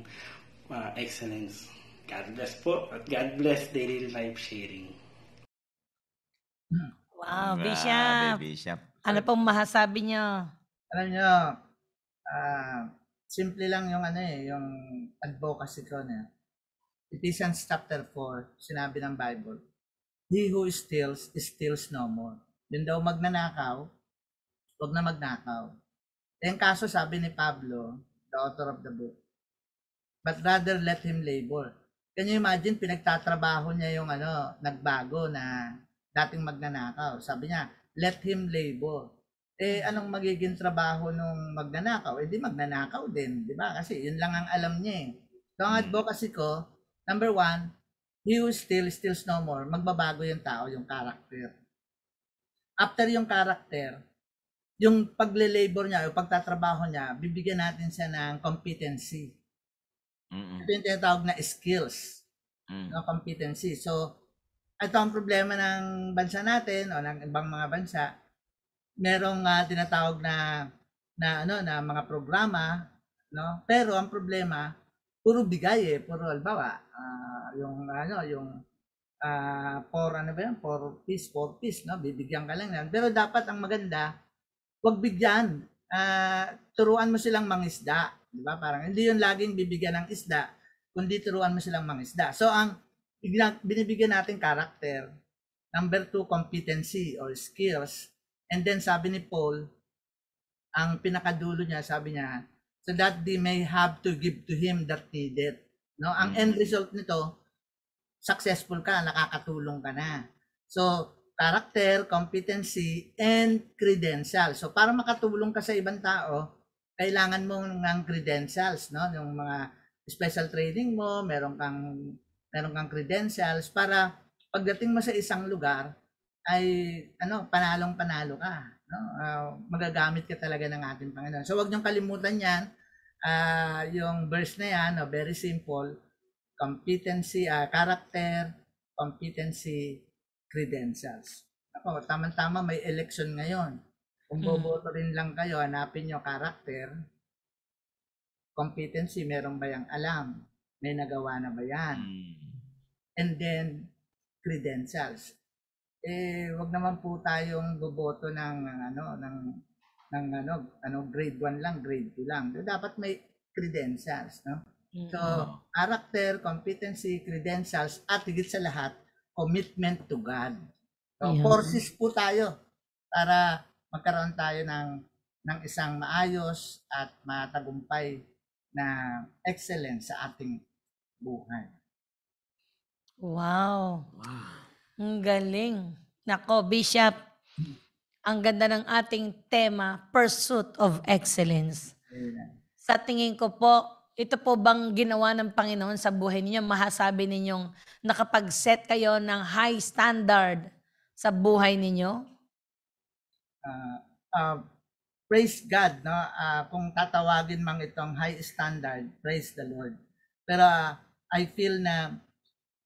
uh, excellence. God bless po at God bless daily life sharing. Wow, Grabe, Bishop. Bishop. Ano pong masasabi niyo? Alam nyo, ah, simple lang yung ano eh, yung advocacy ko na. Ephesians chapter 4, sinabi ng Bible, He who steals, steals no more. Yun daw magnanakaw, huwag na magnakaw. Ang kaso sabi ni Pablo, the author of the book, but rather let him labor. Can you imagine, pinagtatrabaho niya yung ano, nagbago na dating magnanakaw. Sabi niya, let him labor. Eh, anong magiging trabaho nung magnanakaw? Eh, di magnanakaw din, di ba? Kasi yun lang ang alam niya eh. So, ang advocacy ko, number one, he who steals, steals no more. Magbabago yung tao, yung character. After yung character, yung pagle-labor niya, yung pagtatrabaho niya, bibigyan natin siya ng competency. Mm-mm. Ito yung tinatawag na skills, Mm. no, competency. So, ito ang problema ng bansa natin o ng ibang mga bansa. Merong ah, tinatawag na na ano na mga programa, no? Pero ang problema, puro bigay eh, puro albawa, ah, yung ano, yung ah for ano ba yan? For peace, for peace, no? Bibigyan ka lang yan. Pero dapat ang maganda, wag bigyan. Ah, turuan mo silang mangisda, di ba? Parang hindi yun laging bibigyan ng isda, kundi turuan mo silang mangisda. So ang binibigyan natin character. Number two, competency or skills. And then sabi ni Paul, ang pinakadulo niya, sabi niya, so that they may have to give to him that needed. No? Ang end result nito, successful ka, nakakatulong ka na. So, character, competency, and credentials. So, para makatulong ka sa ibang tao, kailangan mo ng credentials, no? Yung mga special training mo, meron kang meron kang credentials para pagdating mo sa isang lugar ay ano, panalong panalo ka, no? Ah, magagamit ka talaga ng ating Panginoon. So, wag niyong kalimutan 'yan. Ah, yung verse na 'yan, no, very simple. Competency, ah, character, competency, credentials. Ako, tama-tama may election ngayon. Kung Mm. boboto rin lang kayo, hanapin nyo character, competency, meron ba yung alam? May nagawa na ba yan? Mm. And then, credentials. Eh, wag naman po tayong boboto ng ano ng ng ano ano grade 1 lang, grade 2 lang. Dapat may credentials, no? So, character, competency, credentials, at higit sa lahat, commitment to God. So, Ayan. forces po tayo para magkaroon tayo ng ng isang maayos at matagumpay na excellence sa ating buhay. Wow. Ang galing. Nako, Bishop, ang ganda ng ating tema, Pursuit of Excellence. Sa tingin ko po, ito po bang ginawa ng Panginoon sa buhay ninyo? Mahasabi ninyong nakapag-set kayo ng high standard sa buhay ninyo? uh, uh, praise God, no? Ah, kung tatawagin mang itong high standard, praise the Lord. Pero ah, I feel na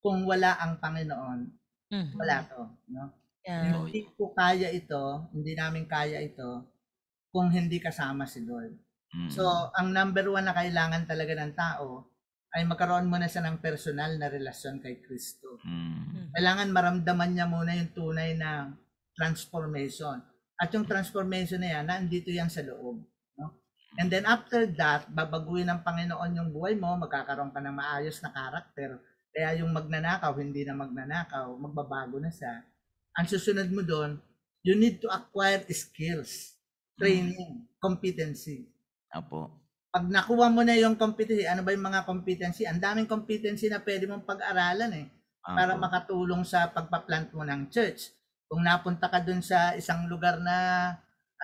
kung wala ang Panginoon, Mhm. wala to, no? Yeah. Hindi ko kaya ito, hindi namin kaya ito kung hindi kasama si Lord. Mm. So, ang number one na kailangan talaga ng tao ay magkaroon muna siya ng personal na relasyon kay Kristo Mm. kailangan maramdaman niya muna yung tunay na transformation. At yung transformation na yan, nandito yan sa loob. No? And then after that, babaguhin ng Panginoon yung buhay mo, magkakaroon ka ng maayos na karakter. Kaya yung magnanakaw, hindi na magnanakaw, magbabago na siya. Ang susunod mo doon, you need to acquire skills, training, competency. Opo. Pag nakuha mo na yung competency, ano ba yung mga competency? Ang daming competency na pwede mong pag-aralan eh para Opo. makatulong sa pagpa-plant mo ng church. Kung napunta ka dun sa isang lugar na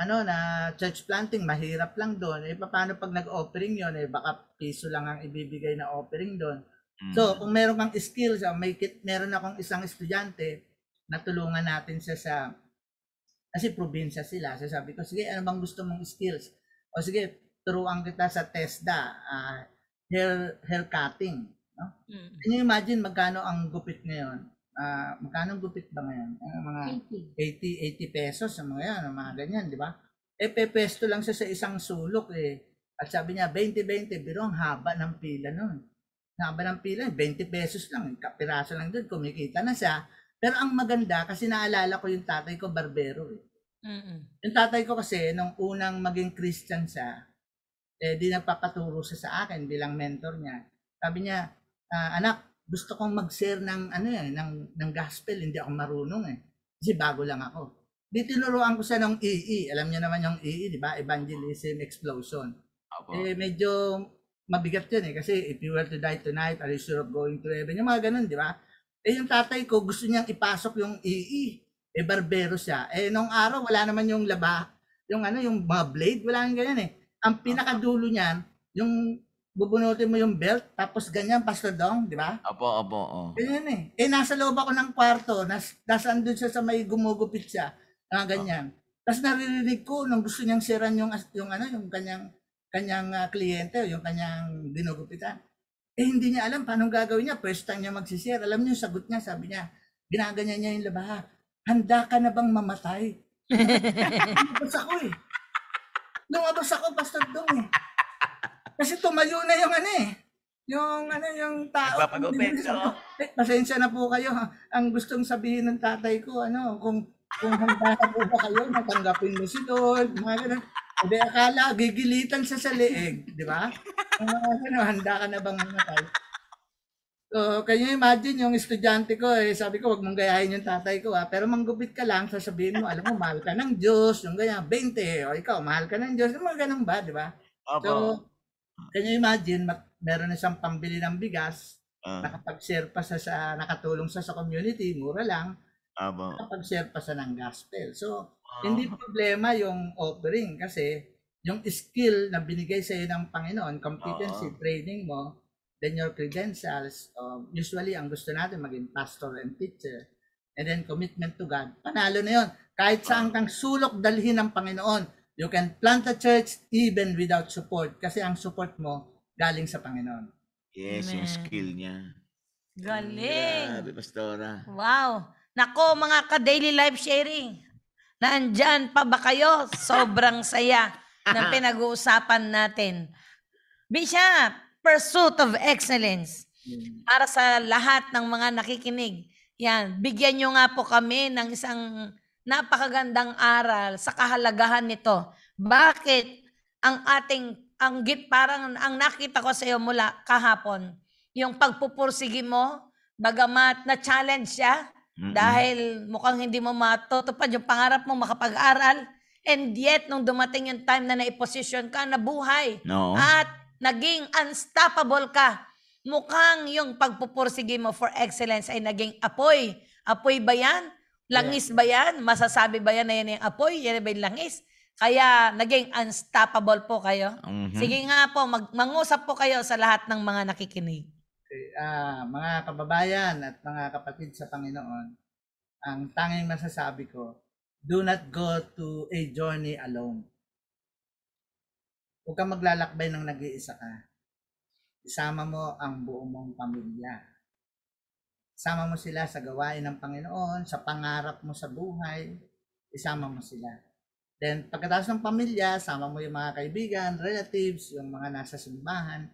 ano na church planting, mahirap lang doon. Eh paano pag nag-offering 'yon eh baka piso lang ang ibibigay na offering doon. Mm. So, kung meron kang skills, ah, may kit, meron akong isang estudyante na tulungan natin siya sa kasi probinsya sila. So sabi ko, sige, ano bang gusto mong skills? O sige, turuan kita sa TESDA, ah, hair, hair cutting. No? Mm. Can you imagine magkano ang gupit ngayon? Ah, magkano ang gupit ba ngayon? Ah, mga 80 80 pesos sa mga yan, mga ganyan, di ba? Eh pepesto lang siya sa isang sulok eh. At sabi niya 20-20, pero ang haba ng pila noon. Haba ng pila, 20 pesos lang, kapiraso lang doon, kumikita na siya. Pero ang maganda kasi naalala ko yung tatay ko barbero eh. Mm-mm. Yung tatay ko kasi nung unang maging Christian siya, eh di nagpapaturo siya sa akin bilang mentor niya. Sabi niya, "Ah, anak, gusto kong mag-share ng ano yan, ng ng gospel, hindi ako marunong eh. Kasi bago lang ako. Di tinuruan ko siya ng EE. Alam niyo naman yung EE, di ba? Evangelism Explosion. Opo. Eh medyo mabigat 'yun eh kasi if you were to die tonight, are you sure of going to heaven? Yung mga ganun, di ba? Eh yung tatay ko gusto niyang ipasok yung EE. Eh barbero siya. Eh nung araw wala naman yung laba, yung ano, yung mga blade, wala nang ganyan eh. Ang pinakadulo niyan, yung bubunutin mo yung belt, tapos ganyan, Pastor Dong, di ba? Opo, opo, oh. Ganyan eh. Eh, nasa loob ako ng kwarto, nas, nas andun siya sa may gumugupit siya, na ganyan. Tapos naririnig ko nung gusto niyang siran yung, yung ano, yung kanyang, kanyang ah, kliyente, yung kanyang ginugupitan. Eh, hindi niya alam paano gagawin niya. First time niya magsishare. Alam niyo yung sagot niya, sabi niya, ginaganyan niya yung labaha. Handa ka na bang mamatay? <laughs> Lumabas ako eh. Lumabas ako, Pastor Dong eh. Kasi tumayo na yung ano eh. Yung ano yung tao. Nagpapagupit, no? Eh, pasensya na po kayo. Ang gustong sabihin ng tatay ko, ano, kung kung handa na po ba kayo, natanggapin mo si Lord, mga ganun. Hindi, akala, gigilitan siya sa leeg, di ba? Mga ganun, handa ka na bang mamatay? So, can you imagine yung estudyante ko, eh, sabi ko, wag mong gayahin yung tatay ko, ah. pero manggupit ka lang, sasabihin mo, alam mo, mahal ka ng Diyos, yung ganyan, 20, o ikaw, mahal ka ng Diyos, yung mga ganun ba, di ba? Opo. So, can you imagine, mat- meron na siyang pambili ng bigas, Ah, nakapag-share pa siya sa, nakatulong siya sa community, mura lang, opo. nakapag-share pa siya ng gospel. So, Ah. hindi problema yung offering kasi yung skill na binigay sa iyo ng Panginoon, competency, Oo. training mo, then your credentials, um, usually ang gusto natin maging pastor and teacher, and then commitment to God, panalo na yon. Kahit saan kang sulok dalhin ng Panginoon, you can plant a church even without support kasi ang support mo galing sa Panginoon. Yes, yung Amen. skill niya. Galing. Grabe, Pastora. Wow. Nako mga ka-daily life sharing. Nandyan pa ba kayo? Sobrang saya ng <laughs> pinag-uusapan natin. Bishop, pursuit of excellence. Para sa lahat ng mga nakikinig. Yan, bigyan nyo nga po kami ng isang napakagandang aral sa kahalagahan nito. Bakit ang ating ang git parang ang nakita ko sa iyo mula kahapon, yung pagpupursige mo, bagamat na challenge siya Mm-mm. dahil mukhang hindi mo matutupad yung pangarap mo makapag-aral and yet nung dumating yung time na naiposisyon ka nabuhay No. at naging unstoppable ka. Mukhang yung pagpupursige mo for excellence ay naging apoy. Apoy ba yan? Langis ba yan? Masasabi ba yan na yan yung apoy? Yan ba yung langis? Kaya naging unstoppable po kayo. Mhm. Sige nga po, mag- mangusap po kayo sa lahat ng mga nakikinig. Okay, ah, mga kababayan at mga kapatid sa Panginoon, ang tanging masasabi ko, do not go to a journey alone. Huwag kang maglalakbay ng nag-iisa ka. Isama mo ang buong mong pamilya. Isama mo sila sa gawain ng Panginoon, sa pangarap mo sa buhay. Isama mo sila. Then, pagkatapos ng pamilya, sama mo yung mga kaibigan, relatives, yung mga nasa simbahan,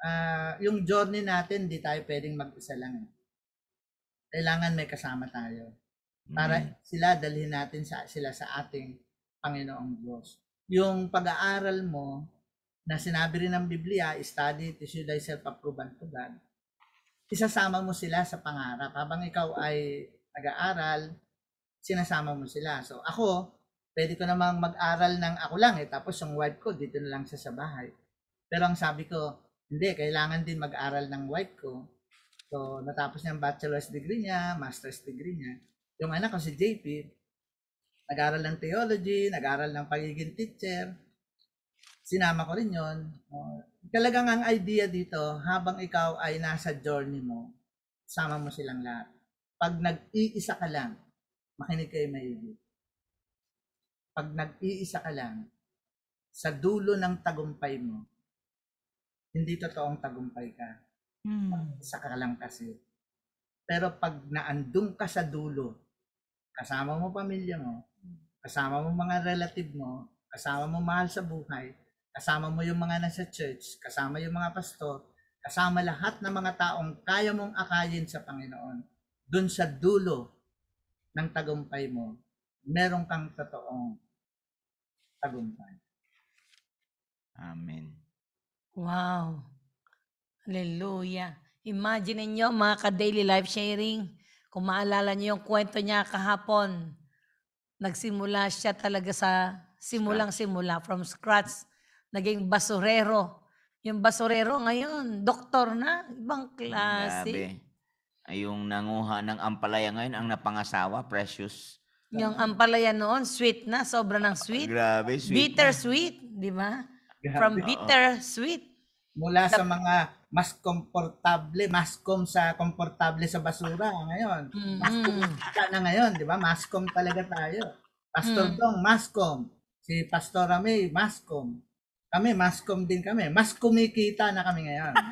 ah yung journey natin, di tayo pwedeng mag-isa lang. Kailangan may kasama tayo. para Mm. sila dalhin natin sa sila sa ating Panginoong Diyos. Yung pag-aaral mo na sinabi rin ng Biblia, study to show thyself approved unto God. Isasama mo sila sa pangarap. Habang ikaw ay nag-aaral, sinasama mo sila. So ako, pwede ko namang mag-aral ng ako lang eh. Tapos yung wife ko, dito na lang siya sa bahay. Pero ang sabi ko, hindi, kailangan din mag-aral ng wife ko. So, natapos niya ang bachelor's degree niya, master's degree niya. Yung anak ko si JP, nag-aral ng theology, nag-aral ng pagiging teacher. Sinama ko rin yon. Talagang ang idea dito, habang ikaw ay nasa journey mo, sama mo silang lahat. Pag nag-iisa ka lang, makinig kayo maigi. Pag nag-iisa ka lang, sa dulo ng tagumpay mo, hindi totoong tagumpay ka. Mm. Isa ka lang kasi. Pero pag naandun ka sa dulo, kasama mo pamilya mo, kasama mo mga relative mo, kasama mo mahal sa buhay, kasama mo yung mga nasa church, kasama yung mga pastor, kasama lahat ng mga taong kaya mong akayin sa Panginoon, dun sa dulo ng tagumpay mo, meron kang totoong tagumpay. Amen. Wow. Hallelujah. Imagine niyo mga ka-daily life sharing, kung maalala niyo yung kwento niya kahapon, nagsimula siya talaga sa simulang simula, from scratch, naging basurero. Yung basurero ngayon, doktor na, ibang klase. Grabe. Ay, yung nanguha ng ampalaya ngayon, ang napangasawa, precious. Yung ampalaya noon, sweet na, sobra ng sweet. Grabe, sweet. Bitter na. sweet, di ba? From Oo. bitter, sweet. mula sa mga mas komportable, mascom sa komportable sa basura ngayon. Mascom Mm. ka na ngayon, di ba? Mascom talaga tayo. Pastor Mm. Dong, mascom. Si Pastor May, mascom. Kami, mascom din kami. Mas kumikita na kami ngayon. <laughs>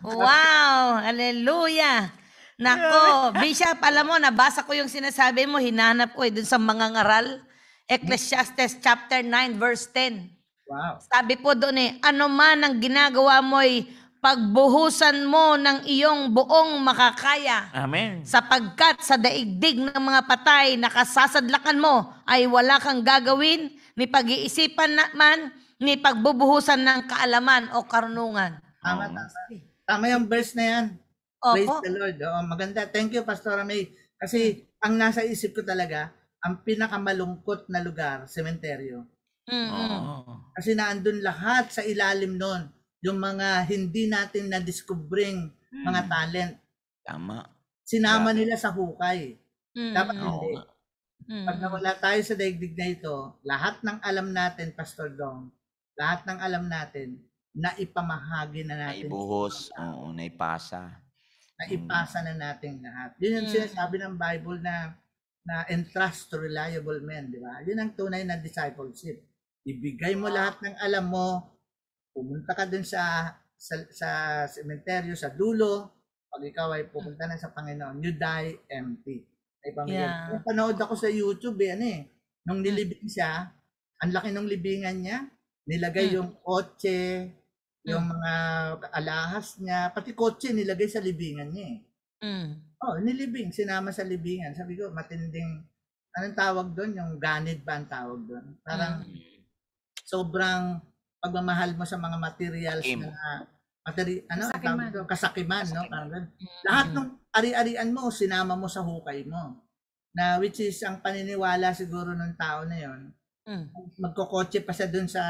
Wow! Hallelujah! Nako, Bishop, alam mo, nabasa ko yung sinasabi mo, hinanap ko eh, dun sa mga ngaral. Ecclesiastes chapter 9 verse 10. Wow. Sabi po doon eh, ano man ang ginagawa mo'y pagbuhusan mo ng iyong buong makakaya Amen. sapagkat sa daigdig ng mga patay na kasasadlakan mo ay wala kang gagawin ni pag-iisipan naman ni pagbubuhusan ng kaalaman o karunungan. Tama, tama. Tama yung verse na yan. Praise Opo. the Lord. Oo, maganda. Thank you, Pastor May. Kasi ang nasa isip ko talaga, ang pinakamalungkot na lugar, sementeryo. Mm-mm. Oo. Kasi naandun lahat sa ilalim nun. Yung mga hindi natin na-discovering mga talent. Tama. Sinama Grabe. nila sa hukay. Mm-mm. Dapat Oo hindi. Mm-mm. Pag nawala tayo sa daigdig na ito, lahat ng alam natin, Pastor Dong, lahat ng alam natin, na ipamahagi na natin. Naibuhos. Oo, naipasa. Na ipasa na natin lahat. Yun yung Mm. sinasabi ng Bible na na entrust to reliable men, di ba? Yun ang tunay na discipleship. Ibigay mo lahat ng alam mo, pumunta ka dun sa sa, sa sementeryo, sa dulo, pag ikaw ay pupunta na sa Panginoon, you die empty. Ay pamilya. Yeah. Panood ako sa YouTube eh, ano eh, nung nilibing siya, ang laki ng libingan niya, nilagay Mm. yung kotse, yung mga alahas niya, pati kotse nilagay sa libingan niya eh. Mm. Oh, nilibing, sinama sa libingan. Sabi ko, matinding, anong tawag doon? Yung ganid ba ang tawag doon? Parang Mm. Sobrang pagmamahal mo sa mga materials Sakim. na materi ano Kasakiman. tawag doon? kasakiman, no? Kasakiman. Parang ganun. Lahat Mm. ng ari-arian mo, sinama mo sa hukay mo. Na which is ang paniniwala siguro ng tao na yon Mm. magkokotse pa siya doon sa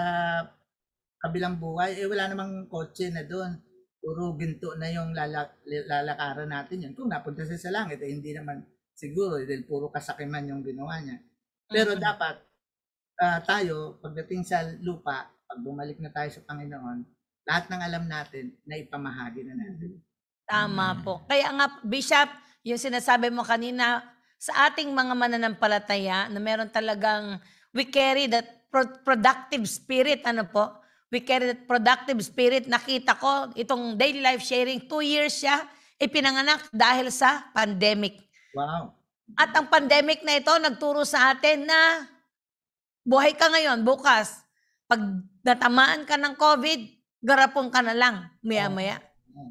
kabilang buhay, eh wala namang kotse na doon. Puro ginto na yung lalak, lalakaran natin yun. Kung napunta siya sa langit, eh hindi naman siguro, eh, dahil puro kasakiman yung ginawa niya. Pero Mm. dapat, ah, tayo, pagdating sa lupa, pag bumalik na tayo sa Panginoon, lahat ng alam natin, na ipamahagi na natin. Tama Mm. po. Kaya nga, Bishop, yung sinasabi mo kanina, sa ating mga mananampalataya na meron talagang, we carry that pro- productive spirit, ano po? We carry that productive spirit. Nakita ko, itong daily life sharing, two years siya, ipinanganak dahil sa pandemic. Wow. At ang pandemic na ito, nagturo sa atin na buhay ka ngayon, bukas. Pag natamaan ka ng COVID, garapon ka na lang, maya-maya.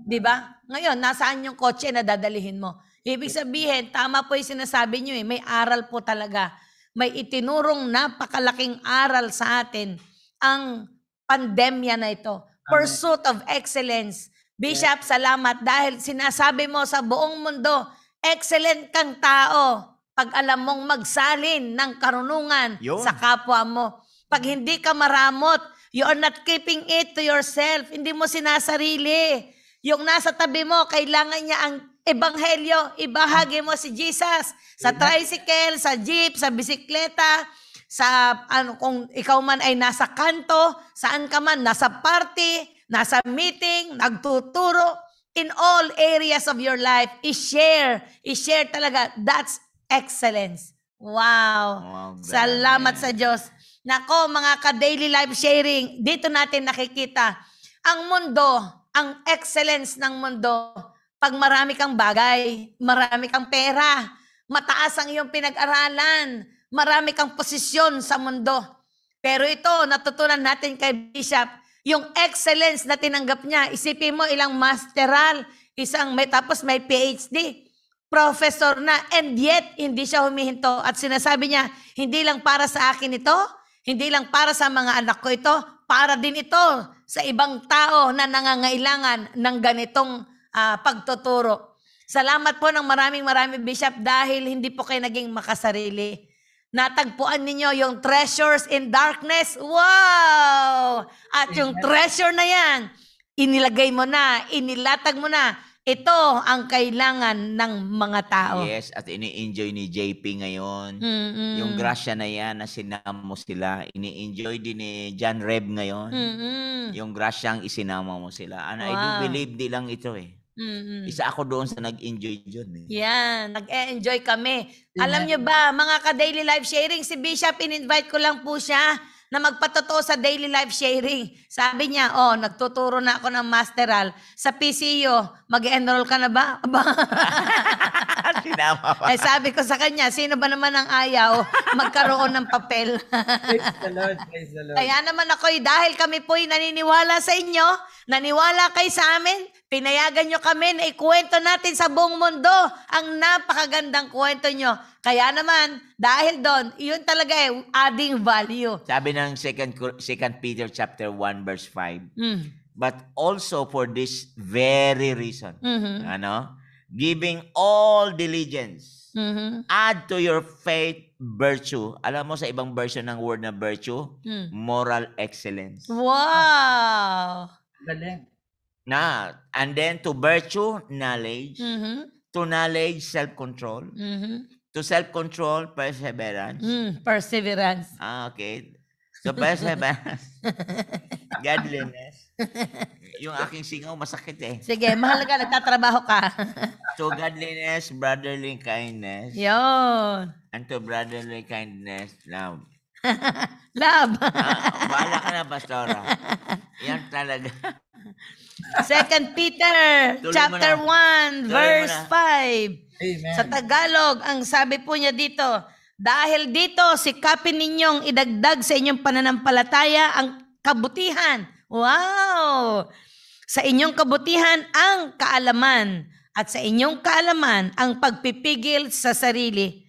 Di ba? Ngayon, nasaan yung kotse na dadalihin mo? Ibig sabihin, tama po yung sinasabi nyo eh, may aral po talaga. May itinurong napakalaking aral sa atin ang pandemya na ito. Pursuit of excellence. Bishop, salamat dahil sinasabi mo sa buong mundo, excellent kang tao pag alam mong magsalin ng karunungan Yun. sa kapwa mo. Pag hindi ka maramot, you are not keeping it to yourself. Hindi mo sinasarili. Yung nasa tabi mo, kailangan niya ang ebanghelyo. Ibahagi mo si Jesus sa tricycle, sa jeep, sa bisikleta, sa ano kung ikaw man ay nasa kanto, saan ka man, nasa party, nasa meeting, nagtuturo, in all areas of your life, i-share. I-share talaga. That's excellence. Wow. Wow. Salamat sa Diyos. Nako, mga ka-daily life sharing, dito natin nakikita ang mundo, ang excellence ng mundo. Pag marami kang bagay, marami kang pera, mataas ang iyong pinag-aralan, marami kang posisyon sa mundo. Pero ito, natutunan natin kay Bishop, yung excellence na tinanggap niya, isipin mo ilang masteral, isang may tapos may PhD, professor na, and yet hindi siya humihinto. At sinasabi niya, hindi lang para sa akin ito, hindi lang para sa mga anak ko ito, para din ito sa ibang tao na nangangailangan ng ganitong ah, pagtuturo. Salamat po ng maraming maraming Bishop dahil hindi po kayo naging makasarili. Natagpuan ninyo yung treasures in darkness. Wow! At yung treasure na yan, inilagay mo na, inilatag mo na. Ito ang kailangan ng mga tao. Yes, at ini-enjoy ni JP ngayon. Mm-mm. Yung grasya na yan na sinama mo sila, ini-enjoy din ni John Reb ngayon. Mm-mm. Yung grasyang isinama mo sila. And I do Wow. believe di lang ito eh. Mm-mm. Isa ako doon sa nag-enjoy dyan eh. Yan, nag-enjoy kami. Alam nyo ba, mga ka-daily life sharing, si Bishop, in-invite ko lang po siya na magpatotoo sa daily life sharing. Sabi niya, oh, nagtuturo na ako ng masteral. Sa PCU, mag-enroll ka na ba? Sinama <laughs> pa. eh, sabi ko sa kanya, sino ba naman ang ayaw magkaroon ng papel? Praise the Lord, praise the Lord. Kaya naman ako, dahil kami po'y naniniwala sa inyo, naniwala kayo sa amin, pinayagan nyo kami na ikwento natin sa buong mundo ang napakagandang kwento nyo. Kaya naman, dahil doon, yun talaga eh, adding value. Sabi ng 2 second Peter chapter 1 verse 5. Mm. But also for this very reason. Mhm. Ano? Giving all diligence. Mhm. Add to your faith virtue. Alam mo sa ibang version ng word na virtue, Mm. moral excellence. Wow! Galing. Na, and then to virtue, knowledge. Mhm. To knowledge, self-control. Mhm. To self-control, perseverance. Mm, Perseverance. Ah, okay. So, perseverance. <laughs> Godliness. Yung aking singaw masakit eh. Sige, mahalaga, nagtatrabaho ka. <laughs> To godliness, brotherly kindness. Yon. And to brotherly kindness, love. <laughs> Love. Ah, bahala ka na, Pastora. Yan talaga. Second Peter, Tuloy chapter na. 1, Tuloy mo verse na. 5. Amen. Sa Tagalog, ang sabi po niya dito, dahil dito, sikapin ninyong idagdag sa inyong pananampalataya ang kabutihan. Wow! Sa inyong kabutihan ang kaalaman at sa inyong kaalaman ang pagpipigil sa sarili.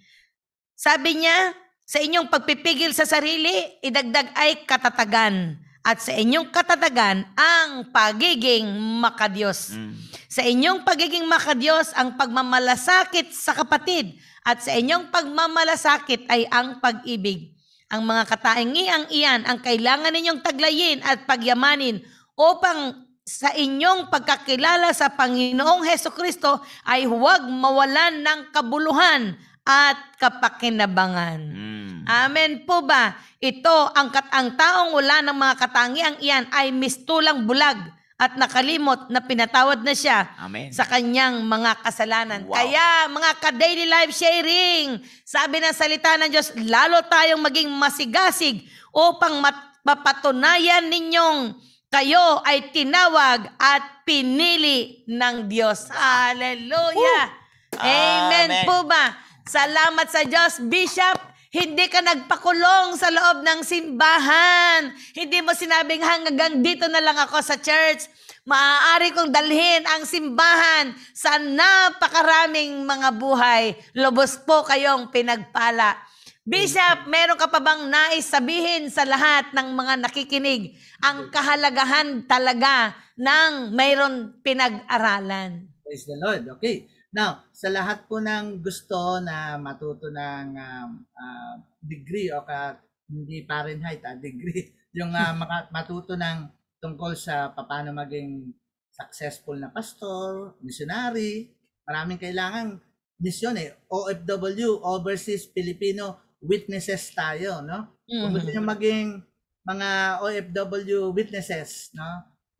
Sabi niya, sa inyong pagpipigil sa sarili, idagdag ay katatagan. At sa inyong katatagan ang pagiging makadiyos. Mm. Sa inyong pagiging makadiyos ang pagmamalasakit sa kapatid at sa inyong pagmamalasakit ay ang pag-ibig. Ang mga kataingiang iyan ang kailangan ninyong taglayin at pagyamanin upang sa inyong pagkakilala sa Panginoong Heso Kristo ay huwag mawalan ng kabuluhan at kapakinabangan. Mm. Amen po ba? Ito, ang, kat- ang taong wala ng mga katangiang iyan ay mistulang bulag at nakalimot na pinatawad na siya Amen. sa kanyang mga kasalanan. Wow. Kaya mga ka-daily life sharing, sabi ng salita ng Diyos, lalo tayong maging masigasig upang mapatunayan ninyong kayo ay tinawag at pinili ng Diyos. Hallelujah! Amen Amen. po ba? Salamat sa Diyos. Bishop, hindi ka nagpakulong sa loob ng simbahan. Hindi mo sinabing hanggang dito na lang ako sa church. maaari kong dalhin ang simbahan sa napakaraming mga buhay. Lubos po kayong pinagpala. Bishop, meron ka pa bang nais sabihin sa lahat ng mga nakikinig ang kahalagahan talaga ng mayroon pinag-aralan? Praise the Lord. Okay. Now, sa lahat po ng gusto na matuto ng um, ah, degree o ka, hindi Fahrenheit, ah, degree, <laughs> yung maka- matuto ng tungkol sa paano maging successful na pastor, missionary, maraming kailangan misyon eh. OFW, Overseas Filipino Witnesses tayo, no? Kung gusto nyo maging mga OFW witnesses, no?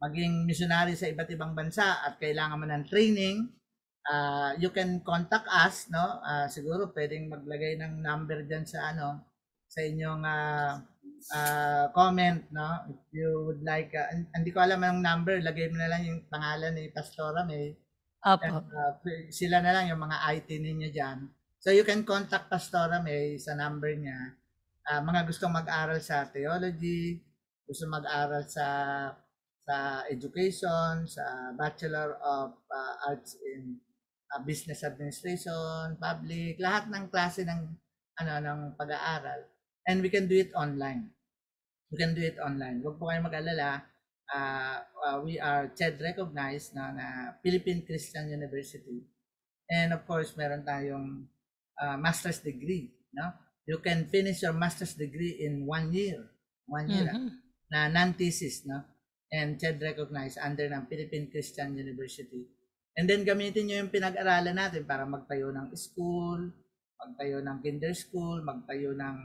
Maging missionary sa iba't ibang bansa at kailangan mo ng training, uh, you can contact us, no? Ah, siguro pwedeng maglagay ng number diyan sa ano sa inyong ah, ah, comment, no? If you would like, hin- hindi ko alam ang number, lagay mo na lang yung pangalan ni Pastora May. Opo. And, uh, sila na lang yung mga IT ninyo dyan. So you can contact Pastora May sa number niya. Ah, mga gustong mag-aral sa theology, gusto mag-aral sa sa education, sa Bachelor of ah, Arts in ah, Business Administration, Public, lahat ng klase ng ano ng pag-aaral. And we can do it online. We can do it online. Huwag po kayong mag-alala. Ah, ah, we are CHED recognized na, na Philippine Christian University. And of course, meron tayong ah, master's degree. No? You can finish your master's degree in one year. One year. Mhm. na non-thesis, no? And CHED recognized under ng Philippine Christian University. And then gamitin nyo yung pinag-aralan natin para magtayo ng school, magtayo ng kinder school, magtayo ng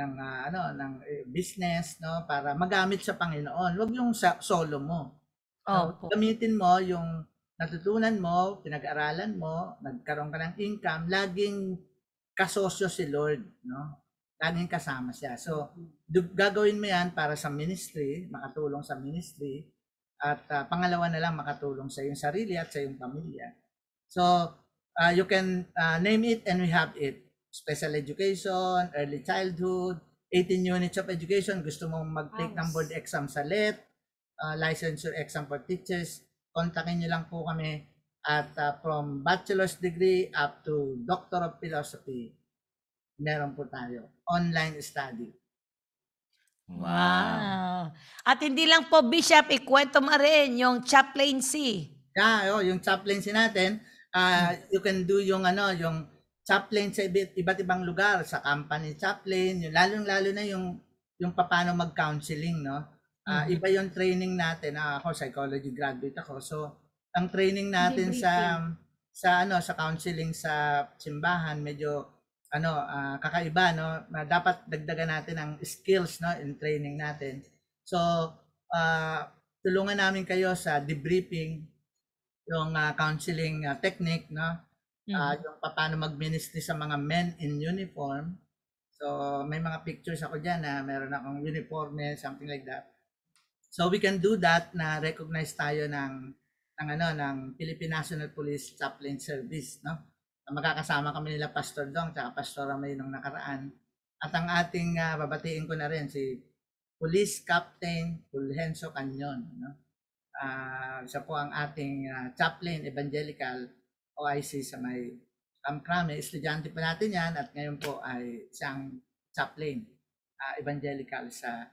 ng ah, ano ng eh, business no para magamit sa Panginoon. Huwag yung sa, solo mo. No? Opo. Gamitin mo yung natutunan mo, pinag-aralan mo, nagkaroon ka ng income, laging kasosyo si Lord, no? Laging kasama siya. So, gagawin mo yan para sa ministry, makatulong sa ministry, at ah, pangalawa na lang makatulong sa iyong sarili at sa iyong pamilya. So, ah, you can ah, name it and we have it. Special education, early childhood, 18 units of education, gusto mong mag-take ng board exam sa LET, uh, licensure exam for teachers, kontakin nyo lang po kami at uh, from bachelor's degree up to doctor of philosophy, meron po tayo. Online study. Wow. At hindi lang po, Bishop, ikwento mo rin yung chaplaincy. Kaya, oh, yung chaplaincy natin, ah, you can do yung ano, yung chaplain sa iba't, iba't ibang lugar, sa company chaplain, yung lalong-lalo na yung yung paano mag-counseling, no? Ah, Mhm. Iba yung training natin. Ah, ako, psychology graduate ako. So, ang training natin sa sa ano sa counseling sa simbahan medyo ano ah, kakaiba no? Na dapat dagdagan natin ang skills no in training natin. So ah, tulungan namin kayo sa debriefing yung ah, counseling ah, technique no? Ah, yung paano mag-ministry sa mga men in uniform. So may mga pictures ako diyan na meron akong uniforme something like that. So we can do that na recognize tayo ng ng ano ng Philippine National Police Chaplain Service no magkakasama kami nila Pastor Dong at Pastor May nung nakaraan. At ang ating ah, babatiin ko na rin si Police Captain Fulgencio Canyon no? Ah, siya po ang ating ah, chaplain evangelical OIC sa may Camp Crame. Estudyante pa natin yan at ngayon po ay siyang chaplain ah, evangelical sa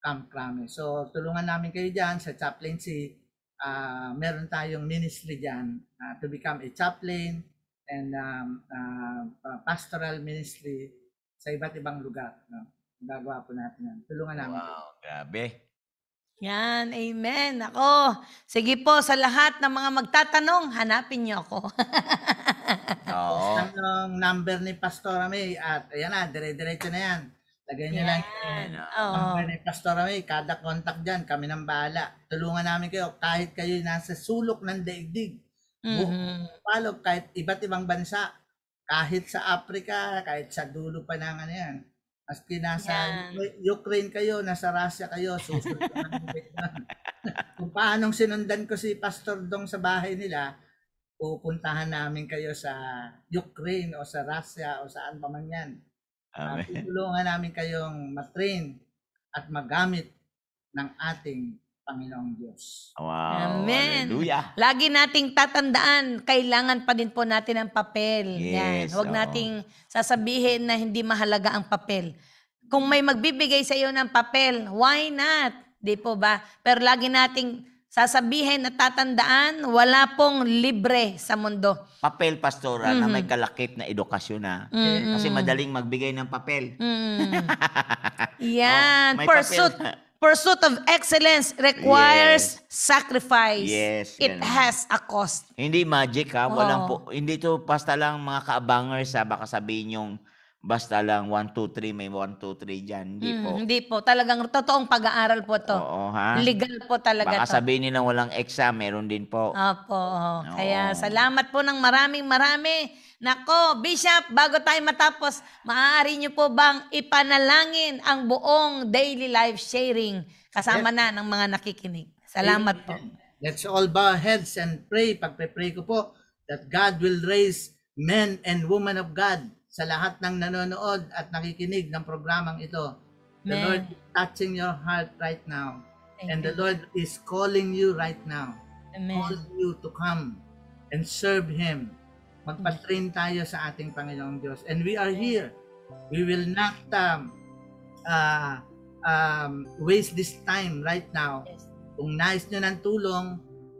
Camp Crame. So tulungan namin kayo diyan sa chaplaincy. Ah meron tayong ministry diyan ah, to become a chaplain and um, pa- pastoral ministry sa iba't ibang lugar. No? Gagawa po natin yan. Tulungan namin. Wow, grabe. Yan, amen. Ako, sige po, sa lahat ng mga magtatanong, hanapin niyo ako. <laughs> Oo. Ang number ni Pastora May at ayan na, dire-diretso na yan. Lagay niyo lang Oo. number ni Pastora May. Kada contact dyan, kami nang bahala. Tulungan namin kayo kahit kayo nasa sulok ng daigdig. Mhm. Follow kahit iba't ibang bansa. Kahit sa Africa, kahit sa dulo pa ng ano yan. Maski nasa. Ukra- Ukraine kayo, nasa Russia kayo, susunod. <laughs> Kung paanong sinundan ko si Pastor Dong sa bahay nila, pupuntahan namin kayo sa Ukraine o sa Russia o saan pa man yan. Uh, Amen. tutulungan namin kayong matrain at magamit ng ating Panginoong Diyos. Wow. Amen. Hallelujah. Lagi nating tatandaan, kailangan pa din po natin ang papel. Yan. Yes, Huwag oo. nating sasabihin na hindi mahalaga ang papel. Kung may magbibigay sa iyo ng papel, why not? Di po ba? Pero lagi nating sasabihin at tatandaan, wala pong libre sa mundo. Papel pastora na Mhm. may kalakip na edukasyon na. Mm-mm. Kasi madaling magbigay ng papel. Mm. <laughs> Yan. Oh, may pursuit, papel. <laughs> pursuit of excellence requires sacrifice. Yes, It ganun. has a cost. Hindi magic ha, walang po, hindi to basta lang mga kaabangers ha, baka sabihin yung basta lang 1, 2, 3, may 1, 2, 3 dyan. Hindi Mm, po. Hindi po. Talagang totoong pag-aaral po to. Oo ha. Legal po talaga Baka to. sabihin nila walang exam, meron din po. Opo. oo. Kaya salamat po ng maraming marami. Nako, Bishop, bago tayo matapos, maaari niyo po bang ipanalangin ang buong daily life sharing kasama na ng mga nakikinig? Salamat po. Let's all bow our heads and pray. Pagpe-pray ko po that God will raise men and women of God sa lahat ng nanonood at nakikinig ng programang ito. The Amen. Lord is touching your heart right now. Thank and the you. Lord is calling you right now. Amen. Calling you to come and serve Him. Magpa-train tayo sa ating Panginoong Diyos. And we are here. We will not um, uh, um, waste this time right now Yes. kung nais nyo ng tulong,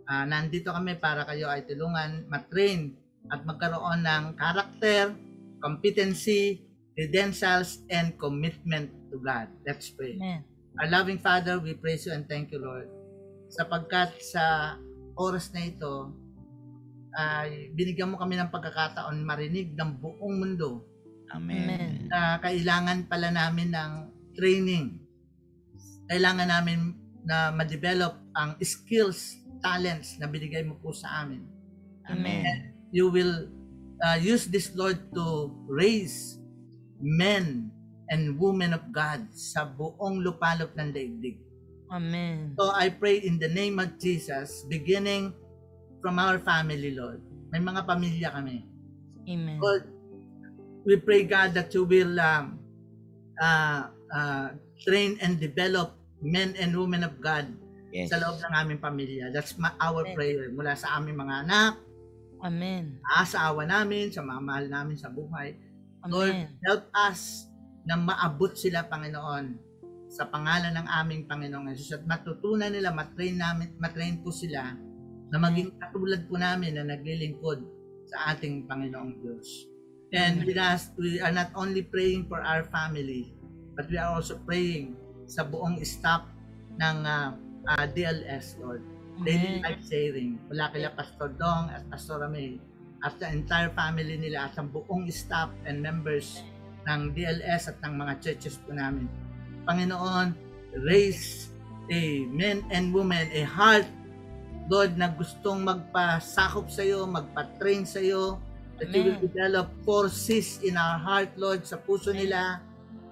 ah, nandito kami para kayo ay tulungan, matrain at magkaroon ng character, competency, credentials, and commitment to God. Let's pray. Amen. Our loving Father, we praise you and thank you, Lord. Sapagkat sa oras na ito, ay binigyan mo kami ng pagkakataon marinig ng buong mundo Amen. Na kailangan pala namin ng training. Kailangan namin na ma-develop ang skills, talents na binigay mo po sa amin. Amen. You will uh, use this Lord to raise men and women of God sa buong lupalop ng daigdig. Amen. So I pray in the name of Jesus, beginning from our family, Lord. May mga pamilya kami. Amen. Lord, we pray God that you will um, uh, uh, train and develop men and women of God Yes. sa loob ng aming pamilya. That's ma- our Amen. prayer mula sa aming mga anak, Amen. asawa namin, sa mga mahal namin sa buhay. Lord, Amen. help us na maabot sila, Panginoon, sa pangalan ng aming Panginoong Jesus at matutunan nila, matrain, namin, matrain po sila na maging katulad po namin na naglilingkod sa ating Panginoong Diyos. And we, ask, we are not only praying for our family, but we are also praying sa buong staff ng uh, uh, DLS, Lord. Daily life sharing. Mula kila Pastor Dong at Pastor May at the entire family nila at ang buong staff and members ng DLS at ng mga churches po namin. Panginoon, raise a men and women, a heart, Lord, na gustong magpasakop sa iyo, magpa-train sa iyo, that you will Amen. develop forces in our heart, Lord, sa puso nila,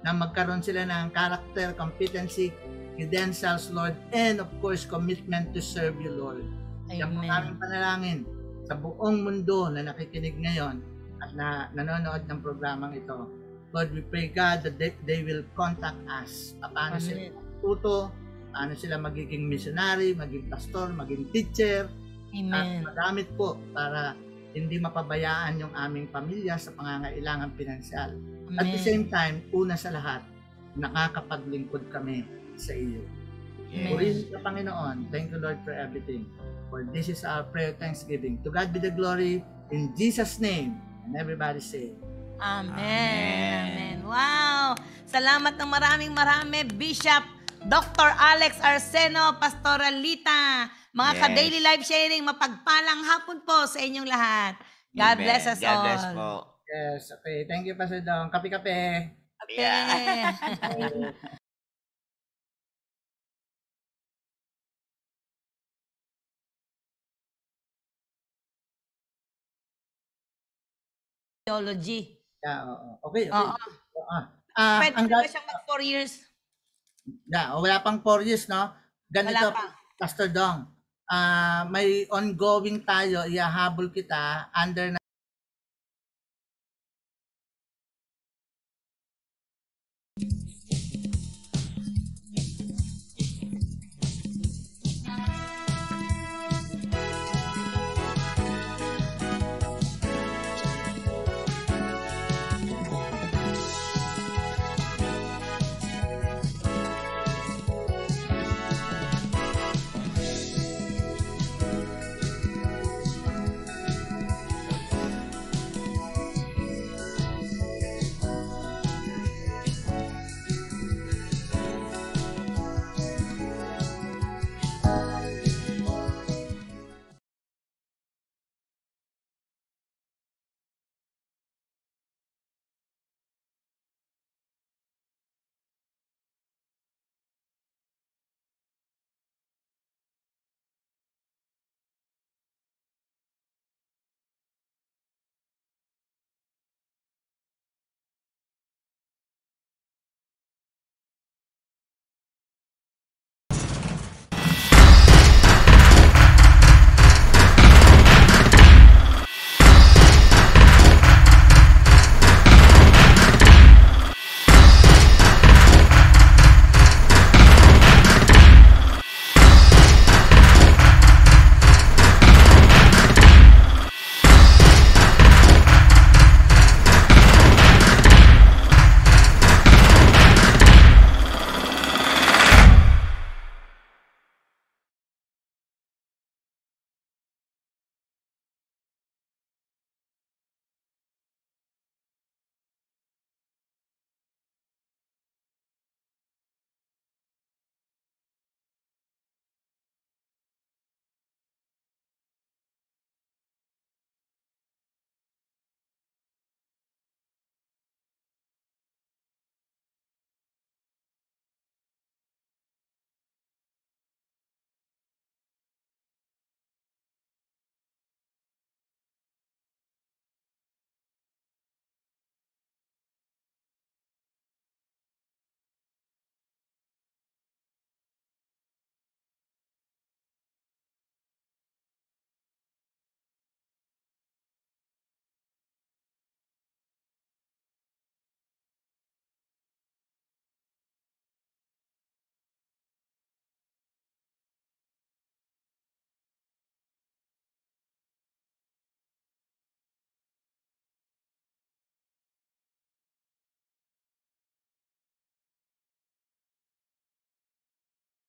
na magkaroon sila ng character, competency, credentials, Lord, and of course, commitment to serve you, Lord. Yan po Amen. aming panalangin sa buong mundo na nakikinig ngayon at na nanonood ng programang ito. Lord, we pray God that they, they will contact us. Paano sila Amen. Paano sila magiging missionary, maging pastor, maging teacher, at Amen. magamit po para hindi mapabayaan yung aming pamilya sa pangangailangan pinansyal. At the Amen. same time, una sa lahat, nakakapaglingkod kami sa iyo. Amen. Purihin ka, Panginoon. Thank you, Lord, for everything. For this is our prayer thanksgiving. To God be the glory in Jesus' name. And everybody say, Amen. Amen. Amen. Wow! Salamat ng maraming marami, Bishop Dr. Alex Arseno, Pastoralita, mga Yes. ka-daily life sharing, mapagpalang hapon po sa inyong lahat. God Amen. bless us God all. bless po. Yes, okay. Thank you, Pastor Dong. Kape-kape. Yeah. <laughs> Theology. Yeah, oo. Okay, okay. Oo. Ah, ah, Pwede ang ba siyang mag four years? Yeah, oh, wala pang 4 years, no? Ganito, Wala pa. Pastor Dong. Ah, may ongoing tayo, iahabol kita under